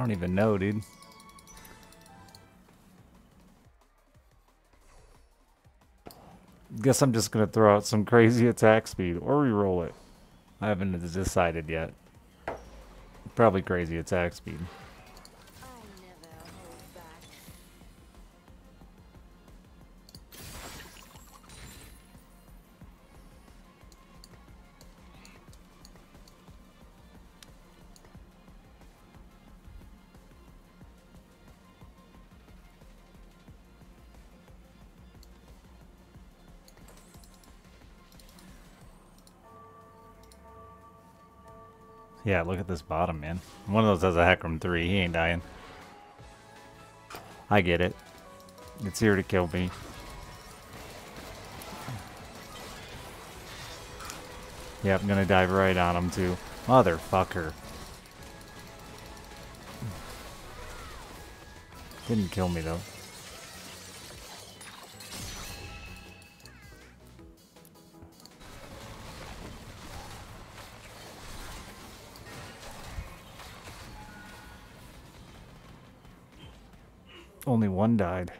Speaker 1: Don't even know, dude. Guess I'm just gonna throw out some crazy attack speed or re-roll it. I haven't decided yet. Probably crazy attack speed. Look at this bottom, man. One of those has a Hecarim 3. He ain't dying. I get it. It's here to kill me. Yep, I'm gonna dive right on him, too. Motherfucker. Didn't kill me, though. Only one died.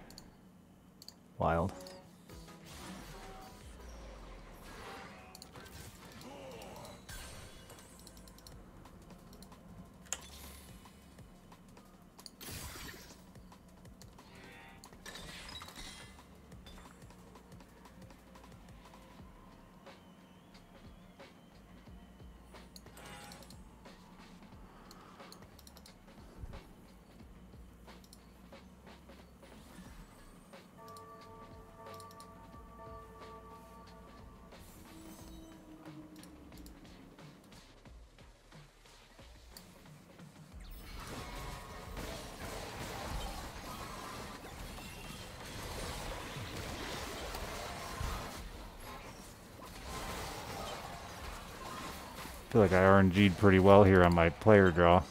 Speaker 1: Feel like I RNG'd pretty well here on my player draw.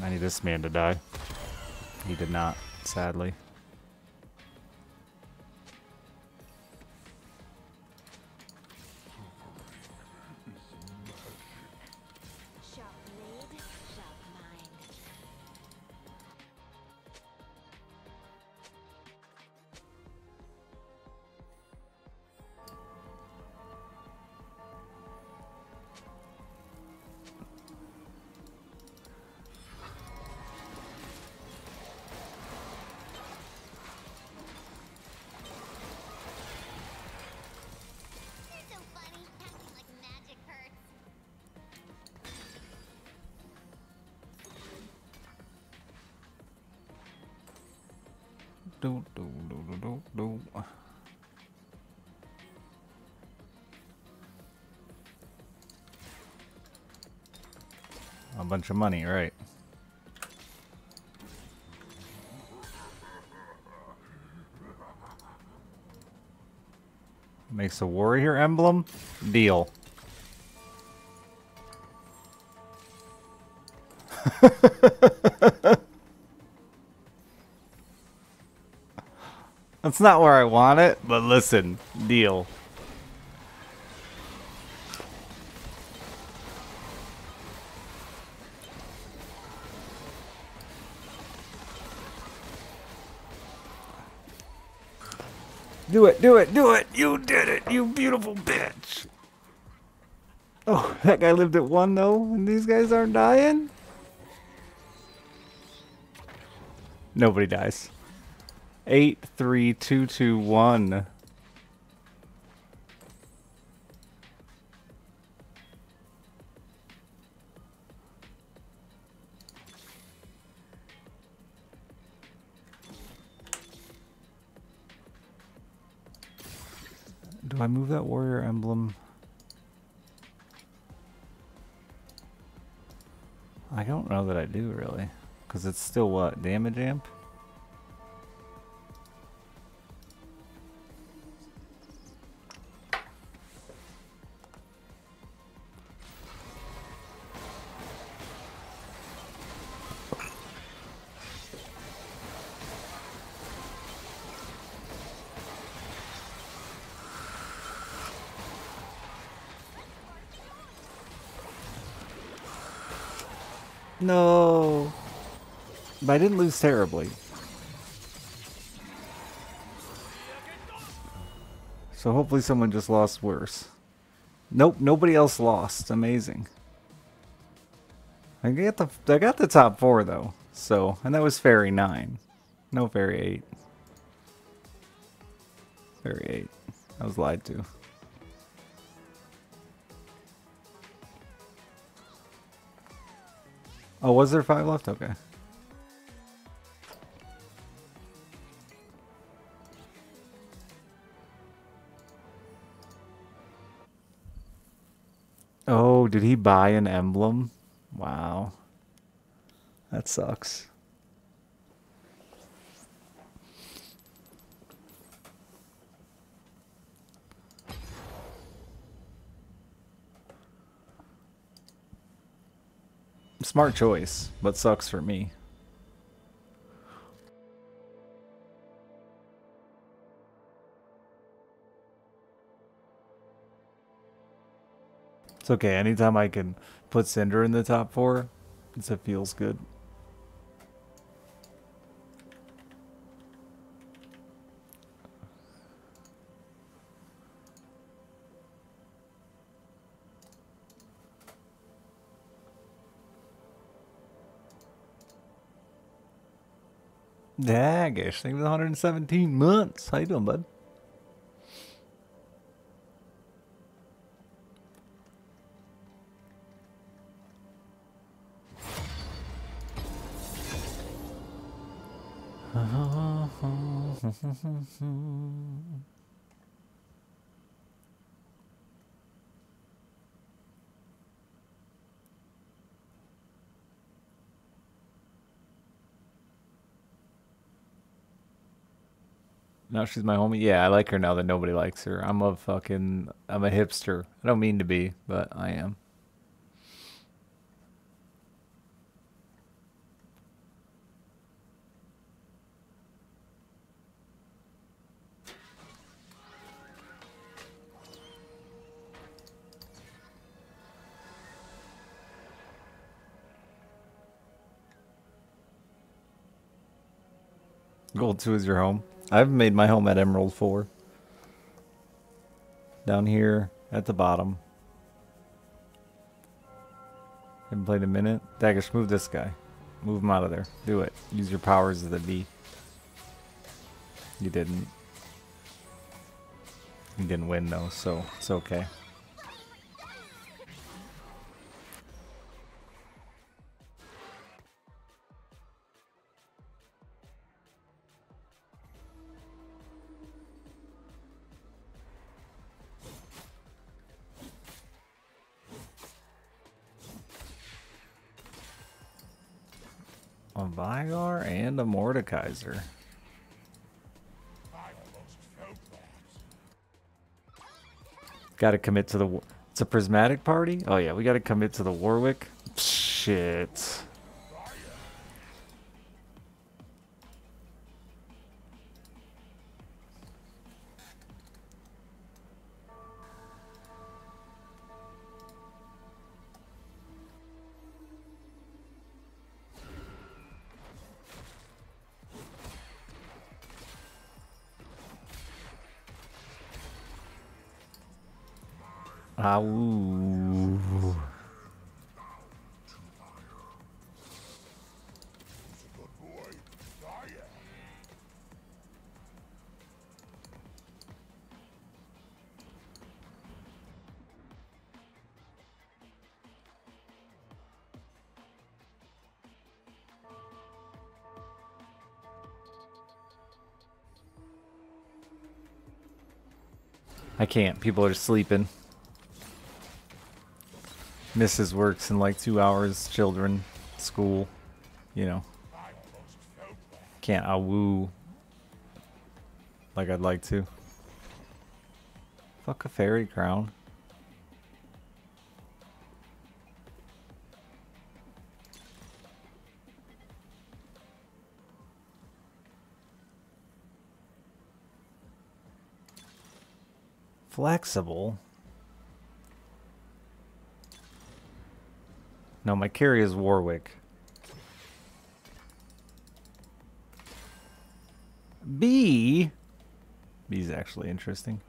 Speaker 4: I
Speaker 1: need this man to die. He did not, sadly. Bunch of money, right. Makes a warrior emblem? Deal. That's not where I want it, but listen, deal. You beautiful bitch! Oh, that guy lived at one though, and these guys aren't dying? Nobody dies. Eight, three, two, two, one. That warrior emblem? I don't know that I do really. Because it's still what? Damage amp? Didn't lose terribly. So hopefully someone just lost worse. Nope, nobody else lost. Amazing. I got the I got the top four though. So and that was Faerie nine. No Faerie eight. Faerie eight. I was lied to. Oh, was there five left? Okay. Did he buy an emblem? Wow. That sucks. Smart choice, but sucks for me. It's okay. Anytime I can put Cinder in the top four, it's, it feels good. Thank you for the 117 months. How you doing, bud? Now she's my homie. Yeah, I like her now that nobody likes her. I'm a fucking I'm a hipster. I don't mean to be, but I am. Gold 2 is your home. I've made my home at Emerald 4. Down here at the bottom. Haven't played a minute. Daggers, move this guy. Move him out of there. Do it. Use your powers as the D. You didn't. You didn't win though, so it's okay. Mordekaiser. Got to commit to the. It's a prismatic party. Oh yeah, we got to commit to the Warwick. Shit. Can't. People are sleeping. Mrs. works in like two hours. Children, school, you know. Can't I woo like I'd like to. Fuck a Faerie crown. Flexible. No, my carry is Warwick. B. B's actually interesting.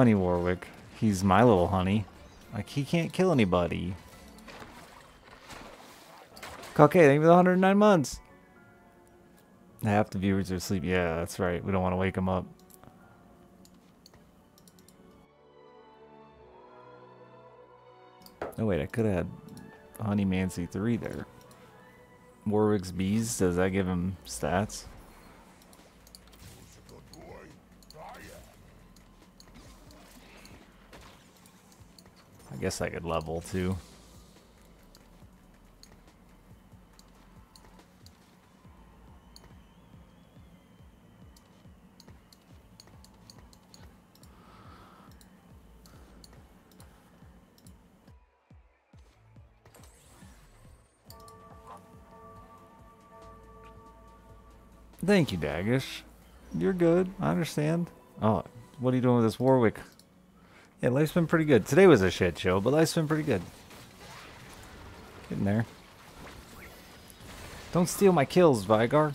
Speaker 1: Honey Warwick. He's my little honey. Like he can't kill anybody. Okay, thank you for the 109 months. Half the viewers are asleep. Yeah, that's right. We don't want to wake them up. Oh wait, I could have had Honey Mancy 3 there. Warwick's bees, does that give him stats? I guess I could level too. Thank you, Dagish. You're good. I understand. Oh, what are you doing with this Warwick? Yeah, life's been pretty good. Today was a shit show, but life's been pretty good. Getting there. Don't steal my kills, Veigar.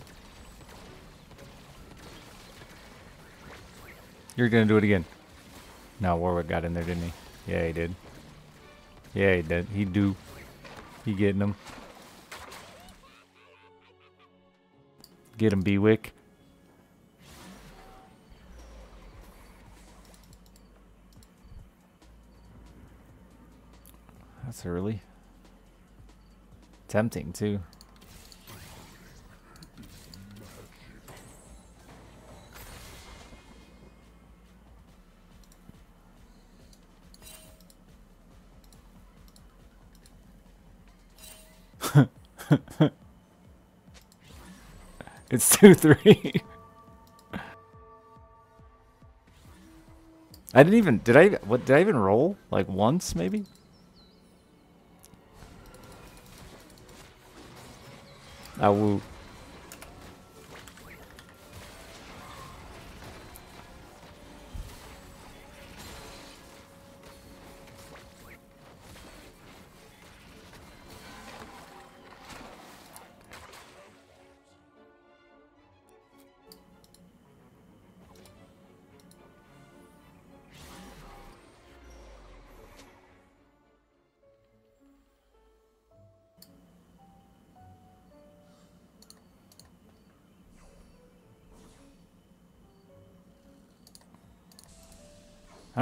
Speaker 1: You're gonna do it again. No, Warwick got in there, didn't he? Yeah, he did. Yeah, he did. He do. He getting him. Get him, Bewick. Early. Tempting, too. it's 2 3. I didn't even. Did I? What? Did I even roll? Like once, maybe? Ah, woo.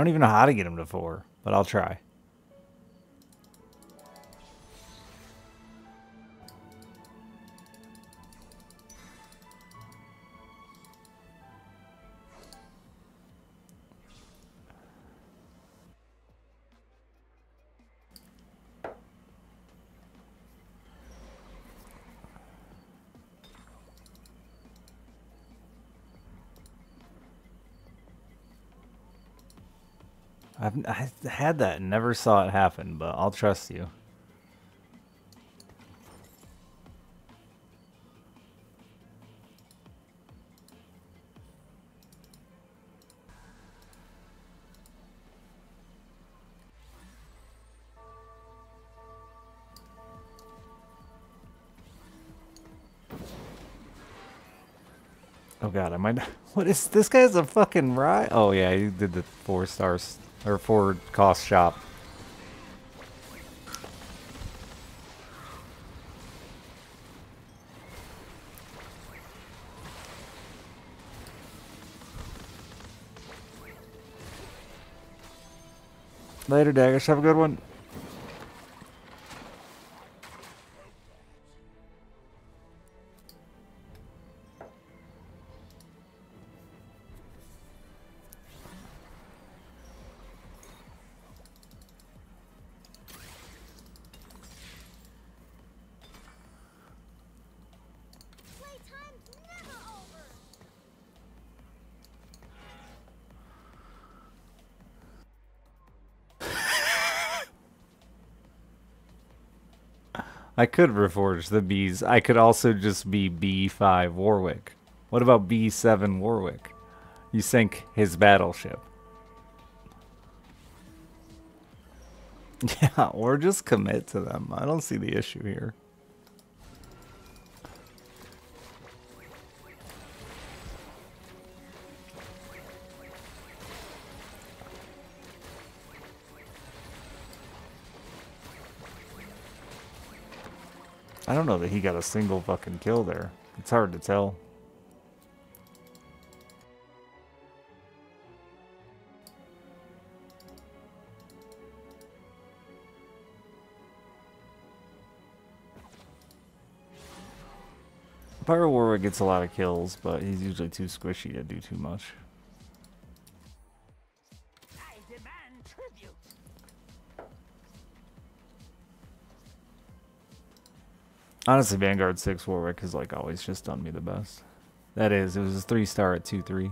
Speaker 1: Don't even know how to get him to four, but I'll try. Had that and never saw it happen, but I'll trust you. Oh god, am I might. What is this guy's a fucking riot? Oh yeah, he did the four stars or four cost shop. Later, Daggers. Have a good one. I could reforge the bees. I could also just be B5 Warwick. What about B7 Warwick? You sink his battleship. Yeah, or just commit to them. I don't see the issue here. I don't know that he got a single fucking kill there. It's hard to tell. Pyro Warwick gets a lot of kills, but he's usually too squishy to do too much. Honestly, Vanguard 6 Warwick has like always just done me the best. That is, it was a 3 star at 2 3.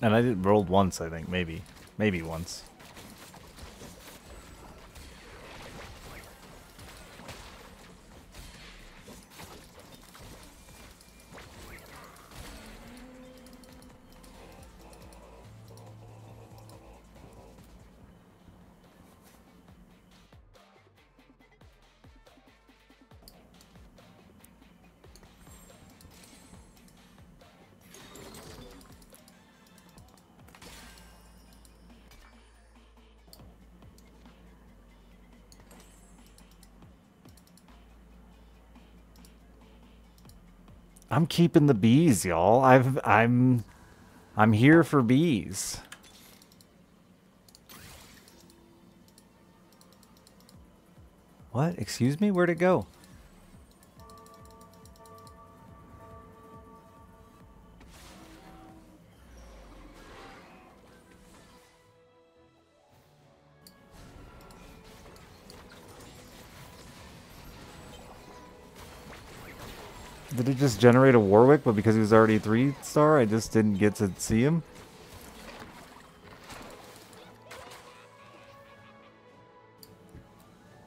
Speaker 1: And I did rolled once, I think, maybe. Maybe once. I'm keeping the bees, y'all. I've I'm I'm here for bees. What? Excuse me? Where'd it go? A Warwick, but because he was already three star, I just didn't get to see him?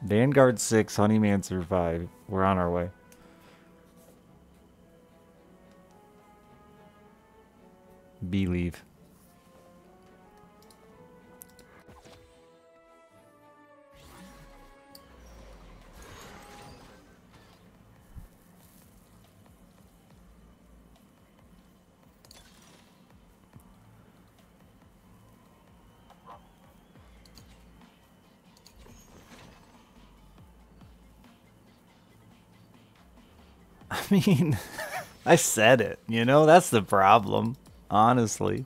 Speaker 1: Vanguard 6, Honeymancer 5. We're on our way. Believe. Mean, I said it, you know? That's the problem, honestly.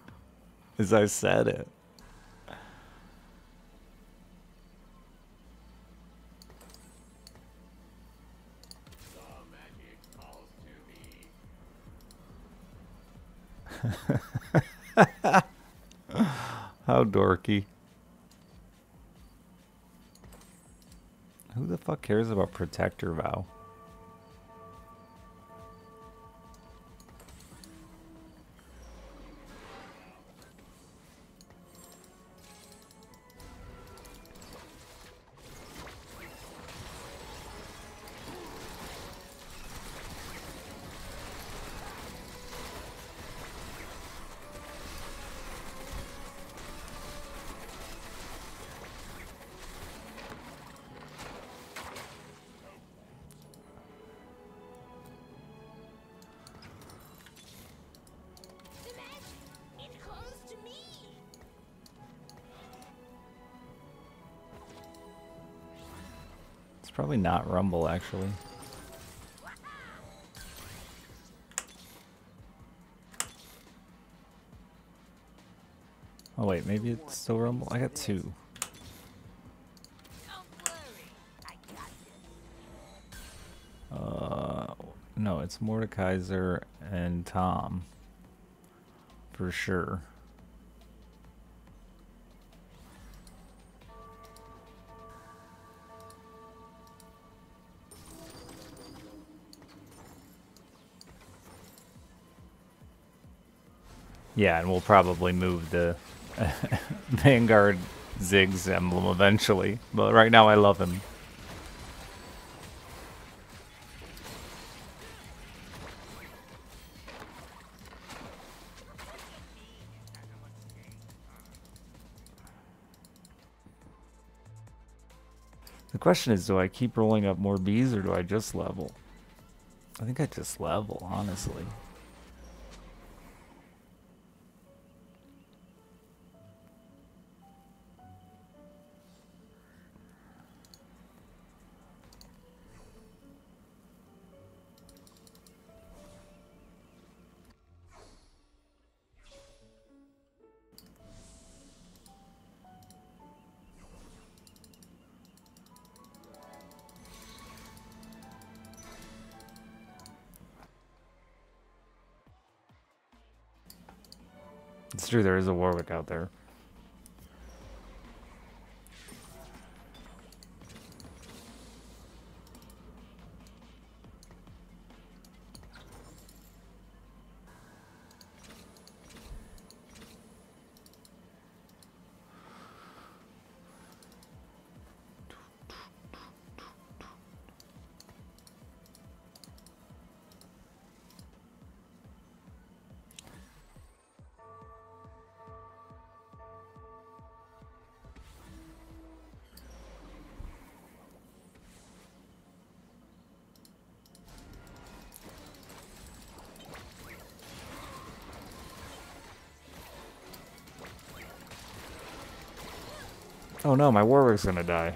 Speaker 1: Is I said it. How dorky. Who the fuck cares about protector vow? Not Rumble, actually. Oh wait, maybe it's still Rumble? I got two. Uh, no, it's Mordekaiser and Tahm. For sure. Yeah, and we'll probably move the Vanguard Ziggs emblem eventually. But right now I love him. The question is, do I keep rolling up more bees or do I just level? I think I just level, honestly. Warwick out there. Oh no, my Warwick's gonna die.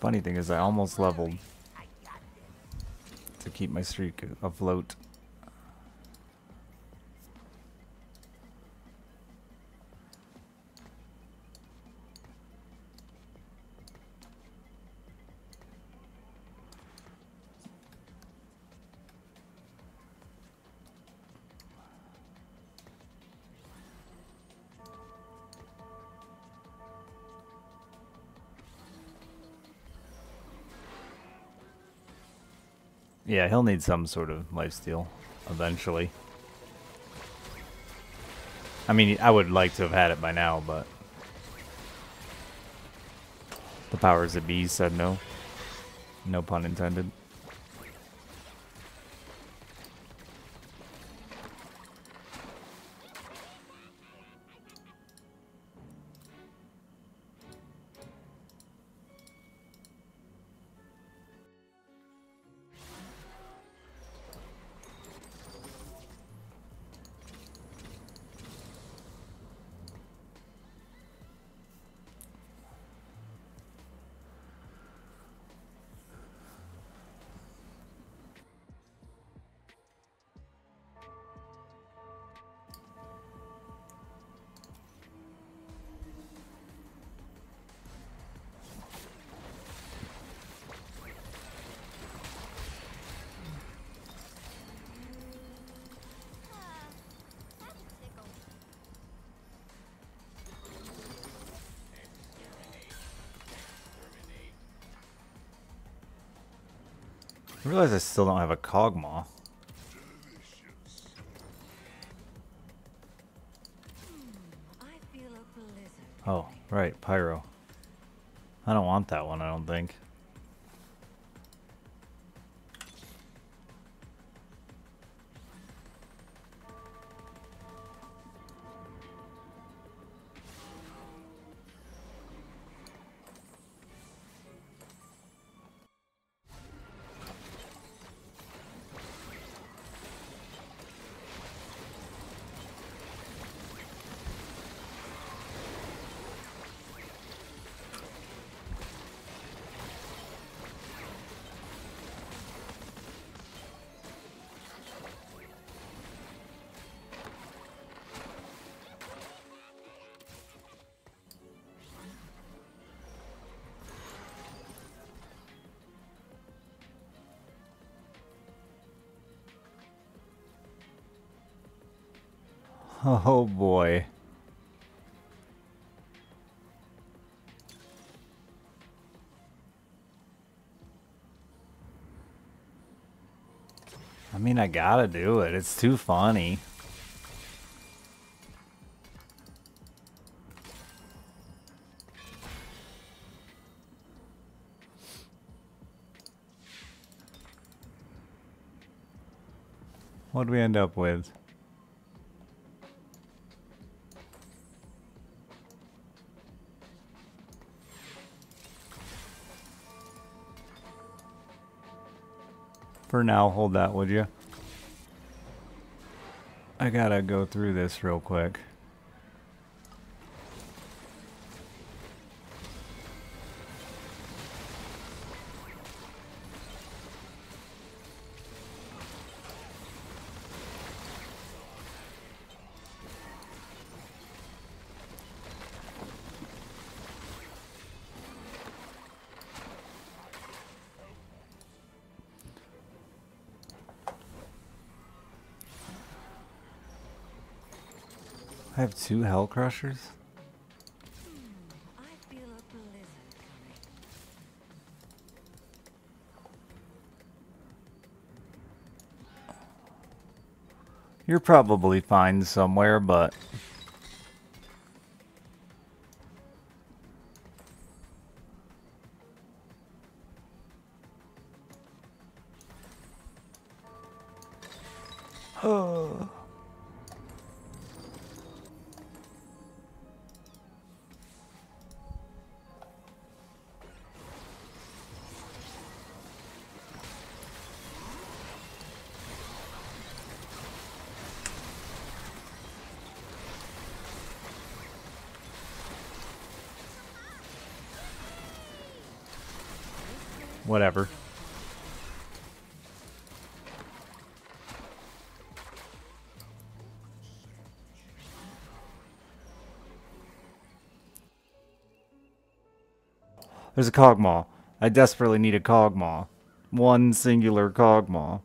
Speaker 1: Funny thing is, I almost leveled to keep my streak afloat. Yeah, he'll need some sort of lifesteal eventually. I mean, I would like to have had it by now, but the powers that be said no. No pun intended. Realize I still don't have a Kog'Maw.
Speaker 6: I feel a blizzard.
Speaker 1: Oh, right, Pyro. I don't want that one, I don't think. Oh boy. I mean, I gotta do it. It's too funny. What do we end up with? For now, hold that, would you? I gotta go through this real quick. Have two Hell Crushers?
Speaker 6: I feel a blizzard coming.
Speaker 1: You're probably fine somewhere, but... There's a Kog'Maw. I desperately need a Kog'Maw. One singular Kog'Maw.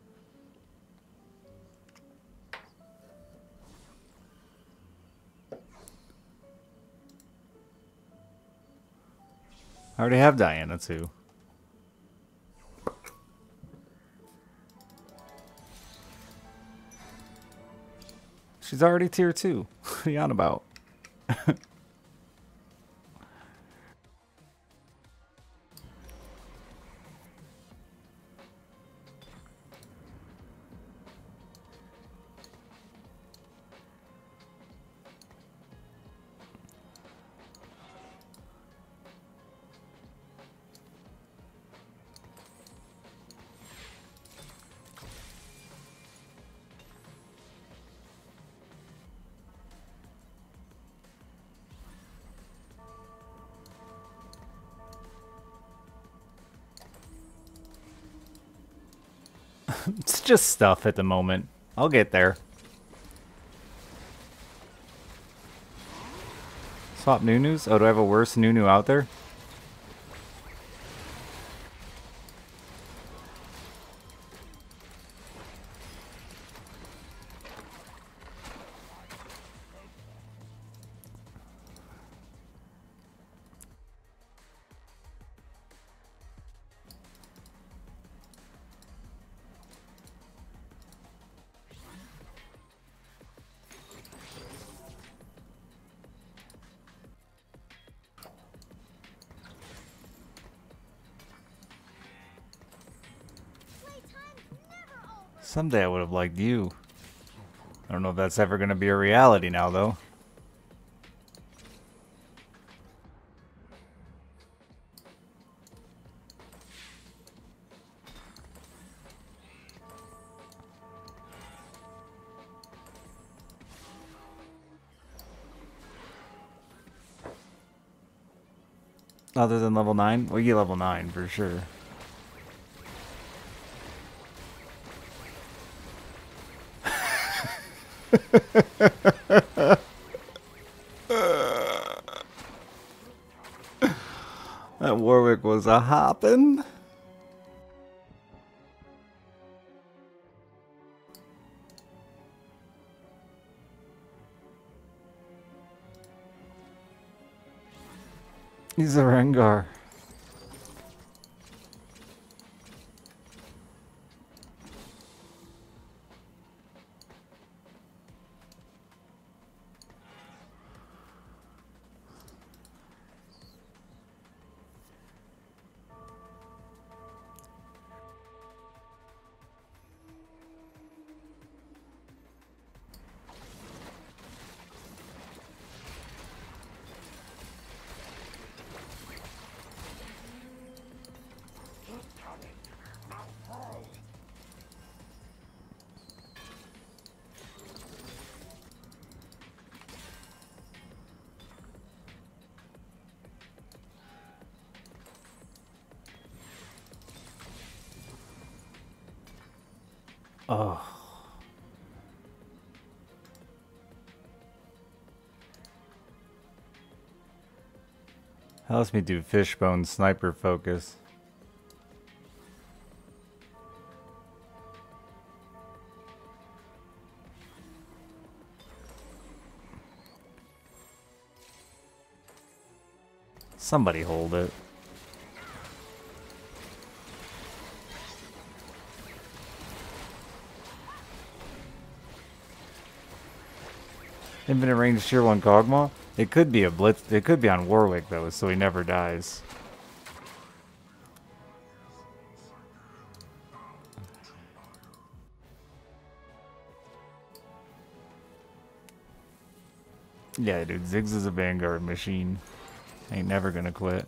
Speaker 1: I already have Diana too. She's already tier 2. What are you on about? just stuff at the moment. I'll get there. Swap Nunus? Oh, do I have a worse Nunu out there? Someday I would have liked you. I don't know if that's ever going to be a reality now, though. Other than level 9? Well, you level 9 for sure. that Warwick was a hoppin'. He's a Rengar. Helps me do fishbone sniper focus. Somebody hold it. Infinite range tier 1 Kog'Maw? It could be a blitz. It could be on Warwick, though, so he never dies. Yeah, dude, Ziggs is a Vanguard machine. Ain't never gonna quit.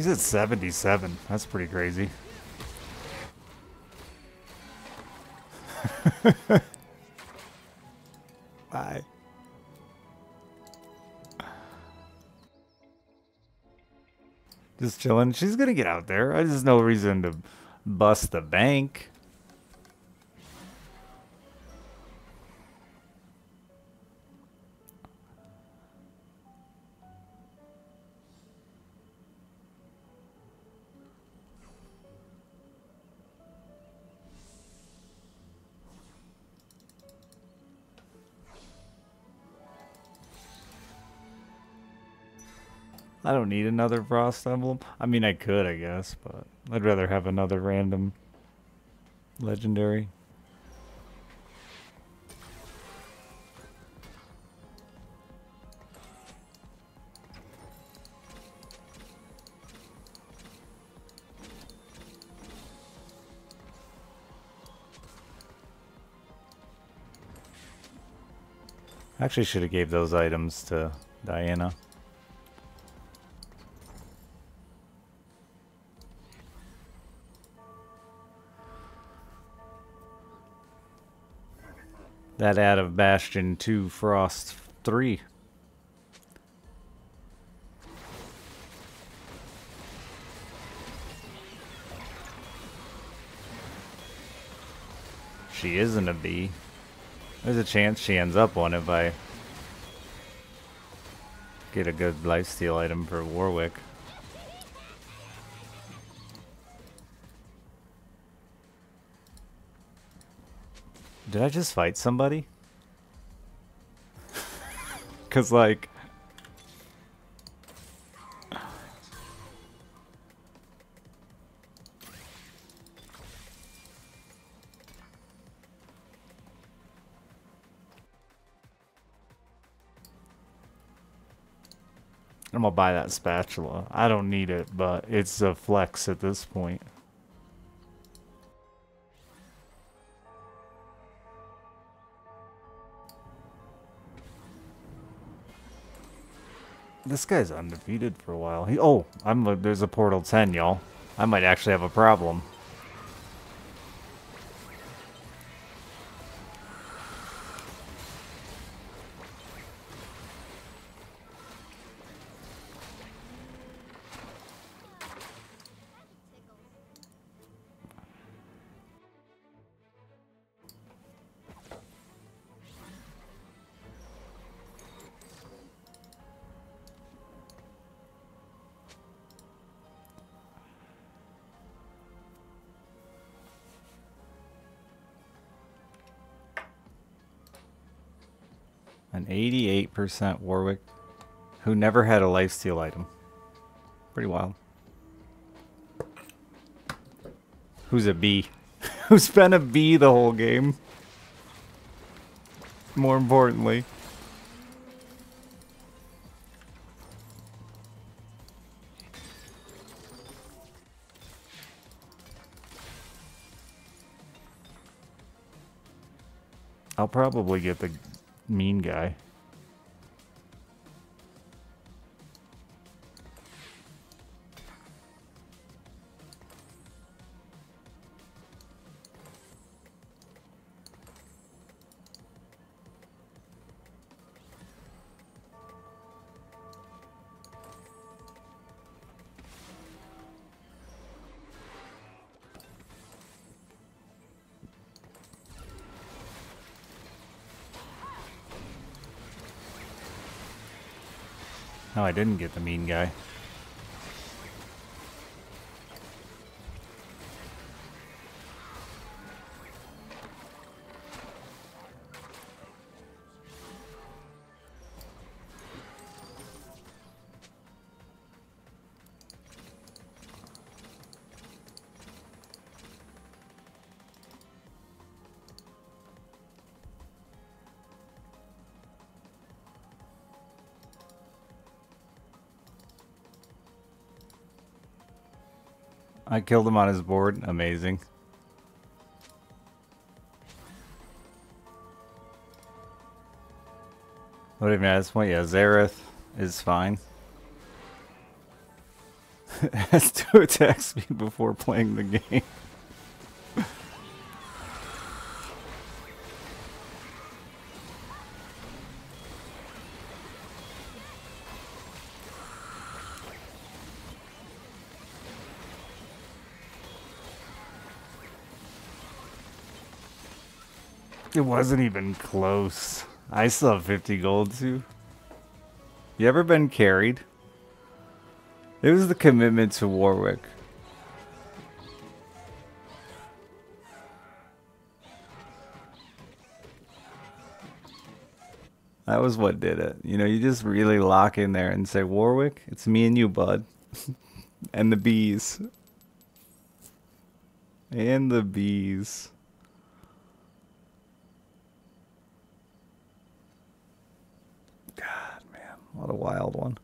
Speaker 1: He's at 77. That's pretty crazy. Bye. Just chilling. She's gonna get out there. I just no reason to bust the bank. Another frost emblem. I mean, I could, I guess, but I'd rather have another random legendary. Actually, should have gave those items to Diana. That out of Bastion 2 Frost 3. She isn't a bee. There's a chance she ends up one if I get a good lifesteal item for Warwick. Did I just fight somebody? Cause like I'm gonna buy that spatula. I don't need it, but it's a flex at this point. This guy's undefeated for a while. He, oh, I'm there's a portal 10, y'all. I might actually have a problem. 88% Warwick who never had a lifesteal item. Pretty wild. Who's a bee? Who's been a bee the whole game? More importantly. I'll probably get the mean guy. Didn't get the mean guy. I killed him on his board. Amazing. What do even at this point? Yeah, Xerath is fine. Has to attack speed before playing the game. Wasn't even close. I still have 50 gold too. You ever been carried? It was the commitment to Warwick. That was what did it. You know, you just really lock in there and say, Warwick, it's me and you, bud. and the bees. And the bees. God, man. What a wild one.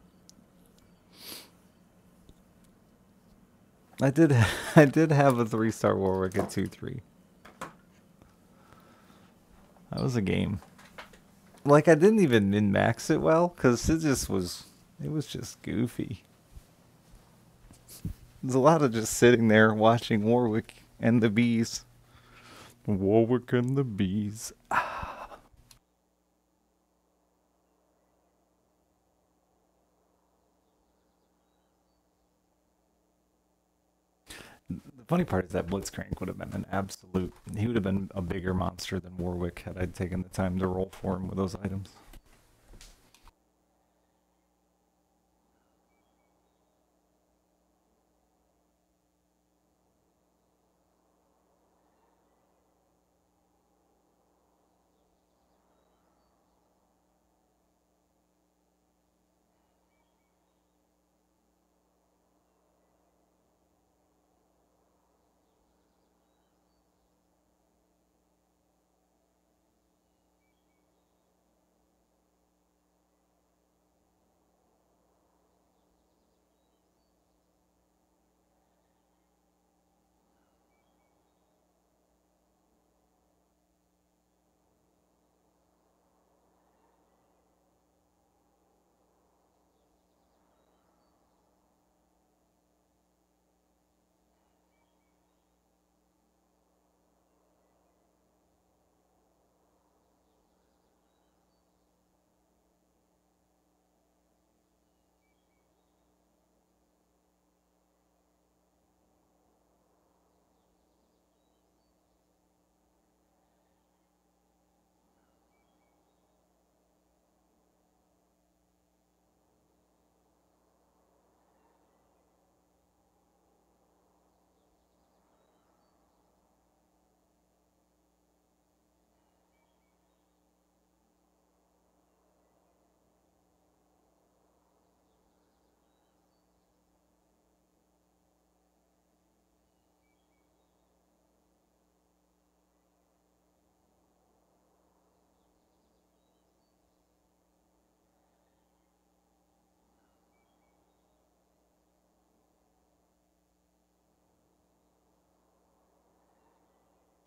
Speaker 1: I did I did have a three star Warwick at two three. That was a game. Like I didn't even min max it well because it just was it was just goofy. There's a lot of just sitting there watching Warwick and the bees. Warwick and the bees. The funny part is that Blitzcrank would have been an absolute. He would have been a bigger monster than Warwick had I taken the time to roll for him with those items.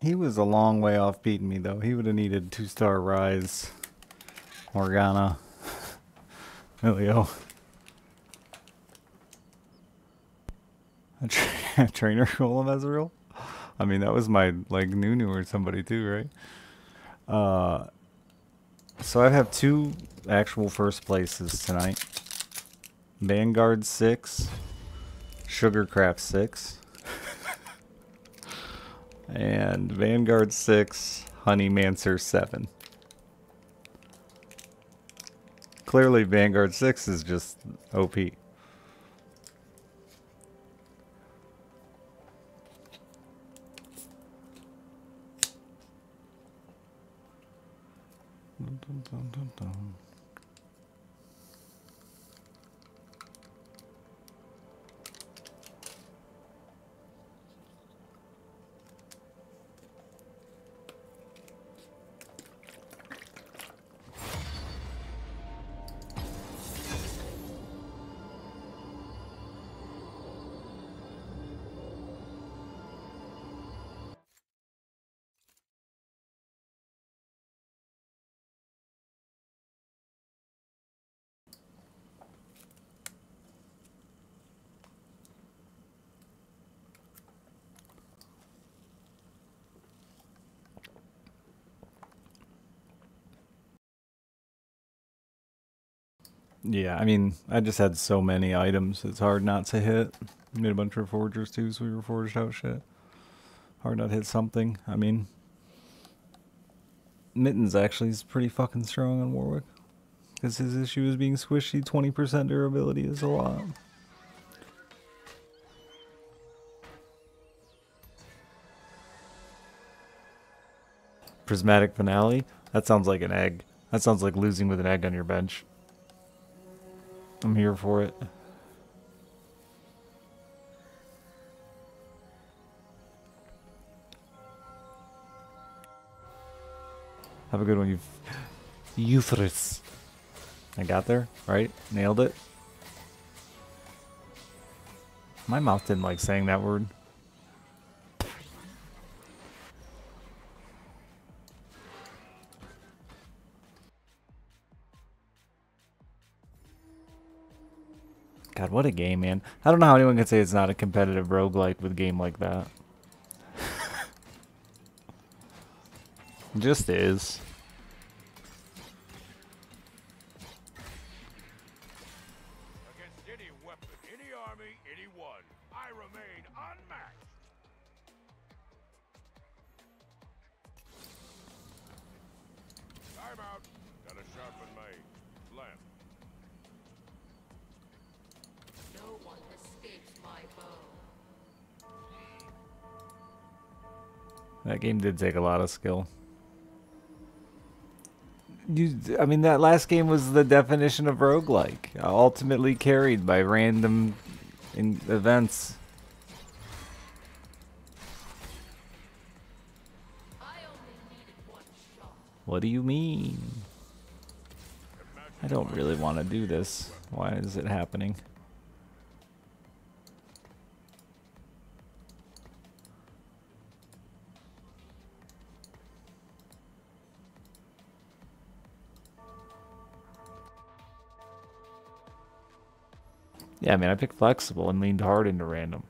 Speaker 1: He was a long way off beating me, though. He would have needed two star Ryze. Morgana. Elio. A, tra a trainer Golem Ezreal? I mean, that was my, like, Nunu or somebody, too, right? Uh, so I have two actual first places tonight. Vanguard 6. Sugarcraft 6 and Vanguard 6, Honeymancer 7. Clearly Vanguard 6 is just OP. Yeah, I mean, I just had so many items, it's hard not to hit. Made a bunch of forgers too, so we were forged out shit. Hard not to hit something. I mean, Mittens actually is pretty fucking strong on Warwick. Because his issue is being squishy, 20% durability is a lot. Prismatic Finale? That sounds like an egg. That sounds like losing with an egg on your bench. I'm here for it. Have a good one, you. Euphrates. I got there, right? Nailed it. My mouth didn't like saying that word. God, what a game, man. I don't know how anyone can say it's not a competitive roguelike with a game like that. Just is. That game did take a lot of skill. You, I mean, that last game was the definition of roguelike. Ultimately carried by random in events. What do you mean? I don't really want to do this. Why is it happening? Yeah, I mean, I picked flexible and leaned hard into random.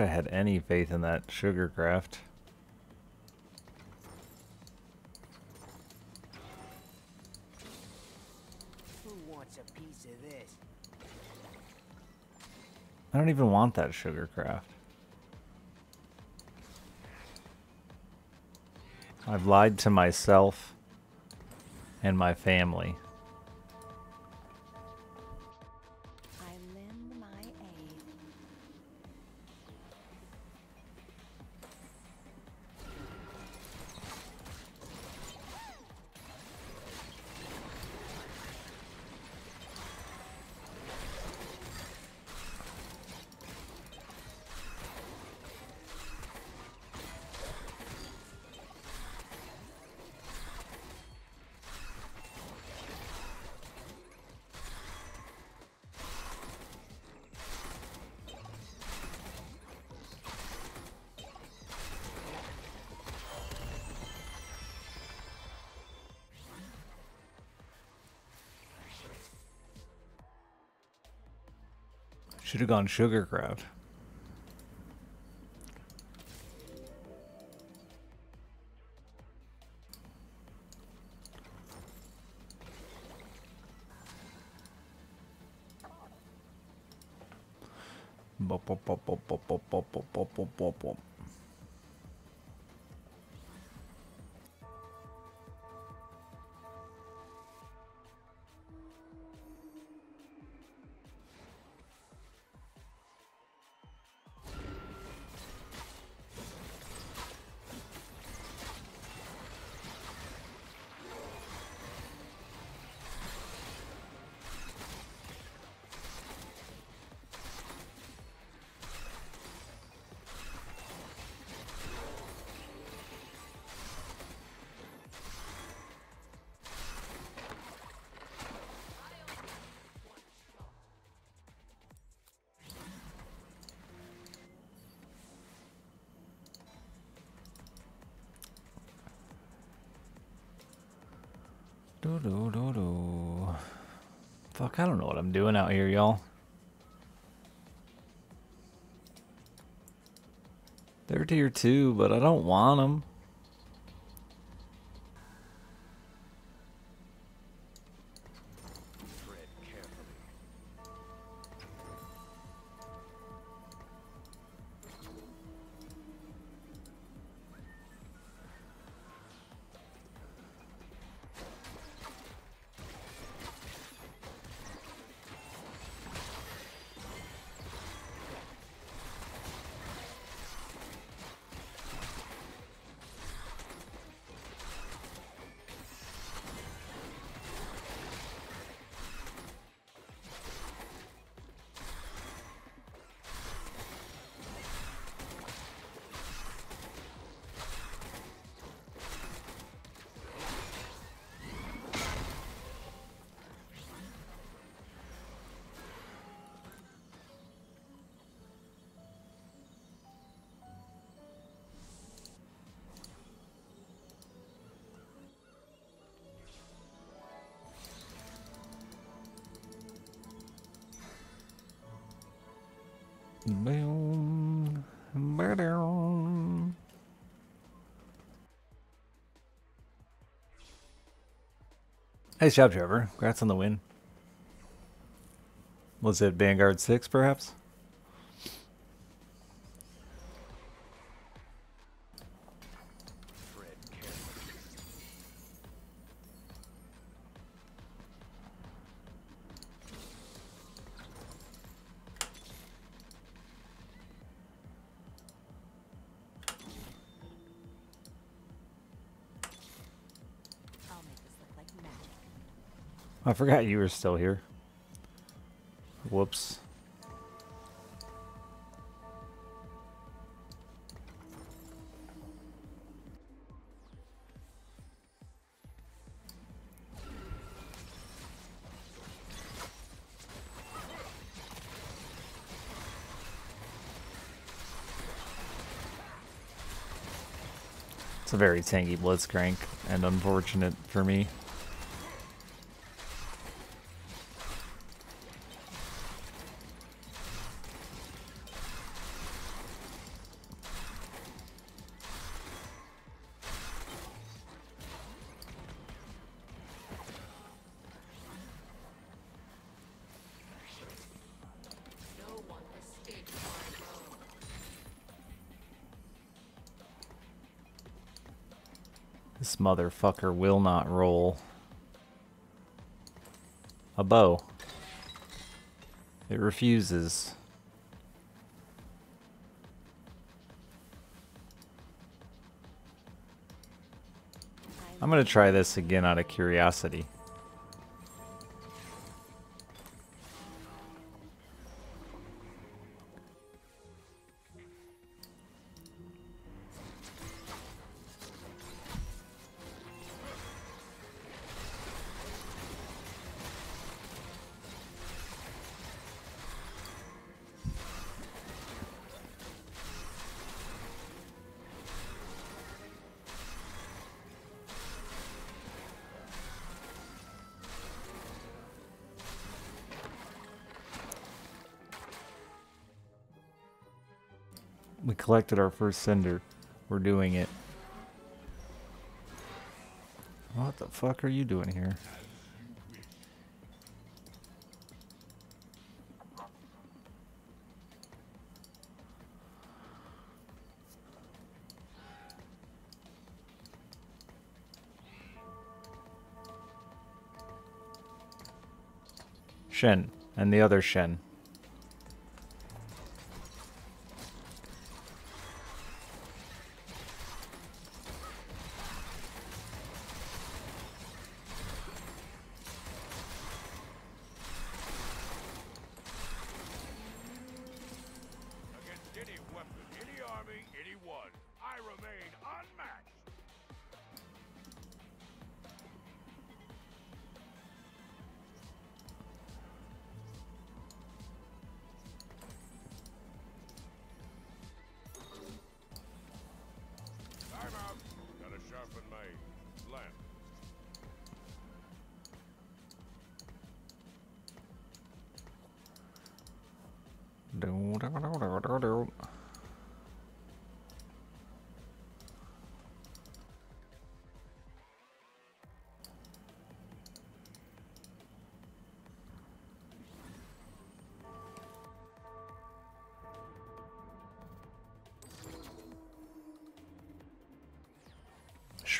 Speaker 1: Wish I had any faith in that sugar craft.
Speaker 5: Who wants a piece of this?
Speaker 1: I don't even want that sugar craft. I've lied to myself and my family. Should have gone sugar craft. I don't know what I'm doing out here, y'all. They're tier two, but I don't want them. Nice job, Trevor. Congrats on the win. Was it Vanguard 6, perhaps? I forgot you were still here. Whoops. It's a very tanky Blitzcrank, and unfortunate for me. Motherfucker will not roll. A bow. It refuses. I'm gonna try this again out of curiosity. Collected our first cinder. We're doing it. What the fuck are you doing here? Shen and the other Shen.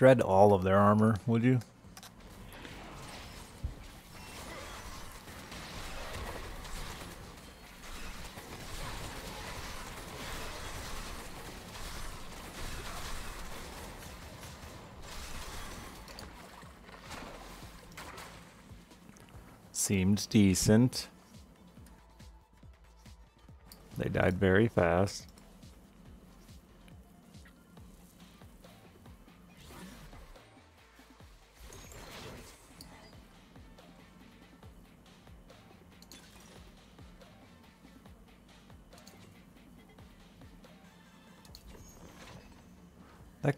Speaker 1: Shred all of their armor, would you? Seemed decent. They died very fast.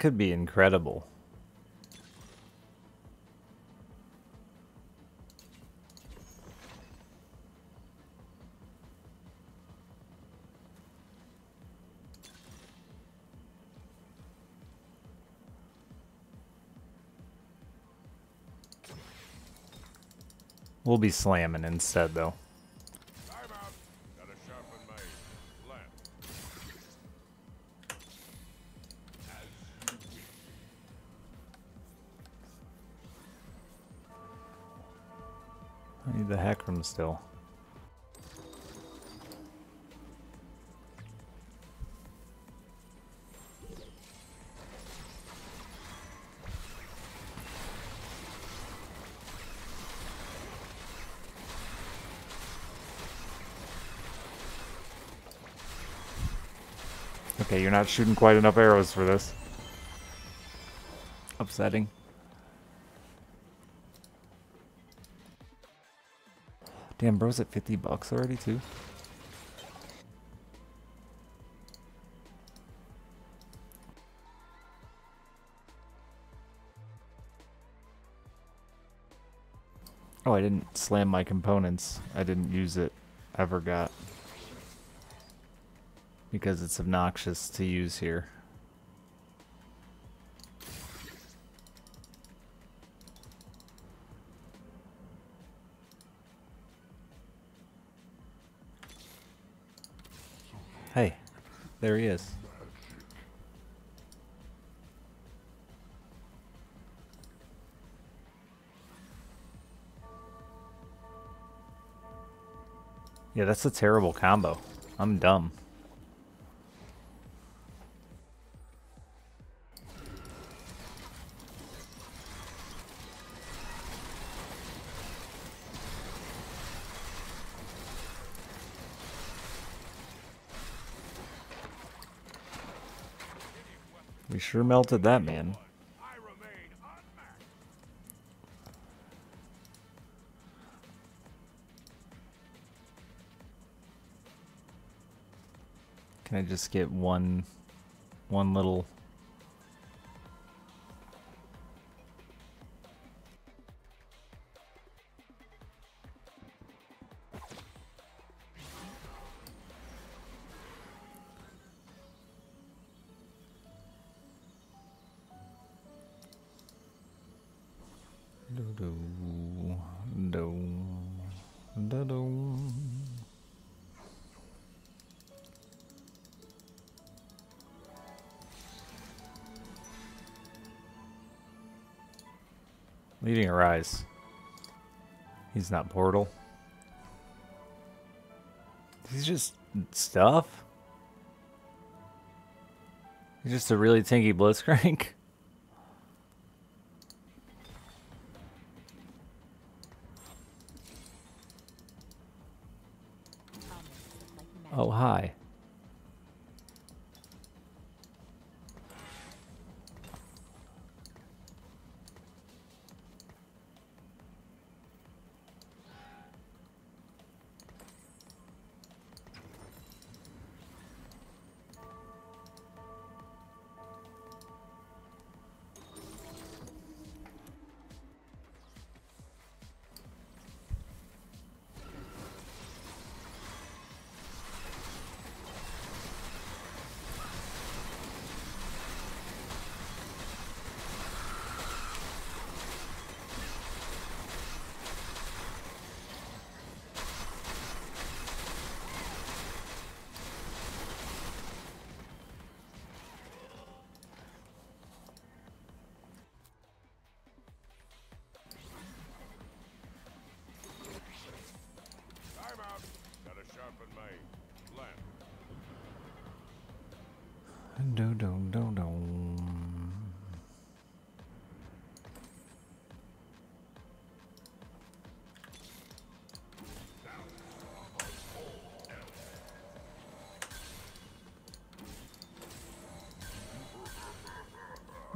Speaker 1: Could be incredible. We'll be slamming instead, though. Okay, you're not shooting quite enough arrows for this. Upsetting. Damn, bro's at 50 bucks already, too. Oh, I didn't slam my components. I didn't use it. I forgot. Because it's obnoxious to use here. Hey, there he is. Yeah, that's a terrible combo. I'm dumb. Sure melted that man. Can I just get one one little He's not portal. He's just stuff. He's just a really tanky blitzcrank.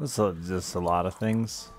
Speaker 1: A, just a lot of things.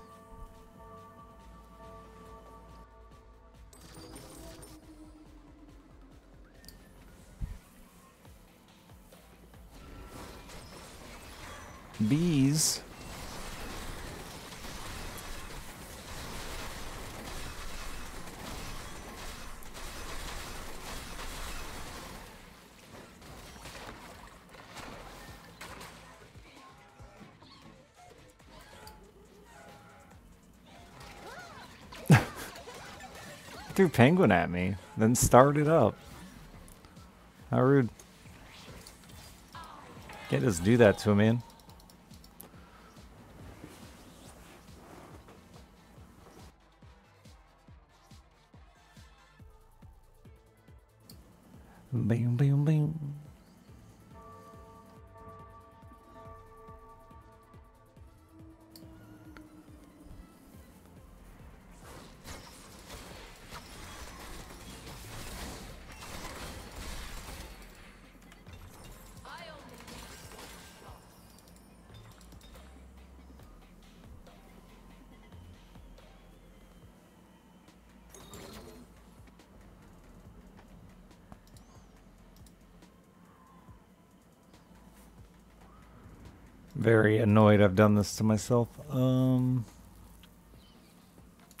Speaker 1: Threw penguin at me, then started up. How rude. Can't just do that to a man. Annoyed I've done this to myself. Um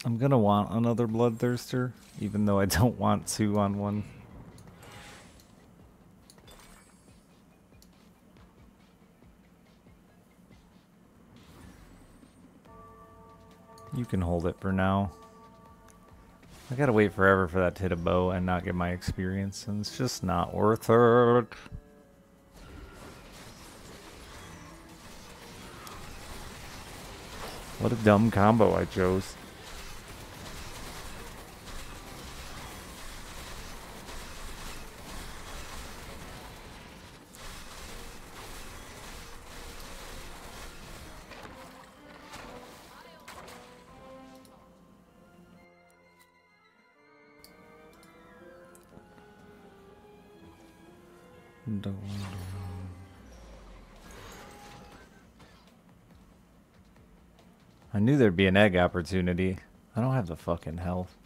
Speaker 1: I'm gonna want another bloodthirster, even though I don't want two on one. You can hold it for now. I gotta wait forever for that to hit a bow and not get my experience, and it's just not worth it. What a dumb combo I chose. Be an egg opportunity. I don't have the fucking health.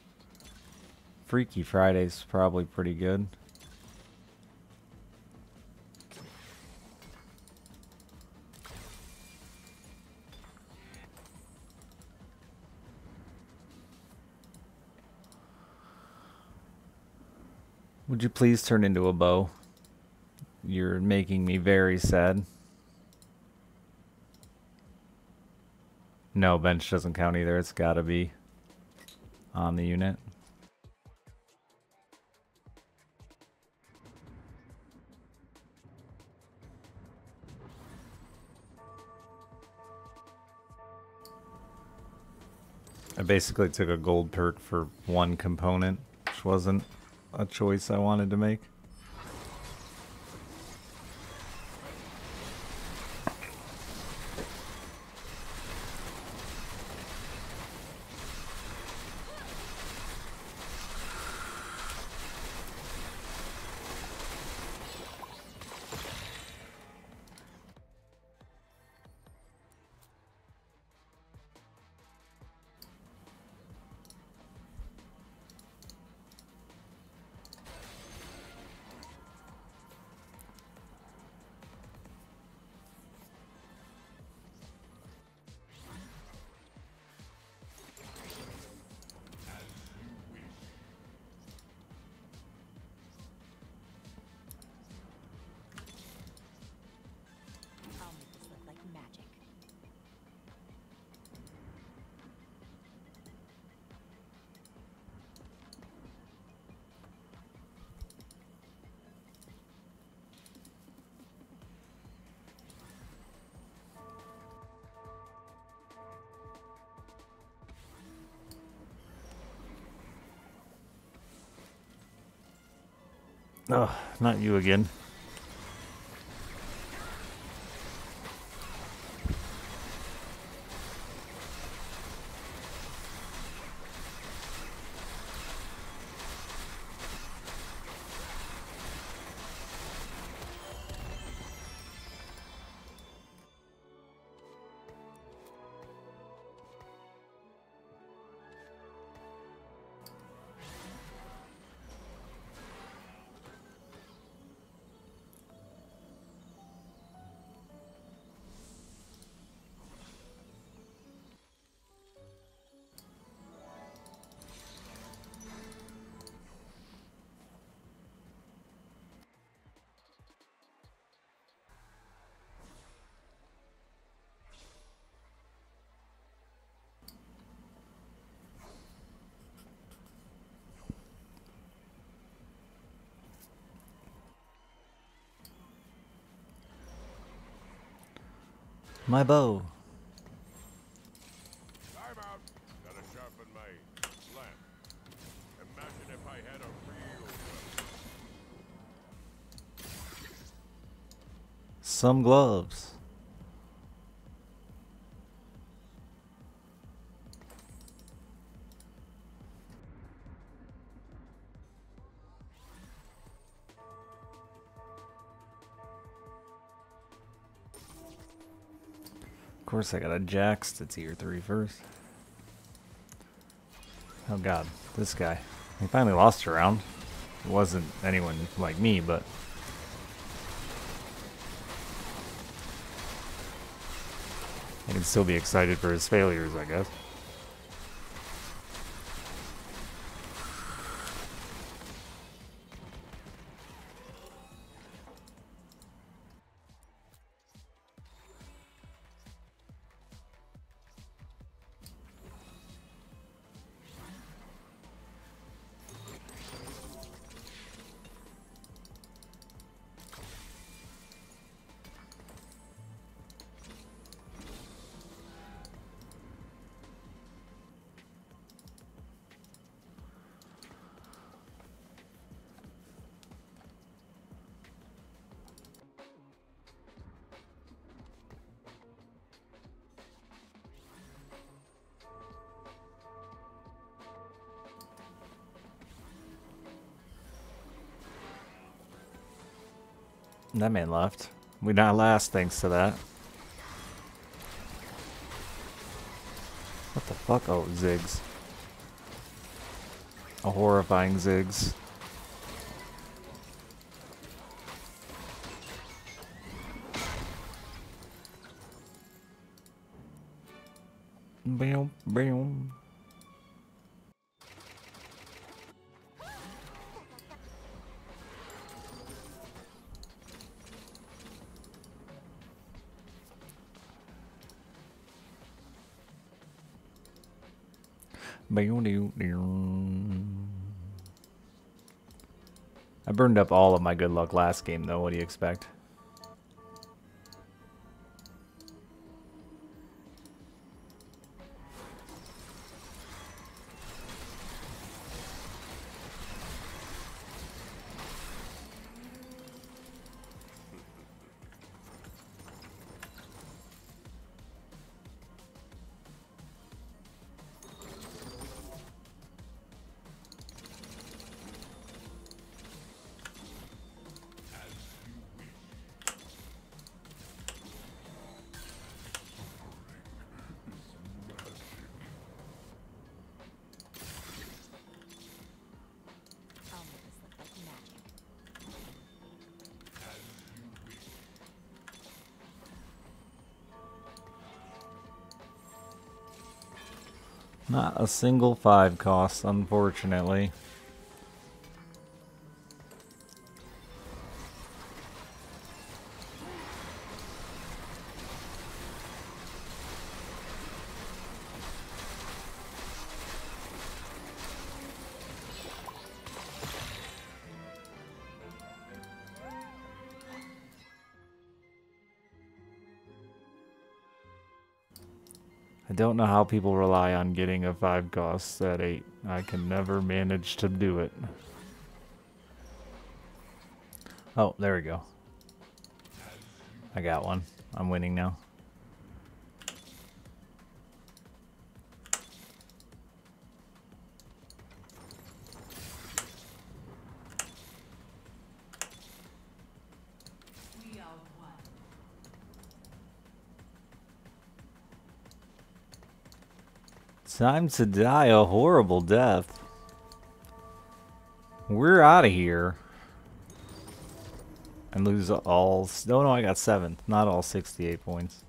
Speaker 1: Freaky Friday's probably pretty good. Would you please turn into a bow? You're making me very sad. No, bench doesn't count either. It's gotta be on the unit. I basically took a gold perk for one component, which wasn't a choice I wanted to make. Oh, not you again.
Speaker 3: Real weapon.
Speaker 1: Some gloves. Course, I got a Jax to tier 3 first. Oh god, this guy. He finally lost a round. It wasn't anyone like me, but I can still be excited for his failures, I guess. That man left. We not last thanks to that. What the fuck? Oh, Ziggs. A horrifying Ziggs. Up all of my good luck last game, though. What do you expect? A single five cost, unfortunately. Don't know how people rely on getting a 5 cost at 8. I can never manage to do it. Oh, there we go. I got one. I'm winning now. Time to die a horrible death. We're out of here. And lose all... No, no, I got 7th. Not all 68 points.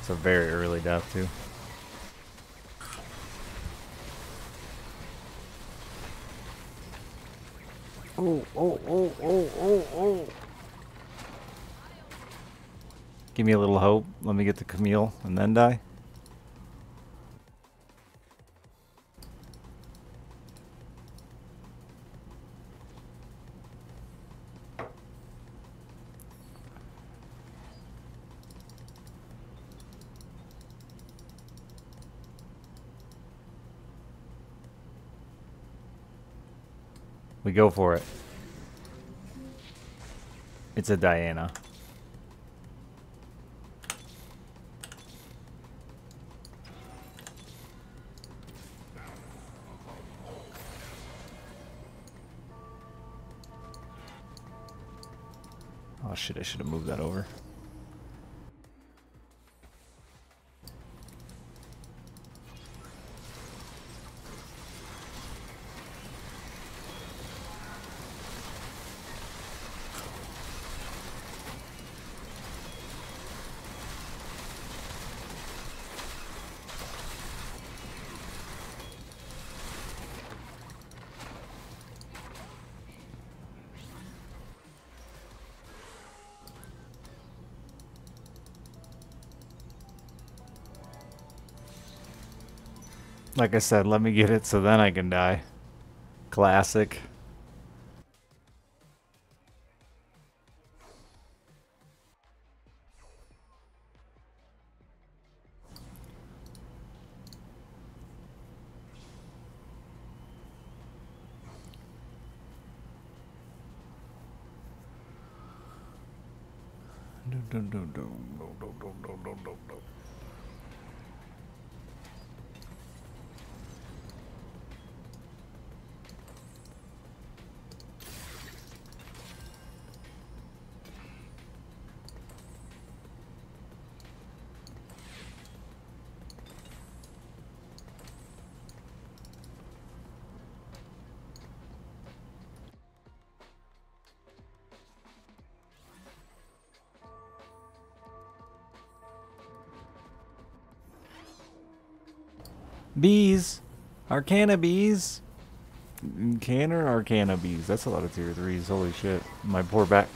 Speaker 1: It's a very early death, too. Oh, oh, oh, oh. Give me a little hope. Let me get the Camille and then die. We go for it. It's a Diana. Should have moved that over. Like I said, let me get it so then I can die. Classic. Bees. Arcana bees. Can or Arcana bees. That's a lot of tier threes. Holy shit. My poor back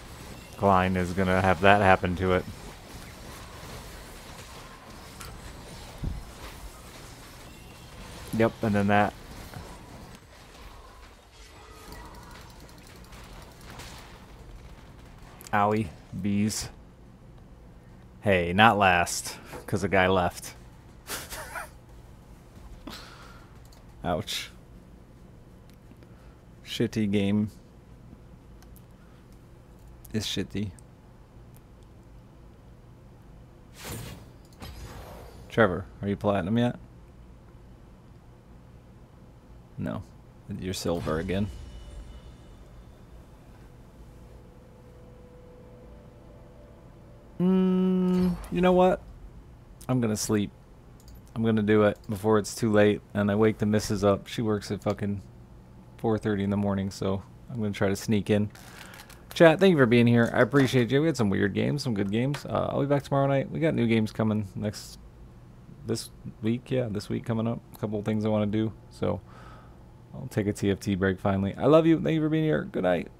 Speaker 1: line is gonna have that happen to it. Yep, and then that. Owie. Bees. Hey, not last. Because a guy left. Ouch. Shitty game. Is shitty. Trevor, are you platinum yet? No. You're silver again. Mm, you know what? I'm gonna sleep. I'm gonna do it before it's too late and I wake the missus up. She works at fucking 4:30 in the morning, so I'm gonna try to sneak in. Chat, thank you for being here. I appreciate you. We had some weird games, some good games. Uh, I'll be back tomorrow night. We got new games coming next this week. Yeah, this week coming up. A couple of things I want to do. So I'll take a TFT break finally. I love you. Thank you for being here. Good night.